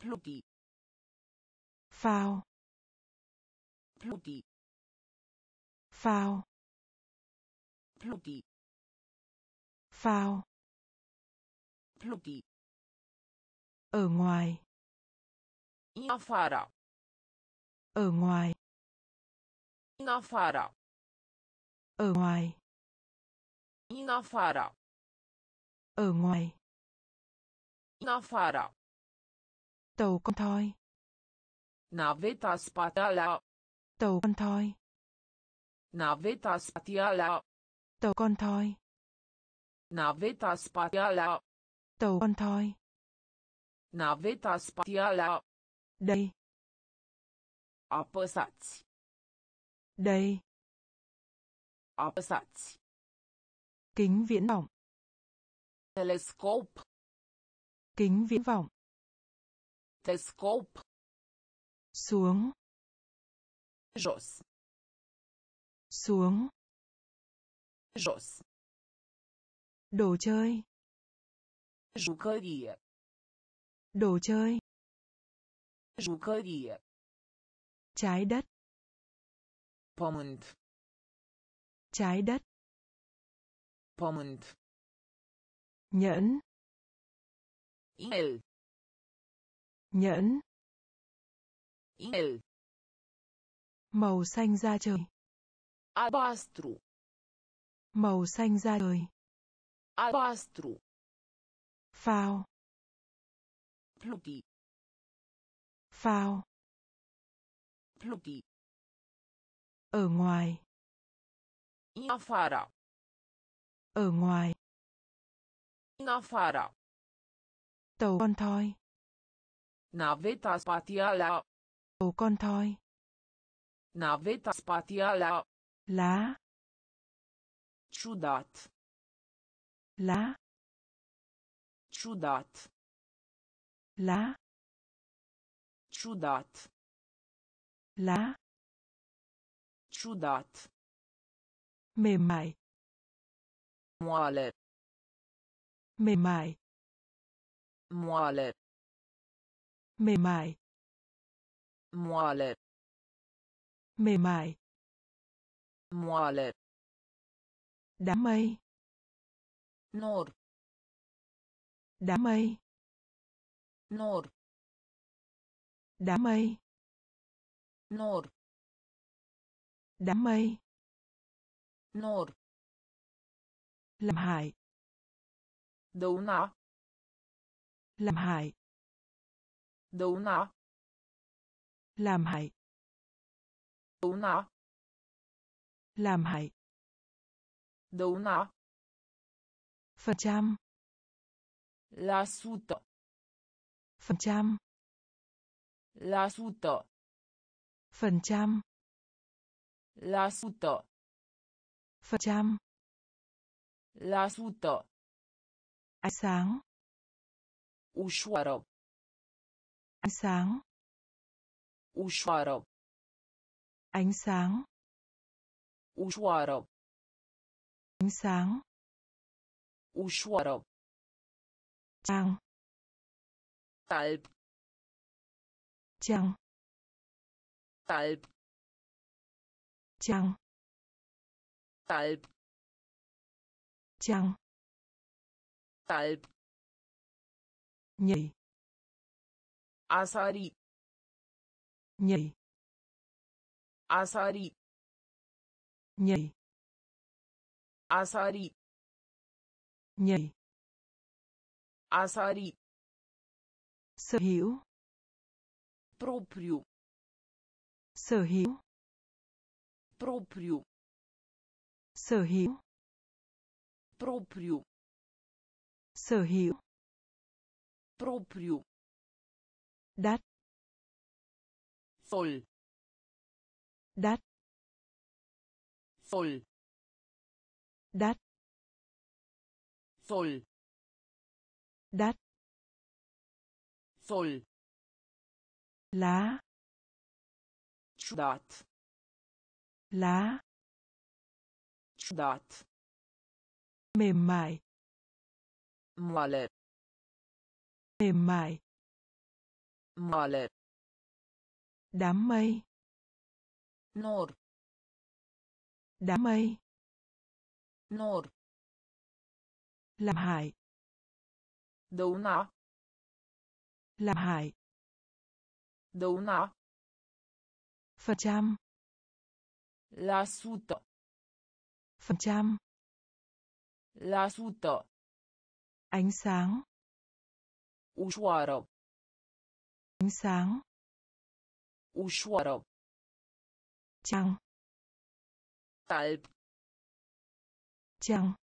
B: Pluti.
A: phao
B: Pluti.
A: phao
B: Pluti.
A: Phao
B: Pluti.
A: ở ngoài
B: In afara.
A: ở ngoài
B: In afara.
A: ở ngoài
B: In afara.
A: ở ngoài
B: In afara.
A: tàu con thoi
B: Naveta spațială.
A: tàu con thoi
B: Naveta spațială.
A: tàu con thoi
B: Naveta spațială.
A: tàu con thoi
B: Naveta spațială.
A: đây
B: Apăsați.
A: đây
B: Apăsați.
A: kính viễn vọng
B: Telescop.
A: kính viễn vọng
B: Telescop.
A: xuống
B: Jos.
A: xuống
B: Jos.
A: Đồ chơi
B: Jucărie.
A: đồ chơi
B: Jucărie.
A: trái đất
B: Pământ.
A: trái đất
B: Pământ.
A: nhẫn
B: El.
A: nhẫn
B: El.
A: màu xanh da trời
B: Albastru.
A: màu xanh da trời
B: Albastru.
A: phao
B: Pluti.
A: phao
B: Pluti.
A: ở ngoài
B: In afara.
A: ở ngoài
B: In afara.
A: tàu con thoi
B: Naveta spațială.
A: tàu con thoi
B: Naveta spațială.
A: lá
B: Ciudat.
A: Lá
B: Ciudat.
A: lá
B: Ciudat.
A: lá
B: Ciudat.
A: mềm mại
B: Moale.
A: mềm mại
B: Moale.
A: mềm mại
B: Moale.
A: mềm mại
B: Moale.
A: đám mây
B: Nor.
A: đám mây
B: Nor.
A: đám mây
B: Nor.
A: đám mây
B: Nor.
A: làm hại
B: Dăuna.
A: làm hại
B: Dăuna.
A: làm hại
B: Dăuna.
A: làm hại
B: Dăuna.
A: Phần trăm
B: La sută.
A: phần trăm
B: La sută.
A: phần trăm
B: La sută.
A: phần trăm
B: La sută.
A: ánh sáng
B: Ușoară.
A: ánh sáng
B: Ușoară.
A: ánh sáng
B: Ușoară.
A: ánh sáng
B: Ușoară.
A: trang
B: Talp.
A: trang
B: Talp.
A: trang
B: Talp.
A: trang
B: Talp.
A: nhảy
B: A sări.
A: nhảy
B: A sări.
A: nhảy
B: A sări.
A: Nhảy
B: A sări.
A: sở hữu
B: Propriu.
A: sở hữu
B: Propriu.
A: sở hữu
B: Propriu.
A: sở hữu
B: Propriu.
A: đắt
B: Sol.
A: đắt
B: Sol.
A: đắt
B: Sol.
A: đắt
B: Sol.
A: lá
B: Ciudat.
A: lá
B: Ciudat.
A: mềm mại
B: Moale.
A: mềm mại
B: Moale.
A: đám mây
B: Nor.
A: đám mây
B: Nor.
A: Làm hại
B: Dăuna.
A: làm hại
B: Dăuna.
A: phần trăm
B: La sută.
A: phần trăm
B: La sută.
A: ánh sáng
B: Ușoară.
A: ánh sáng
B: Ușoară.
A: trăng
B: Talp.
A: trăng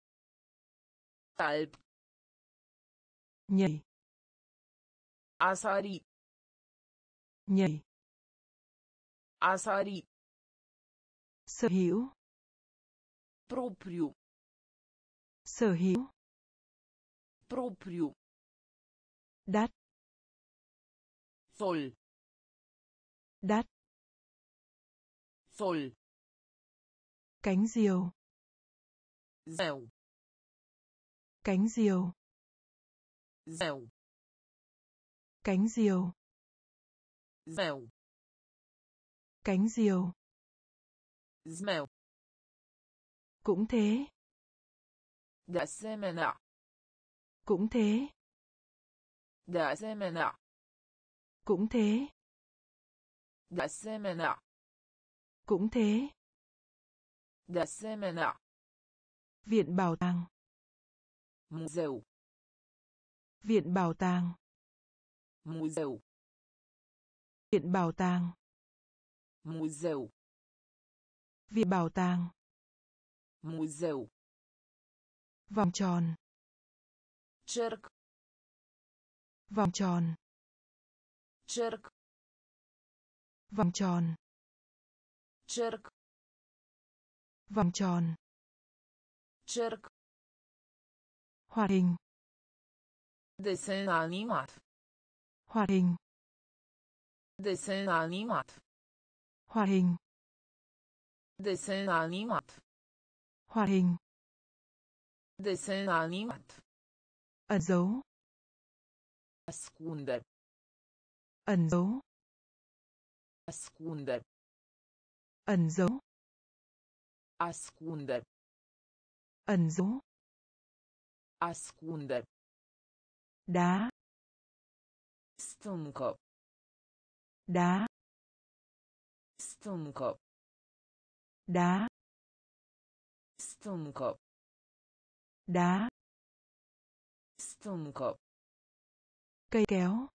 B: Talp.
A: nhảy
B: A sări.
A: nhảy
B: A sări.
A: sở hữu
B: Propriu.
A: sở hữu
B: Propriu.
A: đắt
B: Sol.
A: đắt
B: Sol.
A: cánh diều
B: Zeu.
A: Cánh diều
B: Zeu.
A: cánh diều
B: Zeu.
A: cánh diều
B: Zmeu.
A: cũng thế
B: De asemenea.
A: cũng thế
B: De asemenea.
A: cũng thế
B: De asemenea.
A: cũng thế
B: De asemenea.
A: viện bảo tàng
B: Muzeu.
A: viện bảo tàng
B: Muzeu.
A: viện bảo tàng
B: Muzeu.
A: viện bảo tàng
B: Muzeu.
A: vòng tròn
B: Cerc.
A: vòng tròn
B: Cerc.
A: vòng tròn
B: Cerc.
A: vòng tròn
B: Cerc.
A: Hoạt hình
B: Desen animat.
A: hoạt hình
B: Desen animat.
A: hoạt hình
B: Desen animat.
A: hoạt hình
B: Desen animat.
A: ẩn dấu
B: Ascunde.
A: ẩn dấu
B: Ascunde.
A: ẩn dấu
B: Ascunde.
A: ẩn dấu
B: Ascunde.
A: đá
B: Stâncă.
A: đá
B: Stâncă.
A: đá
B: Stâncă.
A: đá
B: Stâncă.
A: cây kéo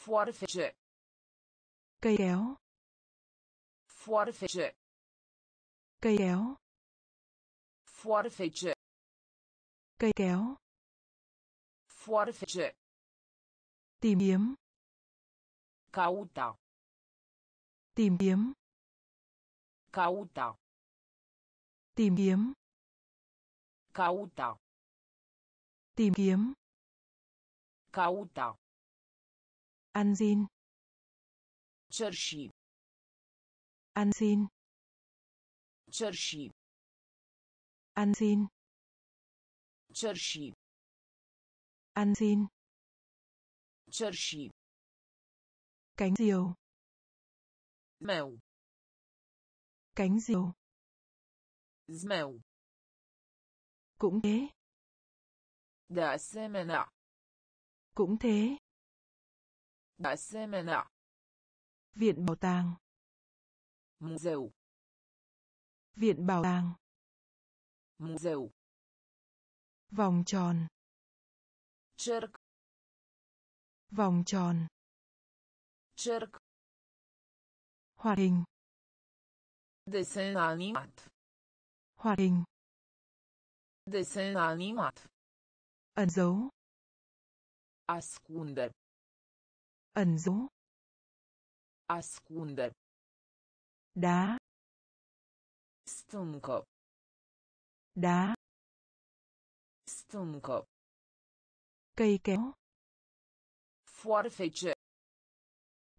B: Foarfece.
A: cây kéo
B: Foarfece.
A: cây kéo
B: Foarfece.
A: Cây kéo
B: Foarfece.
A: tìm kiếm
B: Cauta.
A: tìm kiếm
B: Cauta.
A: tìm kiếm
B: Cauta.
A: tìm kiếm
B: Cauta.
A: ăn xin
B: Cerși.
A: ăn xin
B: Cerși.
A: ăn xin
B: Cerși.
A: ăn xin
B: Cerși.
A: cánh diều
B: Meu.
A: cánh diều
B: Zmeu.
A: cũng thế
B: De asemenea.
A: cũng thế
B: De asemenea.
A: viện bảo tàng
B: Muzeu.
A: viện bảo tàng
B: Muzeu.
A: Vòng tròn
B: Cerc.
A: vòng tròn
B: Cerc.
A: hoạt hình
B: Desen animat.
A: hoạt hình
B: Desen animat.
A: ẩn dấu
B: Ascunde.
A: ẩn dấu
B: Ascunde.
A: đá
B: Stâncă.
A: đá
B: Stâncă.
A: cây kéo
B: Foarfece.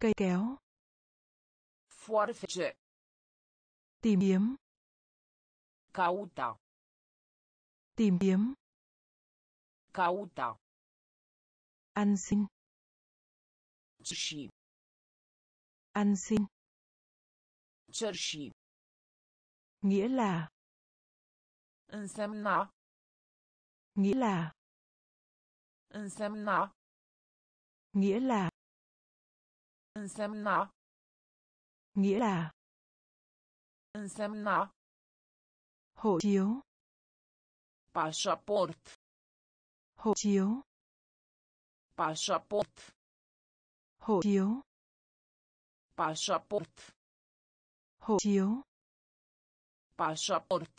A: cây kéo
B: Foarfece.
A: tìm kiếm
B: Cauta.
A: tìm kiếm
B: Cauta.
A: ăn xin
B: Cerși.
A: ăn xin
B: Cerși.
A: nghĩa là
B: Însemna.
A: Nghĩa là
B: Însemna.
A: nghĩa là
B: Însemna.
A: nghĩa là
B: Însemna.
A: hộ chiếu
B: Pașaport.
A: hộ chiếu
B: Pașaport.
A: hộ chiếu
B: Pașaport.
A: hộ chiếu
B: Pașaport.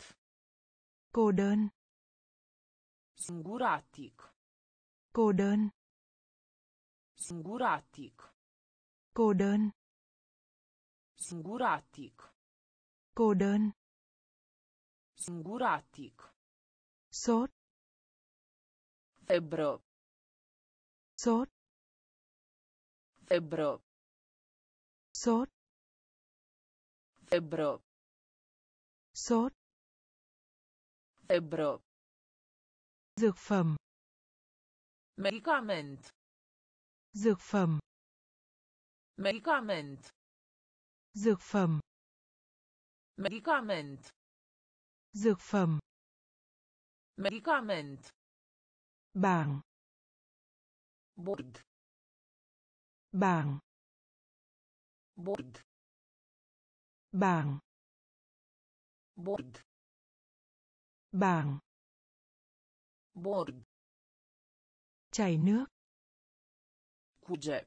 A: cô đơn
B: Singuratic.
A: cô đơn
B: Singuratic.
A: cô đơn
B: Singuratic.
A: cô đơn
B: Singuratic.
A: sốt
B: Febră.
A: sốt
B: Febră.
A: sốt
B: Febră.
A: sốt
B: Febră.
A: Dược phẩm
B: Medicament.
A: dược phẩm
B: Medicament.
A: dược phẩm
B: Medicament.
A: dược phẩm
B: Medicament.
A: bảng
B: Bord.
A: bảng
B: Bord.
A: bảng
B: Bord.
A: bảng
B: Bord.
A: chảy nước
B: Cuge.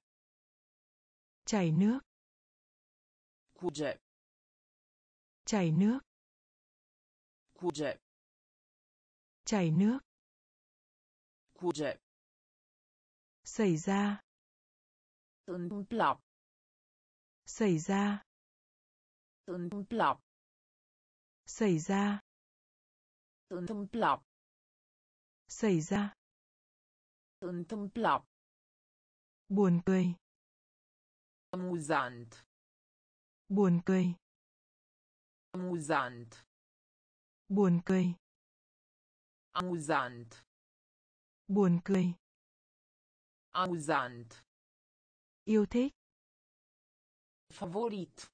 A: chảy nước
B: Cuge.
A: chảy nước
B: Cuge.
A: chảy nước
B: Cuge.
A: xảy ra
B: Întâmpla.
A: xảy ra
B: Întâmpla.
A: xảy ra
B: Întâmpla.
A: Xảy ra
B: Întâmpla.
A: buồn cười
B: Amuzant.
A: buồn cười
B: Amuzant.
A: buồn cười
B: Amuzant.
A: buồn cười
B: Amuzant.
A: yêu thích
B: Favorit.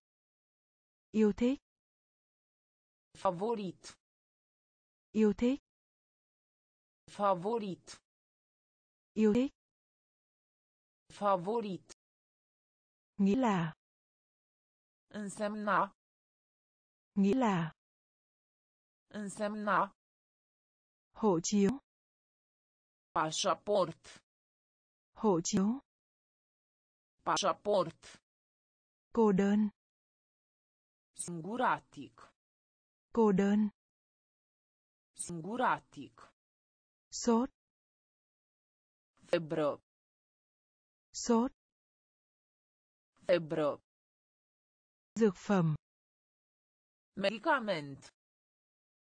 A: yêu thích
B: Favorit.
A: yêu thích
B: Favorit.
A: yêu thích
B: Favorit.
A: nghĩa là
B: Însemna.
A: nghĩa là
B: Însemna.
A: hộ chiếu
B: Pașaport.
A: hộ chiếu
B: Pașaport.
A: cô đơn
B: Singuratic.
A: cô đơn
B: Singuratic.
A: Sốt
B: Febră.
A: sốt
B: Febră.
A: dược phẩm
B: Medicament.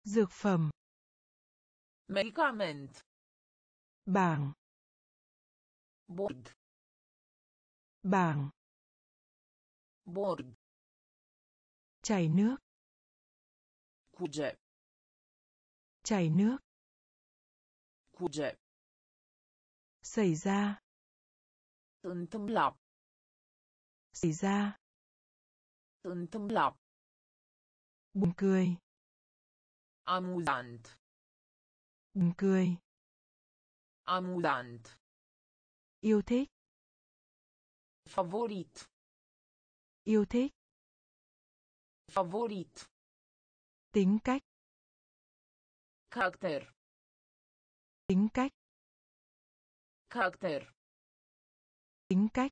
A: dược phẩm
B: Medicament.
A: bảng
B: Bord.
A: bảng
B: Bord.
A: chảy nước
B: Cuge.
A: chảy nước
B: Cuge.
A: xảy ra
B: Întâmpla.
A: xảy ra
B: Întâmpla.
A: buồn cười
B: Amuzant.
A: buồn cười
B: Amuzant.
A: yêu thích
B: Favorit.
A: yêu thích
B: Favorit.
A: tính cách
B: Caracter.
A: Tính cách
B: Caracter.
A: tính cách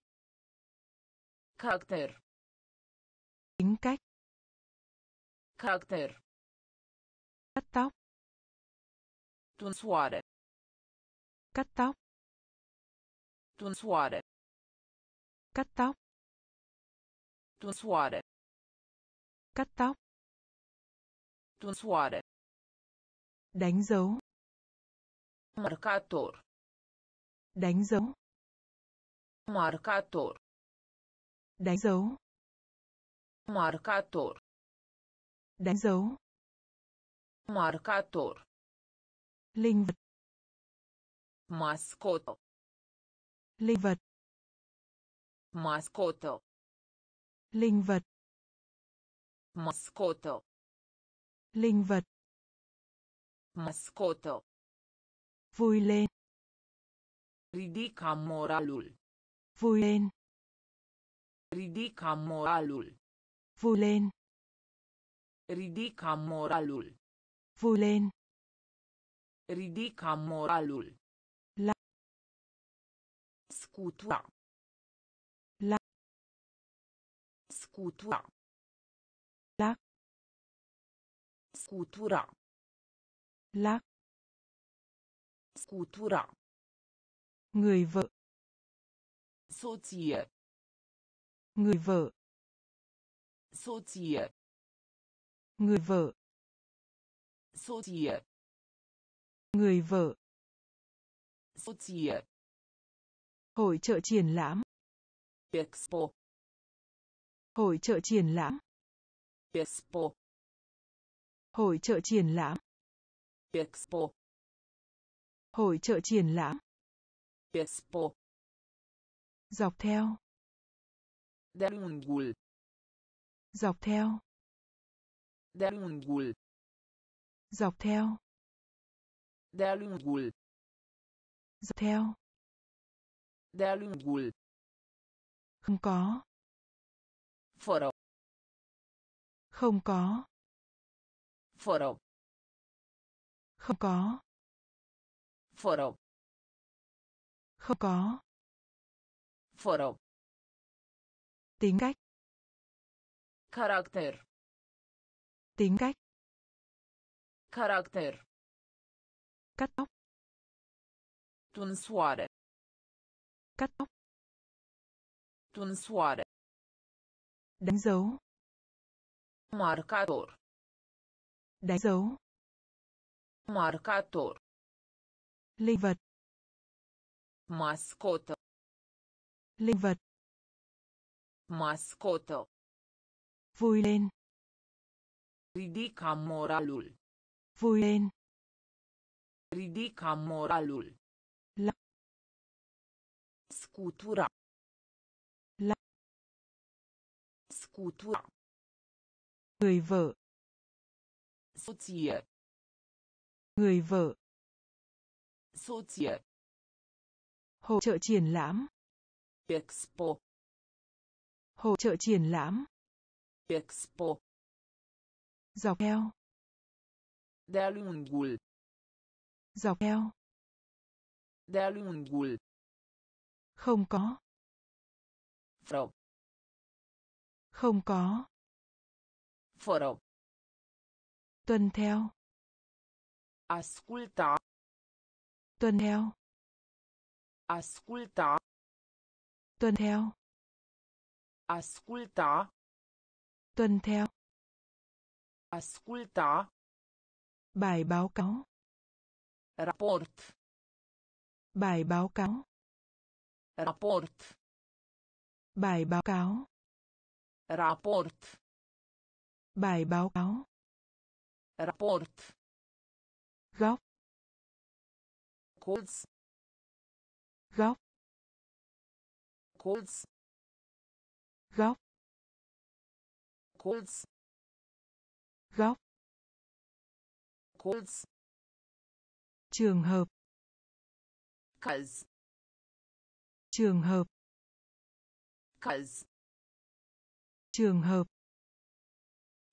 B: Caracter.
A: tính cách
B: Caracter.
A: cắt tóc
B: Tunsoare.
A: cắt tóc
B: Tunsoare.
A: cắt tóc
B: Tunsoare.
A: cắt tóc
B: Tunsoare.
A: đánh dấu
B: Marcator.
A: đánh dấu
B: Marcator.
A: đánh dấu
B: Marcator.
A: đánh dấu
B: Marcator.
A: linh vật
B: Mascoto.
A: linh vật
B: Mascoto.
A: linh vật
B: Mascoto.
A: linh vật
B: Mascoto.
A: Vui lên
B: Ridica moralul.
A: vui lên
B: Ridica moralul.
A: vui lên
B: Ridica moralul.
A: vui lên
B: Ridica moralul.
A: La.
B: Scutura.
A: La.
B: Scutura.
A: La.
B: Scutura.
A: lắc
B: Scutura.
A: người vợ
B: Soție.
A: người vợ
B: Soție.
A: người vợ
B: Soție.
A: người vợ
B: Soție.
A: hội trợ triển lãm
B: Expo.
A: hội trợ triển lãm
B: Expo.
A: hội trợ triển lãm
B: Expo.
A: Hội trợ triển lãm
B: Expo.
A: dọc theo
B: De lungul.
A: dọc theo
B: De lungul.
A: dọc theo
B: De lungul.
A: dọc theo
B: De lungul.
A: không có
B: Fără.
A: không có
B: Fără.
A: không có
B: Fără.
A: không có
B: Fără.
A: tính cách
B: Caracter.
A: tính cách
B: Caracter.
A: cắt tóc
B: Tunsoare.
A: cắt tóc
B: Tunsoare.
A: đánh dấu
B: Marcator.
A: đánh dấu
B: Marcator.
A: Linh vật
B: Mascotă.
A: linh vật
B: Mascotă.
A: vui lên
B: Ridica moralul.
A: vui lên
B: Ridica moralul.
A: La.
B: Scutura.
A: La.
B: Scutura.
A: người vợ
B: Soție.
A: người vợ
B: Soție.
A: hội trợ triển lãm
B: Expo.
A: hội trợ triển lãm
B: Expo.
A: dọc theo
B: De-a lungul.
A: dọc theo
B: De-a lungul.
A: không có
B: Fără.
A: không có
B: Fără.
A: tuân theo
B: Asculta.
A: Tuân theo
B: Asculta.
A: tuân theo
B: Asculta.
A: tuân theo
B: Asculta.
A: bài báo cáo
B: Raport.
A: bài báo cáo
B: Raport.
A: bài báo cáo
B: Raport.
A: bài báo cáo
B: Raport.
A: góc
B: Colț.
A: góc
B: Colț.
A: góc
B: Colț.
A: góc
B: Colț.
A: trường hợp
B: Caz.
A: trường hợp
B: Caz.
A: trường hợp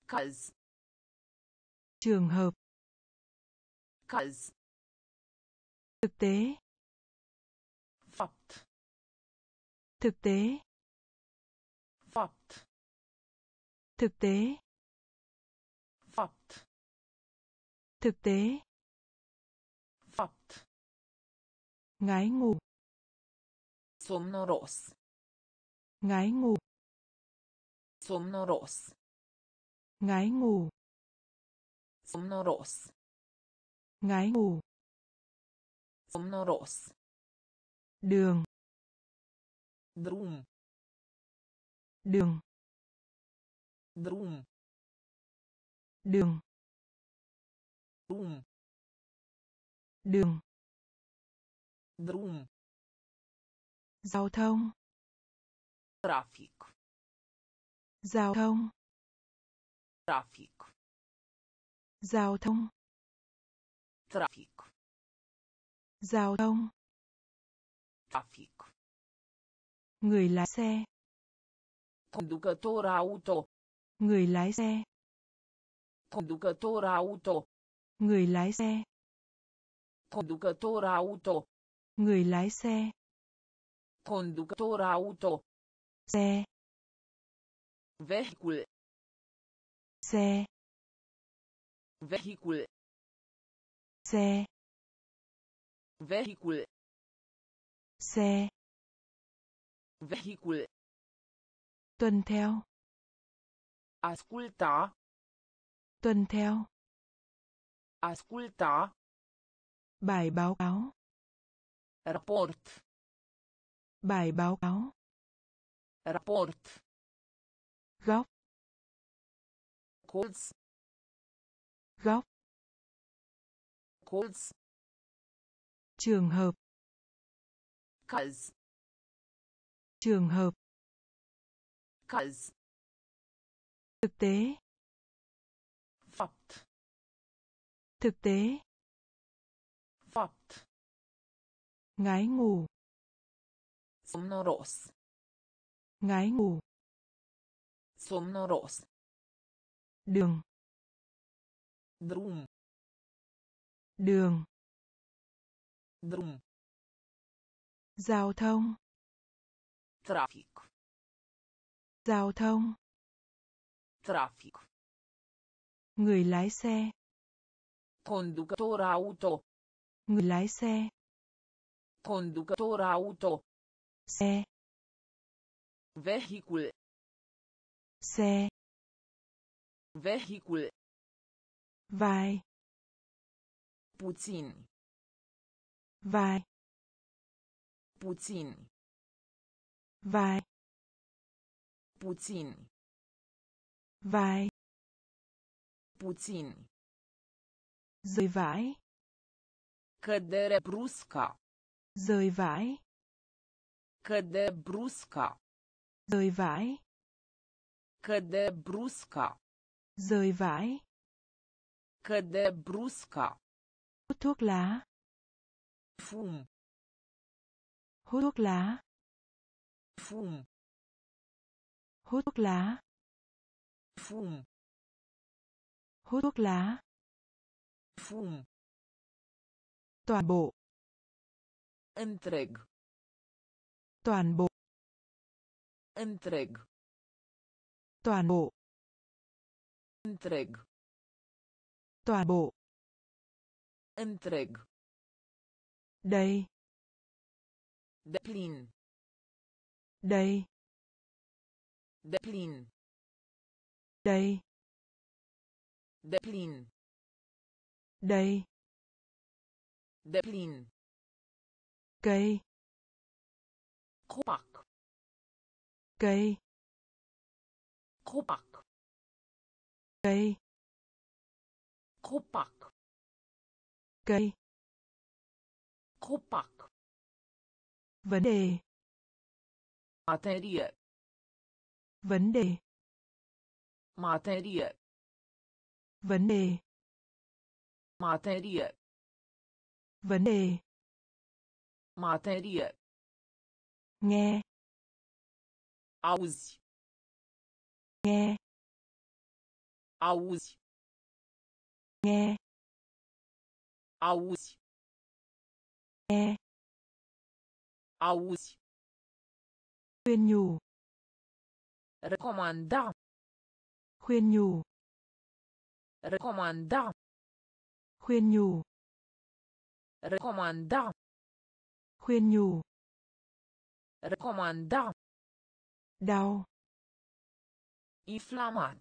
B: Caz.
A: trường hợp
B: Caz.
A: Thực tế
B: Fapt.
A: thực tế
B: Fapt.
A: thực tế
B: Fapt.
A: thực tế
B: Fapt.
A: ngái ngủ
B: Somnoros.
A: ngái ngủ
B: Somnoros.
A: ngái ngủ
B: Somnoros.
A: ngái ngủ
B: Somnoros.
A: đường
B: Drum.
A: đường
B: Drum.
A: đường
B: Drum.
A: đường
B: Drum.
A: giao thông
B: Trafic.
A: giao thông
B: Trafic.
A: giao thông
B: Trafic.
A: Giao thông
B: Trafic.
A: người lái xe
B: Conducător auto.
A: người lái xe
B: Conducător auto.
A: người lái xe
B: Conducător auto.
A: người lái xe
B: Conducător auto.
A: xe
B: Vehicul.
A: xe
B: Vehicul.
A: xe
B: Vehicul.
A: xe
B: Vehicul.
A: tuân theo
B: Asculta.
A: tuân theo
B: Asculta.
A: bài báo cáo
B: Raport.
A: bài báo cáo
B: Raport.
A: góc
B: Colț.
A: góc
B: Colț.
A: Trường hợp
B: Caz.
A: trường hợp
B: Caz.
A: thực tế
B: Fapt.
A: thực tế
B: Fapt.
A: ngái ngủ
B: Somnoros.
A: ngái ngủ
B: Somnoros.
A: đường
B: Drum.
A: đường
B: Drum.
A: giao thông
B: Trafic.
A: giao thông
B: Trafic.
A: người lái xe
B: Conducător auto.
A: người lái xe
B: Conducător auto.
A: xe
B: Vehicul.
A: xe
B: Vehicul.
A: vai
B: Puțin.
A: Vai
B: Puțin.
A: vai
B: Puțin.
A: vai
B: Puțin.
A: rơi vãi
B: Cădere brusca.
A: rơi vãi
B: Căde brusca.
A: rơi vãi
B: Căde brusca.
A: rơi vãi
B: Căde brusca.
A: hút thuốc lá
B: Fum.
A: hút thuốc lá
B: Fum.
A: hút thuốc lá
B: Fum.
A: hút thuốc lá
B: Fum.
A: toàn bộ
B: Întreg.
A: toàn bộ
B: Întreg.
A: toàn bộ
B: Întreg.
A: toàn bộ
B: Întreg.
A: Đây
B: Deplin.
A: đây
B: Deplin.
A: đây
B: Deplin.
A: đây
B: Deplin.
A: cây
B: Copac.
A: cây
B: Copac.
A: cây
B: Copac.
A: cây
B: Copac.
A: vấn đề
B: Materie.
A: vấn đề
B: Materie.
A: vấn đề
B: Materie.
A: vấn đề
B: Materie.
A: nghe
B: Auzi.
A: nghe
B: Auzi.
A: nghe
B: Auzi.
A: Nghe
B: Auzi.
A: khuyên nhủ
B: Recomanda.
A: khuyên nhủ
B: Recomanda.
A: khuyên nhủ
B: Recomanda.
A: khuyên nhủ
B: Recomanda.
A: đau
B: Inflamat.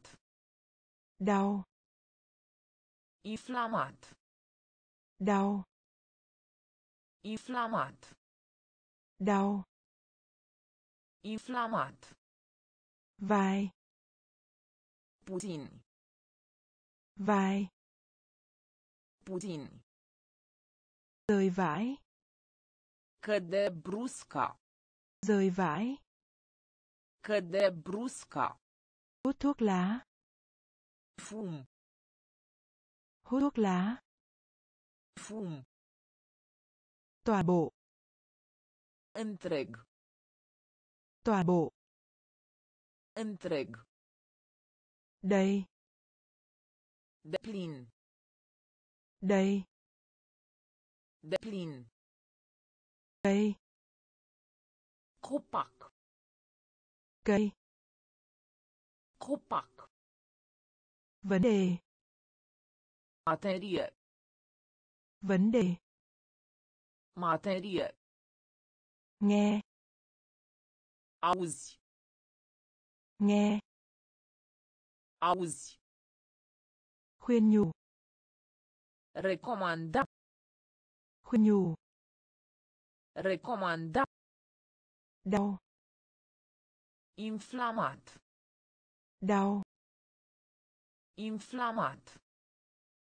A: đau
B: Inflamat.
A: đau
B: Inflamat.
A: đau
B: Inflamat.
A: vai
B: Puțin.
A: vai
B: Puțin.
A: rời vãi
B: Căde brusca.
A: rời vãi
B: Căde brusca.
A: hút thuốc lá
B: Fum.
A: hút thuốc lá
B: Fum.
A: Tòa bộ
B: Întreg.
A: tòa bộ
B: Întreg.
A: đầy
B: Deplin.
A: đầy
B: Deplin.
A: cây
B: Copac.
A: cây
B: Copac.
A: vấn đề
B: Materie.
A: vấn đề
B: Materie.
A: nghe
B: Auzi.
A: nghe
B: Auzi.
A: khuyên nhủ
B: Recomanda.
A: khuyên nhủ
B: Recomanda.
A: đau
B: Inflamat.
A: đau
B: Inflamat.